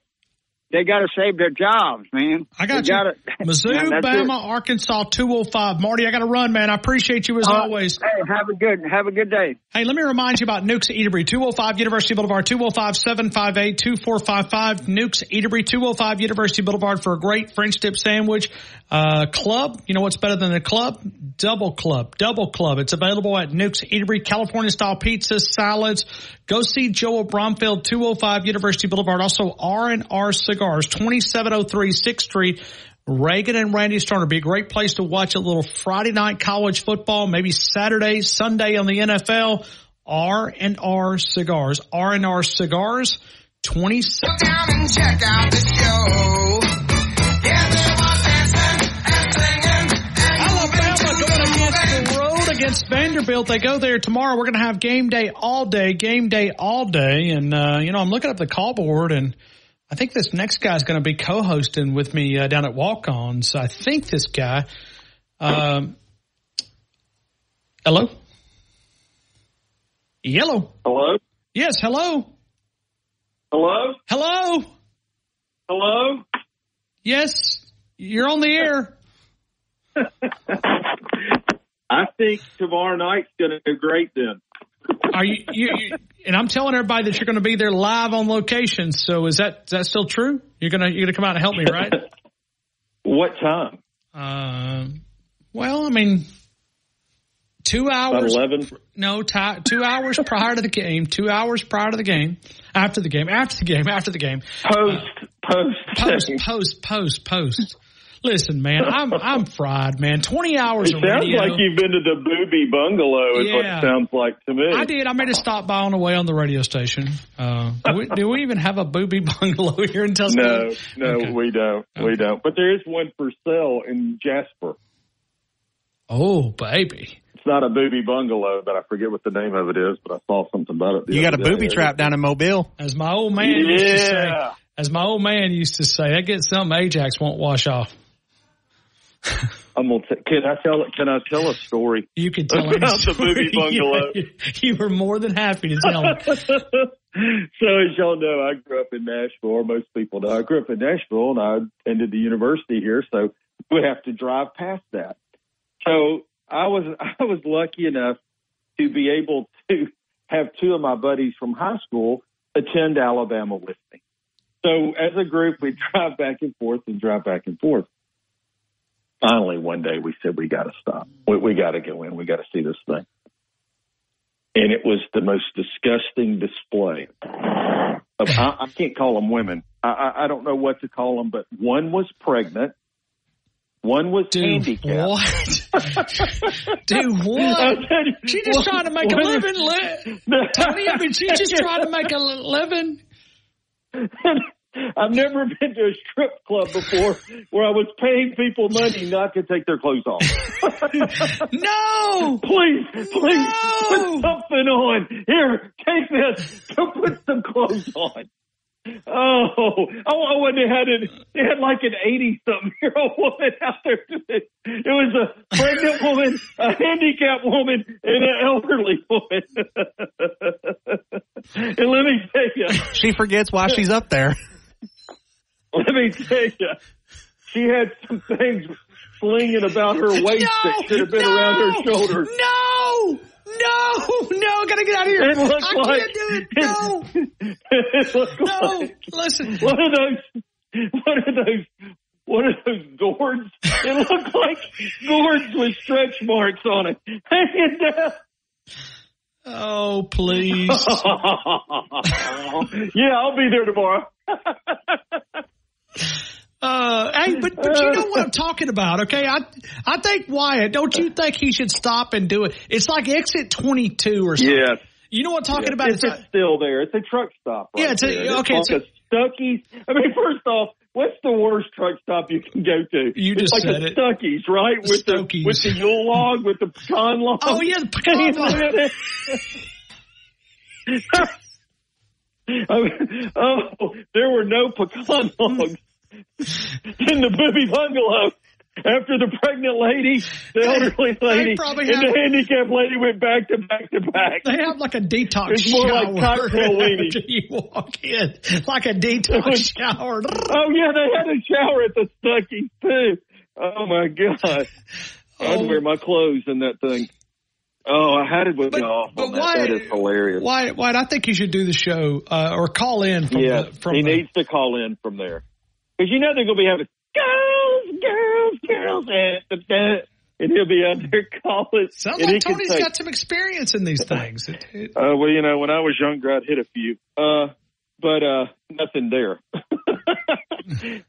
they got to save their jobs, man. I got They you. gotta- Mizzou, that's Bama, it. Arkansas, 205. Marty, I got to run, man. I appreciate you as Uh, always. Hey, have a good have a good day. Hey, let me remind you about Nukes Eatery, 205 University Boulevard, 205-758-2455. Nukes Eatery, 205 University Boulevard for a great French dip sandwich. Uh, club, you know what's better than a club? Double Club, Double Club. It's available at Nukes Eatery, California style pizzas, salads. Go see Joel Bromfield, 205 University Boulevard. Also R&R Cigars, 2703 6th Street. Reagan and Randy Starner be a great place to watch a little Friday night college football, maybe Saturday, Sunday on the NFL. R and R cigars. R and R cigars. Twenty. Down and check out the show. Against the road against Vanderbilt. They go there tomorrow. We're going to have game day all day. Game day all day. And uh, you know, I'm looking up the call board and. I think this next guy's going to be co-hosting with me uh, down at Walk-Ons. I think this guy. Um, hello. Yellow. Hello? Yes. Hello. Hello? Hello. Hello? Yes. You're on the air. I think tomorrow night's going to go great then. Are you, you, you? And I'm telling everybody that you're going to be there live on location. So is that is that still true? You're gonna you're gonna come out and help me, right? What time? Um. Well, I mean, two hours. About 11? No, ti two hours prior to the game. Two hours prior to the game. After the game. After the game. After the game. Post. post. Post. Post. Post. Post. Listen, man, I'm I'm fried, man. Twenty hours It of sounds radio. like you've been to the Booby Bungalow, is what Yeah. it sounds like to me. I did. I made a stop by on the way on the radio station. Uh, do, we, do we even have a booby bungalow here in No, Tuscaloosa? no, Okay. we don't. We don't. But there is one for sale in Jasper. Oh, baby. It's not a booby bungalow, but I forget what the name of it is. But I saw something about it. the You got a other day. booby trap down in Mobile. As my old man used to say, as my old man used to say, I get something Ajax won't wash off. I'm gonna. T- can I tell? Can I tell a story? You could tell about the movie bungalow. Yeah, you were more than happy to tell so as y'all know, I grew up in Nashville, or most people know. I grew up in Nashville, and I attended the university here, so we have to drive past that. So I was I was lucky enough to be able to have two of my buddies from high school attend Alabama with me. So as a group, we drive back and forth and drive back and forth. Finally, one day we said we got to stop. We, we got to go in. We got to see this thing and it was the most disgusting display of I, I can't call them women. I, I, I don't know what to call them, but one was pregnant, one was handicapped. What? Dude, what? She just trying to make a living. Li- Tony, I mean, she just trying to make a living. I've never been to a strip club before where I was paying people money not to take their clothes off. no, please, please put something on. Here, take this. Go put some clothes on. Oh, oh, I wouldn't have had it. They had like an eighty-something year old woman out there. It was a pregnant woman, a handicapped woman, and an elderly woman. and let me tell you, She forgets why she's up there. Let me tell you, she had some things slinging about her waist that should have been around her shoulders. No, no, no! Gotta get out of here. It looked I like can't do it. No, it looked no. like Listen, one of those, one of those, one of those gourds. It looked like gourds with stretch marks on it, hanging down. Oh, please. yeah, I'll be there tomorrow. Uh, hey, but but you know what I'm talking about, okay? I I think Wyatt, don't you think he should stop and do it? It's like exit 22 or something. Yes. You know what I'm talking Yeah, about? It's, It's it's still there. It's a truck stop. Right Yeah, it's a- there. okay, It's it's a Stuckey's. I mean, first off, what's the worst truck stop you can go to? You it's just like said a it. Stuckey's, right? With the with the Yule log, with the pecan log. Oh, yeah, the pecan log. I oh, there were no pecan logs in the booby bungalow. After the pregnant lady, the elderly lady, probably and the handicapped lady went back to back to back. They have like a detox It's more shower. like cocktail after you walk in, like a detox shower. Oh yeah, they had a shower at the Stuckey's too. Oh my god! I'd wear oh. my clothes in that thing. Oh, I had it with but on that. why- that is hilarious. Wyatt, Wyatt, I think you should do the show uh, or call in from yeah, the, from he the, needs to call in from there because you know they're going to be having girls, girls, girls, and, and he'll be out there calling. Sounds like Tony's say, got some experience in these things. It- it- Uh, well, you know, when I was younger, I'd hit a few, uh, but uh, nothing there.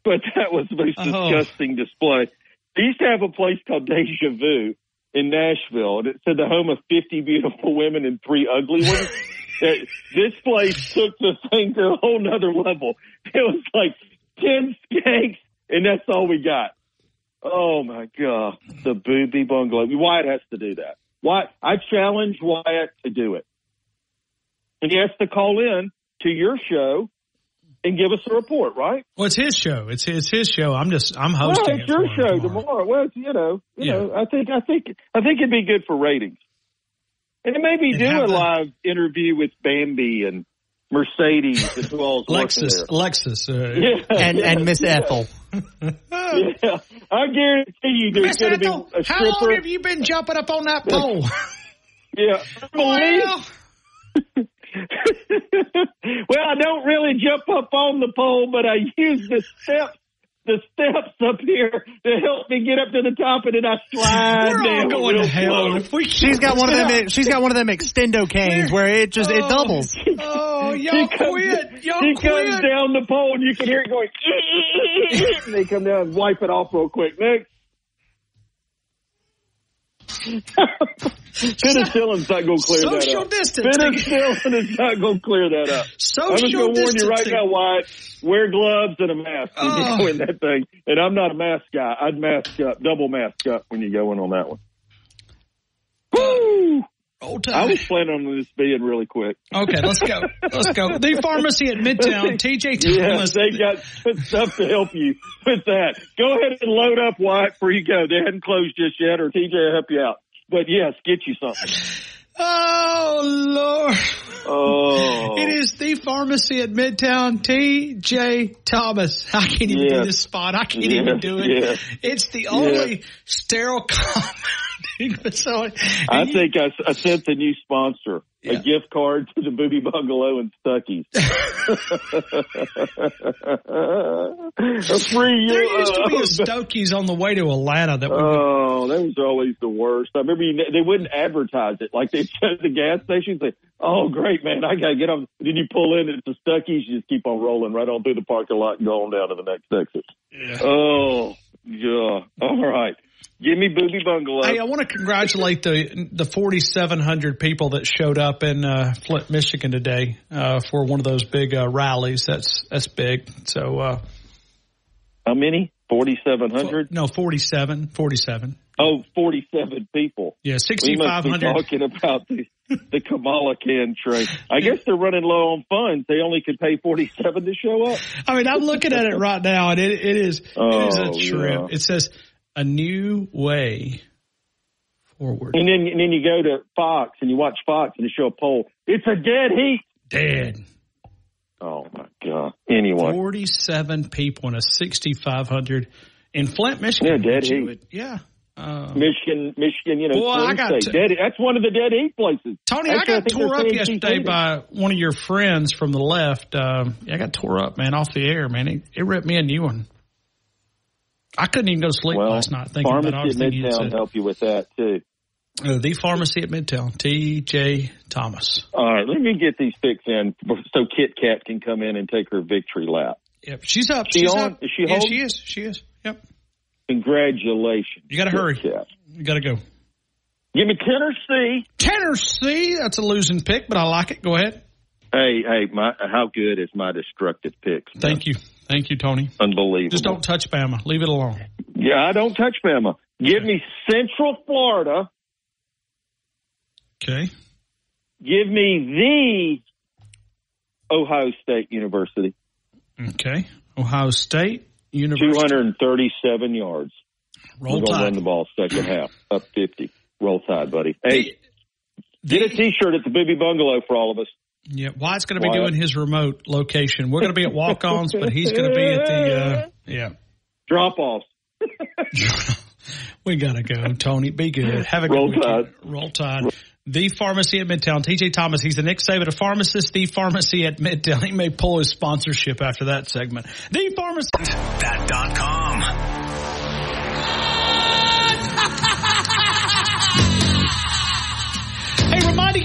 but that was the most Oh. disgusting display. They used to have a place called Deja Vu in Nashville, and it said the home of 50 beautiful women and three ugly ones. This place took the thing to a whole nother level. It was like 10 skanks, and that's all we got. Oh my God. The booby bungalow. Wyatt has to do that. Wyatt, I challenge Wyatt to do it. And he has to call in to your show and give us a report, right? well, it's his show. It's it's his show. I'm just I'm hosting. Well, hosting it's it. your show tomorrow. tomorrow. Well, it's, you know, you Yeah. know, I think, I think, I think it'd be good for ratings. And maybe And do have a the- live interview with Bambi and Mercedes as well as Lexus. Lexus, uh, Yeah. and and Miss Ethel. Yeah, I guarantee you there's Miss going to be Ethel, a how long have you been jumping up on that pole? Yeah. well, well, I don't really jump up on the pole, but I use the steps, the steps up here to help me get up to the top, and then I slide we're all down. going to hell. If we She's got one of them. She's got one of them extendo canes where it just it oh. doubles. Oh, y'all comes- quit! Y'all he quit! comes down the pole, and you can hear it going. and they come down and wipe it off real quick. Next. Penicillin's not going to clear that Social up. distancing. Penicillin is not going to clear that up. I'm just going to warn you right now, Wyatt. Wear gloves and a mask when Oh. you go in that thing. And I'm not a mask guy. I'd mask up, double mask up when you go in on that one. Woo! I was planning on this being really quick. Okay, let's go. Let's go. The pharmacy at Midtown, TJ Thomas. they got stuff to help you with that. Go ahead and load up, Wyatt, before you go. They hadn't closed just yet, or TJ will help you out. But yes, get you something. Oh Lord! Oh. It is the pharmacy at Midtown, TJ Thomas. I can't even Yes. do this spot. I can't Yes, even do it. yes. It's the only sterile compounding facility. I you- think I, I sent the new sponsor a gift card to the Booby Bungalow and Stuckey's. a free there used to be a Stuckey's on the way to Atlanta that Oh, that was always the worst. I remember you, they wouldn't advertise it. Like they said the gas station, say, "Oh, great, man, I gotta get on." Then you pull in, it's a Stuckey's. You just keep on rolling right on through the parking lot and go on down to the next exit. Oh, yeah. All right. Give me Booby Bungalow. Hey, I want to congratulate the the 4,700 people that showed up in uh, Flint, Michigan today uh, for one of those big uh, rallies. That's that's big. So uh, How many? Forty-seven hundred. no, 47, 47. Oh, 47 people. Yeah, We 6,500. talking about the, the Kamala can train. I guess they're running low on funds. They only could pay 47 to show up. I mean, I'm looking at it right now, and it, it is it is Oh, a trip. yeah. It says a new way forward. And then, and then you go to Fox and you watch Fox and they show a poll. It's a dead heat. Dead. Oh my God. Anyway. 47 people in a 6,500. in Flint, Michigan. Yeah, dead heat. would- Yeah. Uh, Michigan, Michigan, you know, Boy, I got to- dead, that's one of the dead heat places. Tony, I got think tore up yesterday by one of your friends from the left. Um, I got tore up, man, off the air, man. It, it ripped me a new one. I couldn't even go to sleep well, last night thinking about all the pharmacy at you Midtown said. help you with that too. Uh, the pharmacy at Midtown, T.J. Thomas. All right, let me get these picks in so Kit Kat can come in and take her victory lap. Yep, she's up. She she's on? up. Is she yeah, home? she is. She is. Yep. Congratulations. You got to hurry. Kat. You got to go. Give me Tennessee. Tennessee. That's a losing pick, but I like it. Go ahead. Hey, hey, my how good is my destructive picks? Thank you. Thank you, Tony. Unbelievable. Just don't touch Bama. Leave it alone. Yeah, I don't touch Bama. Give me Central Florida. Okay. Give me the Ohio State University. Okay. Ohio State University. 237 yards. Roll We're going to run the ball second half. Up 50. Roll Tide, buddy. Hey, get a T-shirt at the Booby Bungalow for all of us. Yeah, Wyatt's going to be Wyatt. doing his remote location. We're going to be at walk-ons, but he's going to be at the uh, yeah. Drop-offs. We got to go, Tony. Be good. Have a good Roll weekend. Roll Tide. The pharmacy at Midtown. TJ Thomas. He's the Nick Saban of pharmacist. The pharmacy at Midtown. He may pull his sponsorship after that segment. The pharmacy. That.com.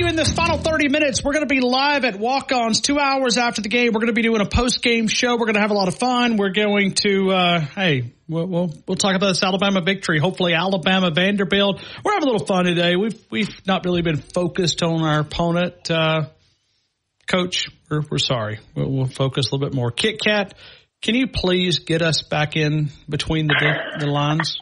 in this final 30 minutes, we're going to be live at walk-ons two hours after the game. We're going to be doing a post-game show. We're going to have a lot of fun. We're going to, uh, hey, we'll, we'll, we'll talk about this Alabama victory. Hopefully Alabama, Vanderbilt. We're having a little fun today. We've, we've not really been focused on our opponent. Uh, coach, we're, we're sorry. We'll, we'll focus a little bit more. Kit Kat, can you please get us back in between the, the lines?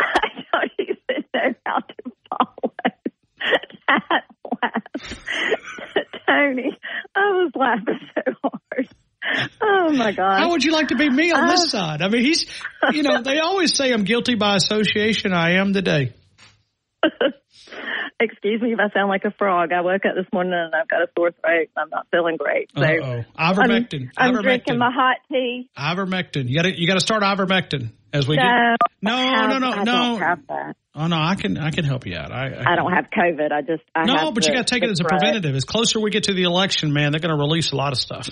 I don't even know how to follow that laugh. Tony, I was laughing so hard. Oh my God! How would you like to be me on Uh, this side? I mean, he's, you know, they always say I'm guilty by association. I am today. Excuse me if I sound like a frog. I woke up this morning and I've got a sore throat. I'm not feeling great. So Uh-oh. Ivermectin. I'm, I'm Ivermectin. drinking my hot tea. Ivermectin. You got to you got to start ivermectin as we no, get. No, no, no, I no. don't have that. Oh no, I can I can help you out. I, I, I don't have COVID. I just I no, but you got to take it as a preventative. As closer we get to the election, man, they're going to release a lot of stuff.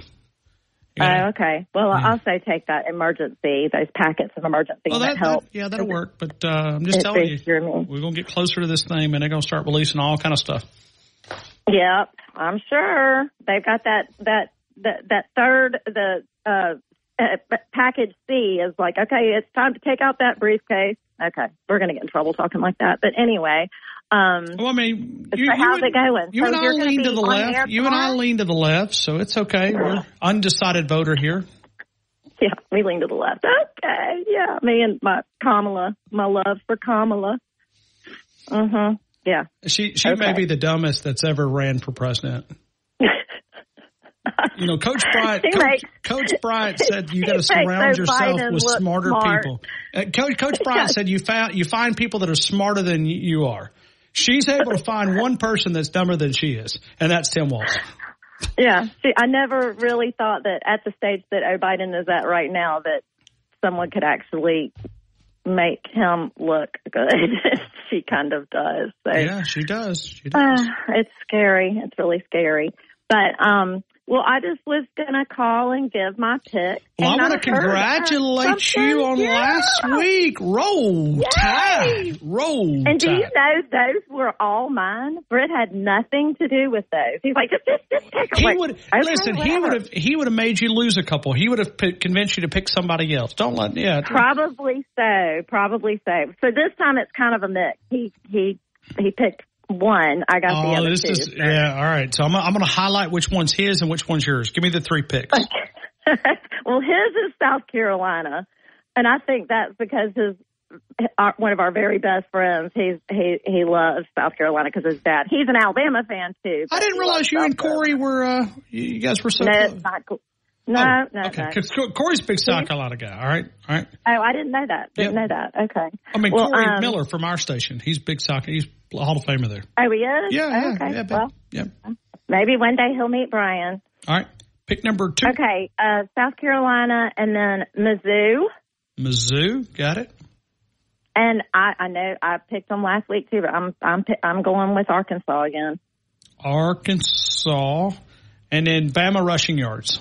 Oh, okay. Well, I'll also take that emergency, those packets of emergency Well, that, that, help. that yeah, that'll work. But uh, I'm just telling you, we're going to get closer to this thing, and they're going to start releasing all kind of stuff. Yep, I'm sure they've got that that that that third the uh, uh package C is like okay, it's time to take out that briefcase. Okay, we're gonna get in trouble talking like that, but anyway. Um, well, I mean, you- you how's it going? You so and I you're lean to the left. You and I lean to the left, so it's okay. We're undecided voter here. Yeah, we lean to the left. Okay, yeah, me and my Kamala, my love for Kamala. Mhm. Yeah. She she may be the dumbest that's ever ran for president. you know, Coach Bryant. Coach, makes- Coach Bryant said you got to surround yourself with smarter smart. people. Uh, Coach Coach Bryant said you found you find people that are smarter than you are. She's able to find one person that's dumber than she is, and that's Tim Walz. Yeah, see, I never really thought that at the stage that O Biden is at right now that someone could actually make him look good. she kind of does. So Yeah, she does. She does. uh, it's scary. It's really scary. But um, well, I just was gonna call and give my pick. Well, and I want to congratulate you on yeah. last week. Roll Tide. Roll And do you know those were all mine? Britt had nothing to do with those. He's like, just, just, just them. He Like, would okay, listen. He would have. He would have made you lose a couple. He would have p- convinced you to pick somebody else. Don't let. Yeah. Probably so. Probably so. So this time it's kind of a mix. He he he picked one. I got the Oh, other this two. is yeah. All right. So I'm. I'm going to highlight which one's his and which one's yours. Give me the three picks. well, his is South Carolina, and I think that's because his our, one of our very best friends. He's he he loves South Carolina because his dad. He's an Alabama fan too. I didn't realize you and Corey were. uh You guys were so no, close. not No, no, Okay. no. Because Corey's a big South Carolina guy. All right. All right. Oh, I didn't know that. Didn't know that. Okay. I mean, Well, Corey um, Miller from our station. He's big soccer. He's a Hall of Famer there. Oh, he is. Yeah, yeah, Okay. yeah, well, yeah. maybe one day he'll meet Brian. All right. Pick number two. Okay, uh, South Carolina and then Mizzou. Mizzou, got it. And I, I know I picked them last week too, but I'm I'm I'm going with Arkansas again. Arkansas, and then Bama rushing yards.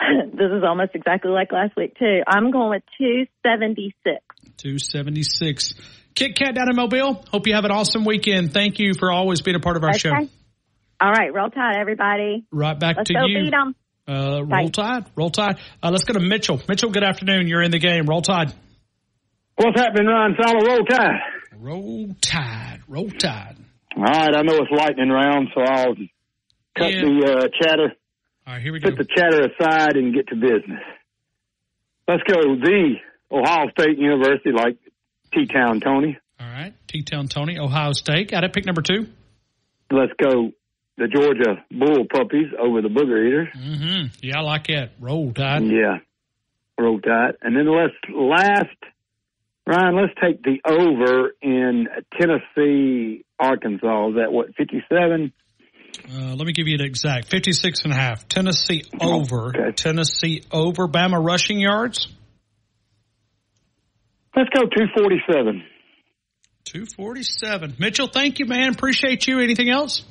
this is almost exactly like last week too. I'm going with 276. 276. Kit Kat down in Mobile. Hope you have an awesome weekend. Thank you for always being a part of our show. All right, roll tide, everybody. Right back Let's to go you. beat 'em. Uh, roll tide. Roll tide. Uh, let's go to Mitchell. Mitchell, good afternoon. You're in the game. Roll tide. What's happening, Ryan Fowler? Roll tide. Roll tide. Roll tide. All right, I know it's lightning round, so I'll cut Yeah. the uh, chatter. All right, here we go. Put the chatter aside and get to business. Let's go. The Ohio State University, like T-Town Tony. All right. T-Town Tony, Ohio State. Got it. Pick number two. Let's go. The Georgia Bull Puppies over the Booger Eaters. Mm-hmm. Yeah, I like that. Roll tide. Yeah, roll tide. And then let's last, Ryan. Let's take the over in Tennessee, Arkansas. Is that what fifty-seven? Uh, let me give you an exact 56 and a half. Tennessee over. Tennessee over. Bama rushing yards. Let's go two forty-seven. 247. Mitchell, thank you, man. Appreciate you. Anything else?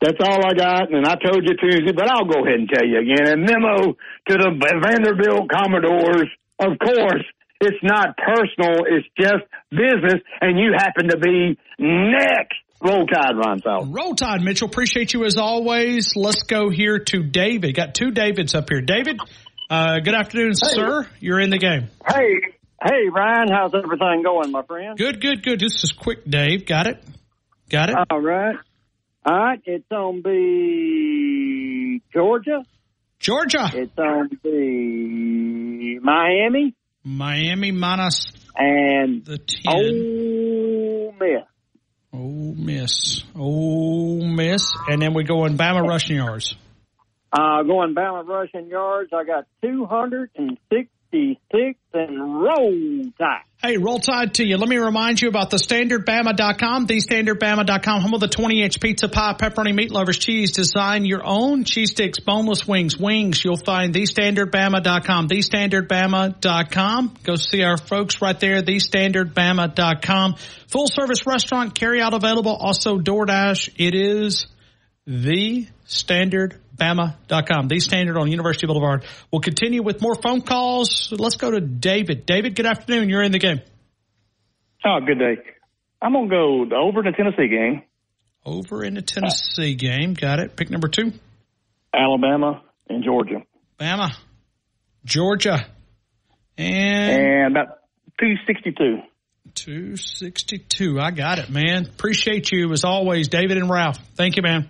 That's all I got, and I told you Tuesday, but I'll go ahead and tell you again. A memo to the Vanderbilt Commodores. Of course, it's not personal; it's just business, and you happen to be next. Roll Tide, Ron Fowler. Roll Tide, Mitchell. Appreciate you as always. Let's go here to David. Got two Davids up here. David, uh, good afternoon, sir. You're in the game. Hey, hey, Ryan, how's everything going, my friend? Good, good, good. This is quick, Dave. Got it? Got it? All right. All right, it's on the Georgia. Georgia. It's on the Miami Miami minus and the 10. Ole Miss. Ole Miss. Ole Miss. And then we go in Bama rushing yards. Uh, going Bama rushing yards, I got 266 and roll tide. Hey, roll tide to you. Let me remind you about the standardbama.com, thestandardbama.com, home of the 20 inch pizza pie, pepperoni, meat lovers, cheese. Design your own cheese sticks, boneless wings, wings. You'll find thestandardbama.com, thestandardbama.com. Go see our folks right there, thestandardbama.com. Full service restaurant, carry out available. Also DoorDash. It is the standardbama.com, the standard on University Boulevard. We'll continue with more phone calls. Let's go to David. David, good afternoon. You're in the game. Oh, good day. I'm gonna go over in the Tennessee game. Over in the Tennessee game. Got it. Pick number two. Alabama and Georgia. Bama. Georgia. And, And about two sixty two. 262. I got it, man. Appreciate you as always, David and Ralph. Thank you, man.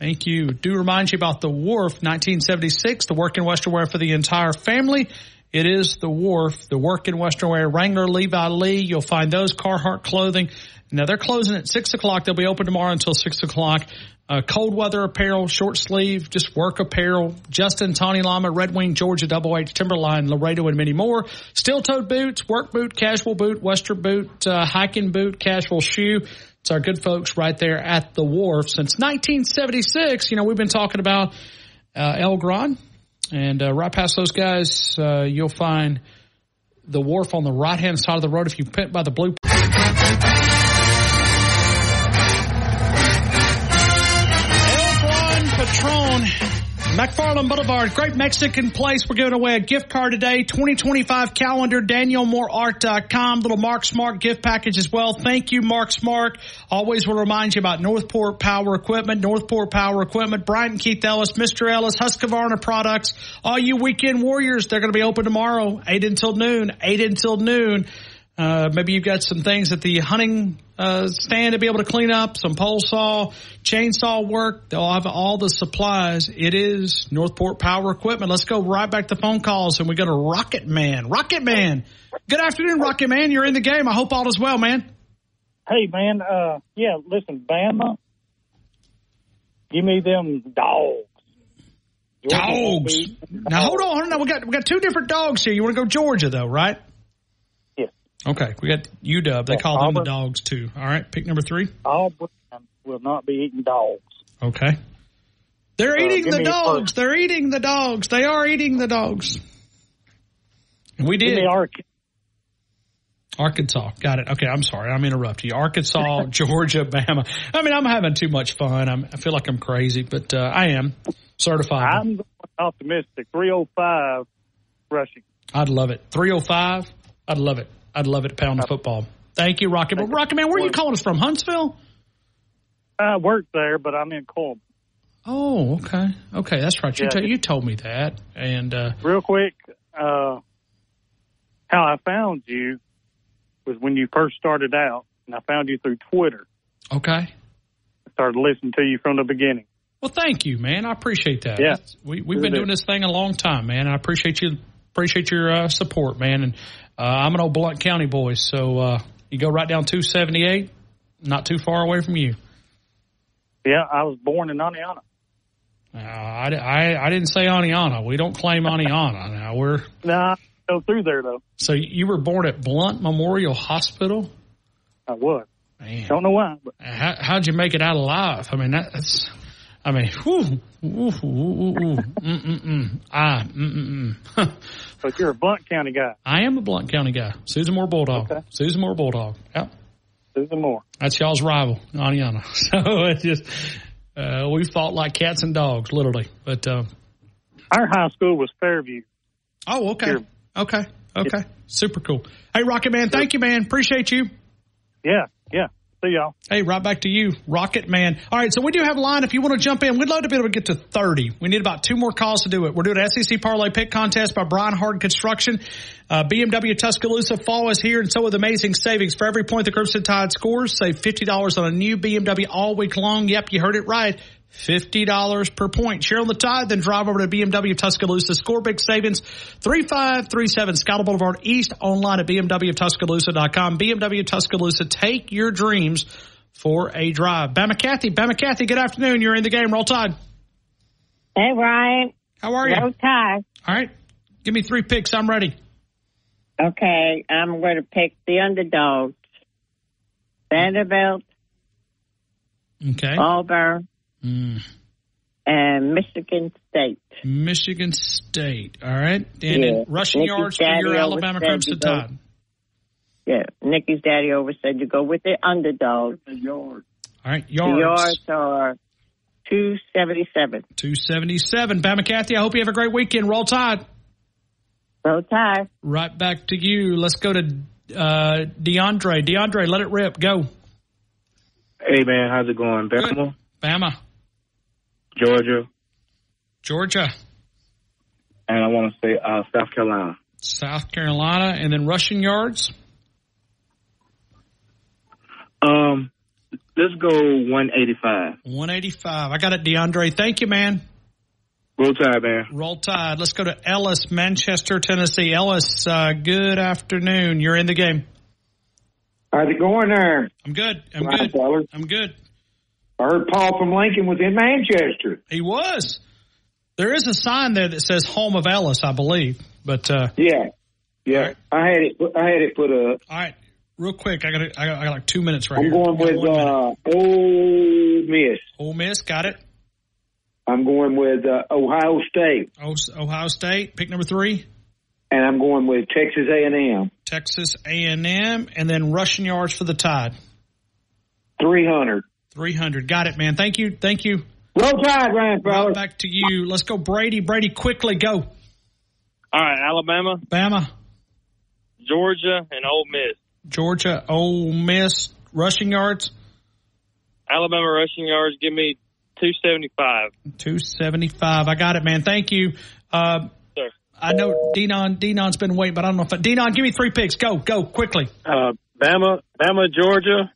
Thank you. Do remind you about the Wharf 1976, the work in Western wear for the entire family. It is the Wharf, the work in Western wear, Wrangler, Levi Lee. You'll find those Carhartt clothing. Now they're closing at six o'clock. They'll be open tomorrow until six o'clock. Uh, cold weather apparel, short sleeve, just work apparel. Justin, Tony Lama, Red Wing, Georgia, Double H, Timberline, Laredo, and many more. Steel toed boots, work boot, casual boot, western boot, uh, hiking boot, casual shoe. It's our good folks right there at the wharf. Since 1976, you know, we've been talking about uh, El Gran. And uh, right past those guys, uh, you'll find the wharf on the right hand side of the road if you pit by the blue. McFarland Boulevard, great Mexican place. We're giving away a gift card today, 2025 calendar, danielmooreart.com, little Mark Smart gift package as well. Thank you, Mark Smart. Always will remind you about Northport Power Equipment, Northport Power Equipment, Brian Keith Ellis, Mr. Ellis, Husqvarna products. All you weekend warriors, they're going to be open tomorrow, 8 until noon, 8 until noon. Uh, maybe you've got some things at the hunting uh, stand to be able to clean up, some pole saw, chainsaw work. They'll have all the supplies. It is Northport Power Equipment. Let's go right back to phone calls and we go to Rocket Man. Rocket Man. Good afternoon, Rocket Man. You're in the game. I hope all is well, man. Hey man, uh, yeah, listen, Bama, give me them dogs. Dogs. Now hold on, hold on. We got we got two different dogs here. You want to go Georgia though, right? Okay, we got UW. They call them the dogs too. All right, pick number three. Auburn will not be eating dogs. Okay. They're Uh, eating the dogs. They're eating the dogs. They are eating the dogs. We did. me Arkansas. Got it. Okay, I'm sorry. I'm interrupting you. Arkansas, Georgia, Bama. I mean, I'm having too much fun. I'm, I feel like I'm crazy, but uh, I am certified. I'm optimistic. 305 rushing. I'd love it. 305. I'd love it. I'd love it. Pound of football. Thank you, Rocky. Well, Rocky man, where are you calling us from? Huntsville. I work there, but I'm in Cullman. Oh, okay. Okay, that's right. You, Yeah. to- you told me that. And uh, Real quick, uh, how I found you was when you first started out, and I found you through Twitter. okay. I started listening to you from the beginning. Well, thank you, man. I appreciate that. Yeah. We, we've been doing this thing a long time, man. I appreciate you. Appreciate your uh, support, man. And uh, I'm an old Blount County boy, so uh, you go right down 278, not too far away from you. Yeah, I was born in Oneonta. Uh, I, I, I didn't say Oneonta. We don't claim Oneonta. Now we're Nah, go through there though. so you were born at Blount Memorial Hospital. I was. Man. Don't know why, but How, how'd you make it out alive? I mean, that, that's. I mean, whew, whew, whew, whew, whew, mm, mm, mm, ah, mm, mm, mm. but you're a Blount County guy. I am a Blount County guy. Susan Moore Bulldog. Susan Moore Bulldog. Yep. Susan Moore. That's y'all's rival, Oneonta. So it's just uh, we fought like cats and dogs, literally. But uh, Our high school was Fairview. oh, okay, okay, okay, super cool. Hey, Rocket Man, thank you, man. Appreciate you. Yeah, yeah. See y'all. Hey, right back to you, Rocket Man. All right, so we do have a line. If you want to jump in, we'd love to be able to get to 30. We need about two more calls to do it. We're doing an SEC Parlay Pick Contest by Brian Hard Construction. Uh, BMW Tuscaloosa, follow us here and so with amazing savings. For every point the Crimson Tide scores, save $50 on a new BMW all week long. Yep, you heard it right. $50 per point. Share on the tide, then drive over to BMW Tuscaloosa. Score big savings. 3537 Skyland Boulevard East online at BMWTuscaloosa.com. BMW Tuscaloosa, take your dreams for a drive. Bama Kathy, Bama Kathy, good afternoon. You're in the game. Roll Tide. Hey, Ryan. How are you? Roll Tide. All right. Give me three picks. I'm ready. Okay, I'm going to pick the underdogs. Vanderbilt, Okay. Auburn, Mm. and Michigan State. Michigan State. All right. And Yeah. then rushing Nikki's yards for your Alabama always said Crimson to Tide. Yeah, Nikki's daddy always said to go with the underdogs. All right. Yards. The Yards. yards are 277. 277. Bama Kathy, I hope you have a great weekend. Roll Tide. Roll Tide. Right back to you. Let's go to uh, DeAndre. DeAndre, let it rip. Go. Hey man, how's it going? Bama, Bama. Georgia, Georgia. and I want to say uh, South Carolina. South Carolina. And then rushing yards. Um, let's go 185. 185. I got it, DeAndre. Thank you, man. Roll Tide, man. Roll Tide. Let's go to Ellis, Manchester, Tennessee. Ellis, uh, good afternoon. You're in the game. How's it going there? I'm good. I'm Right, good. fellas. I'm good. I heard Paul from Lincoln was in Manchester. He was. There is a sign there that says "Home of Ellis," I believe. But uh, Yeah, yeah. I had it. I had it put up. all right, real quick, I got I got, I got like two minutes right I'm here. going with uh, Ole Miss. Ole Miss, got it. I'm going with uh, Ohio State, Oh, Ohio State, pick number three. and I'm going with Texas A&M. Texas A and then rushing yards for the Tide. Three hundred. Three hundred. Got it, man. Thank you. Thank you. Roll Tide, Ryan, fellas. Back to you. Let's go, Brady. Brady, quickly go. All right, Alabama, Bama, Georgia, and Ole Miss. Georgia, Ole Miss, rushing yards. Alabama rushing yards, give me 275. 275. I got it, man. Thank you. Uh, Sir. I know Denon, Denon's been waiting, but I don't know if Denon, give me three picks. Go, go, quickly. Uh, Bama, Bama, Georgia,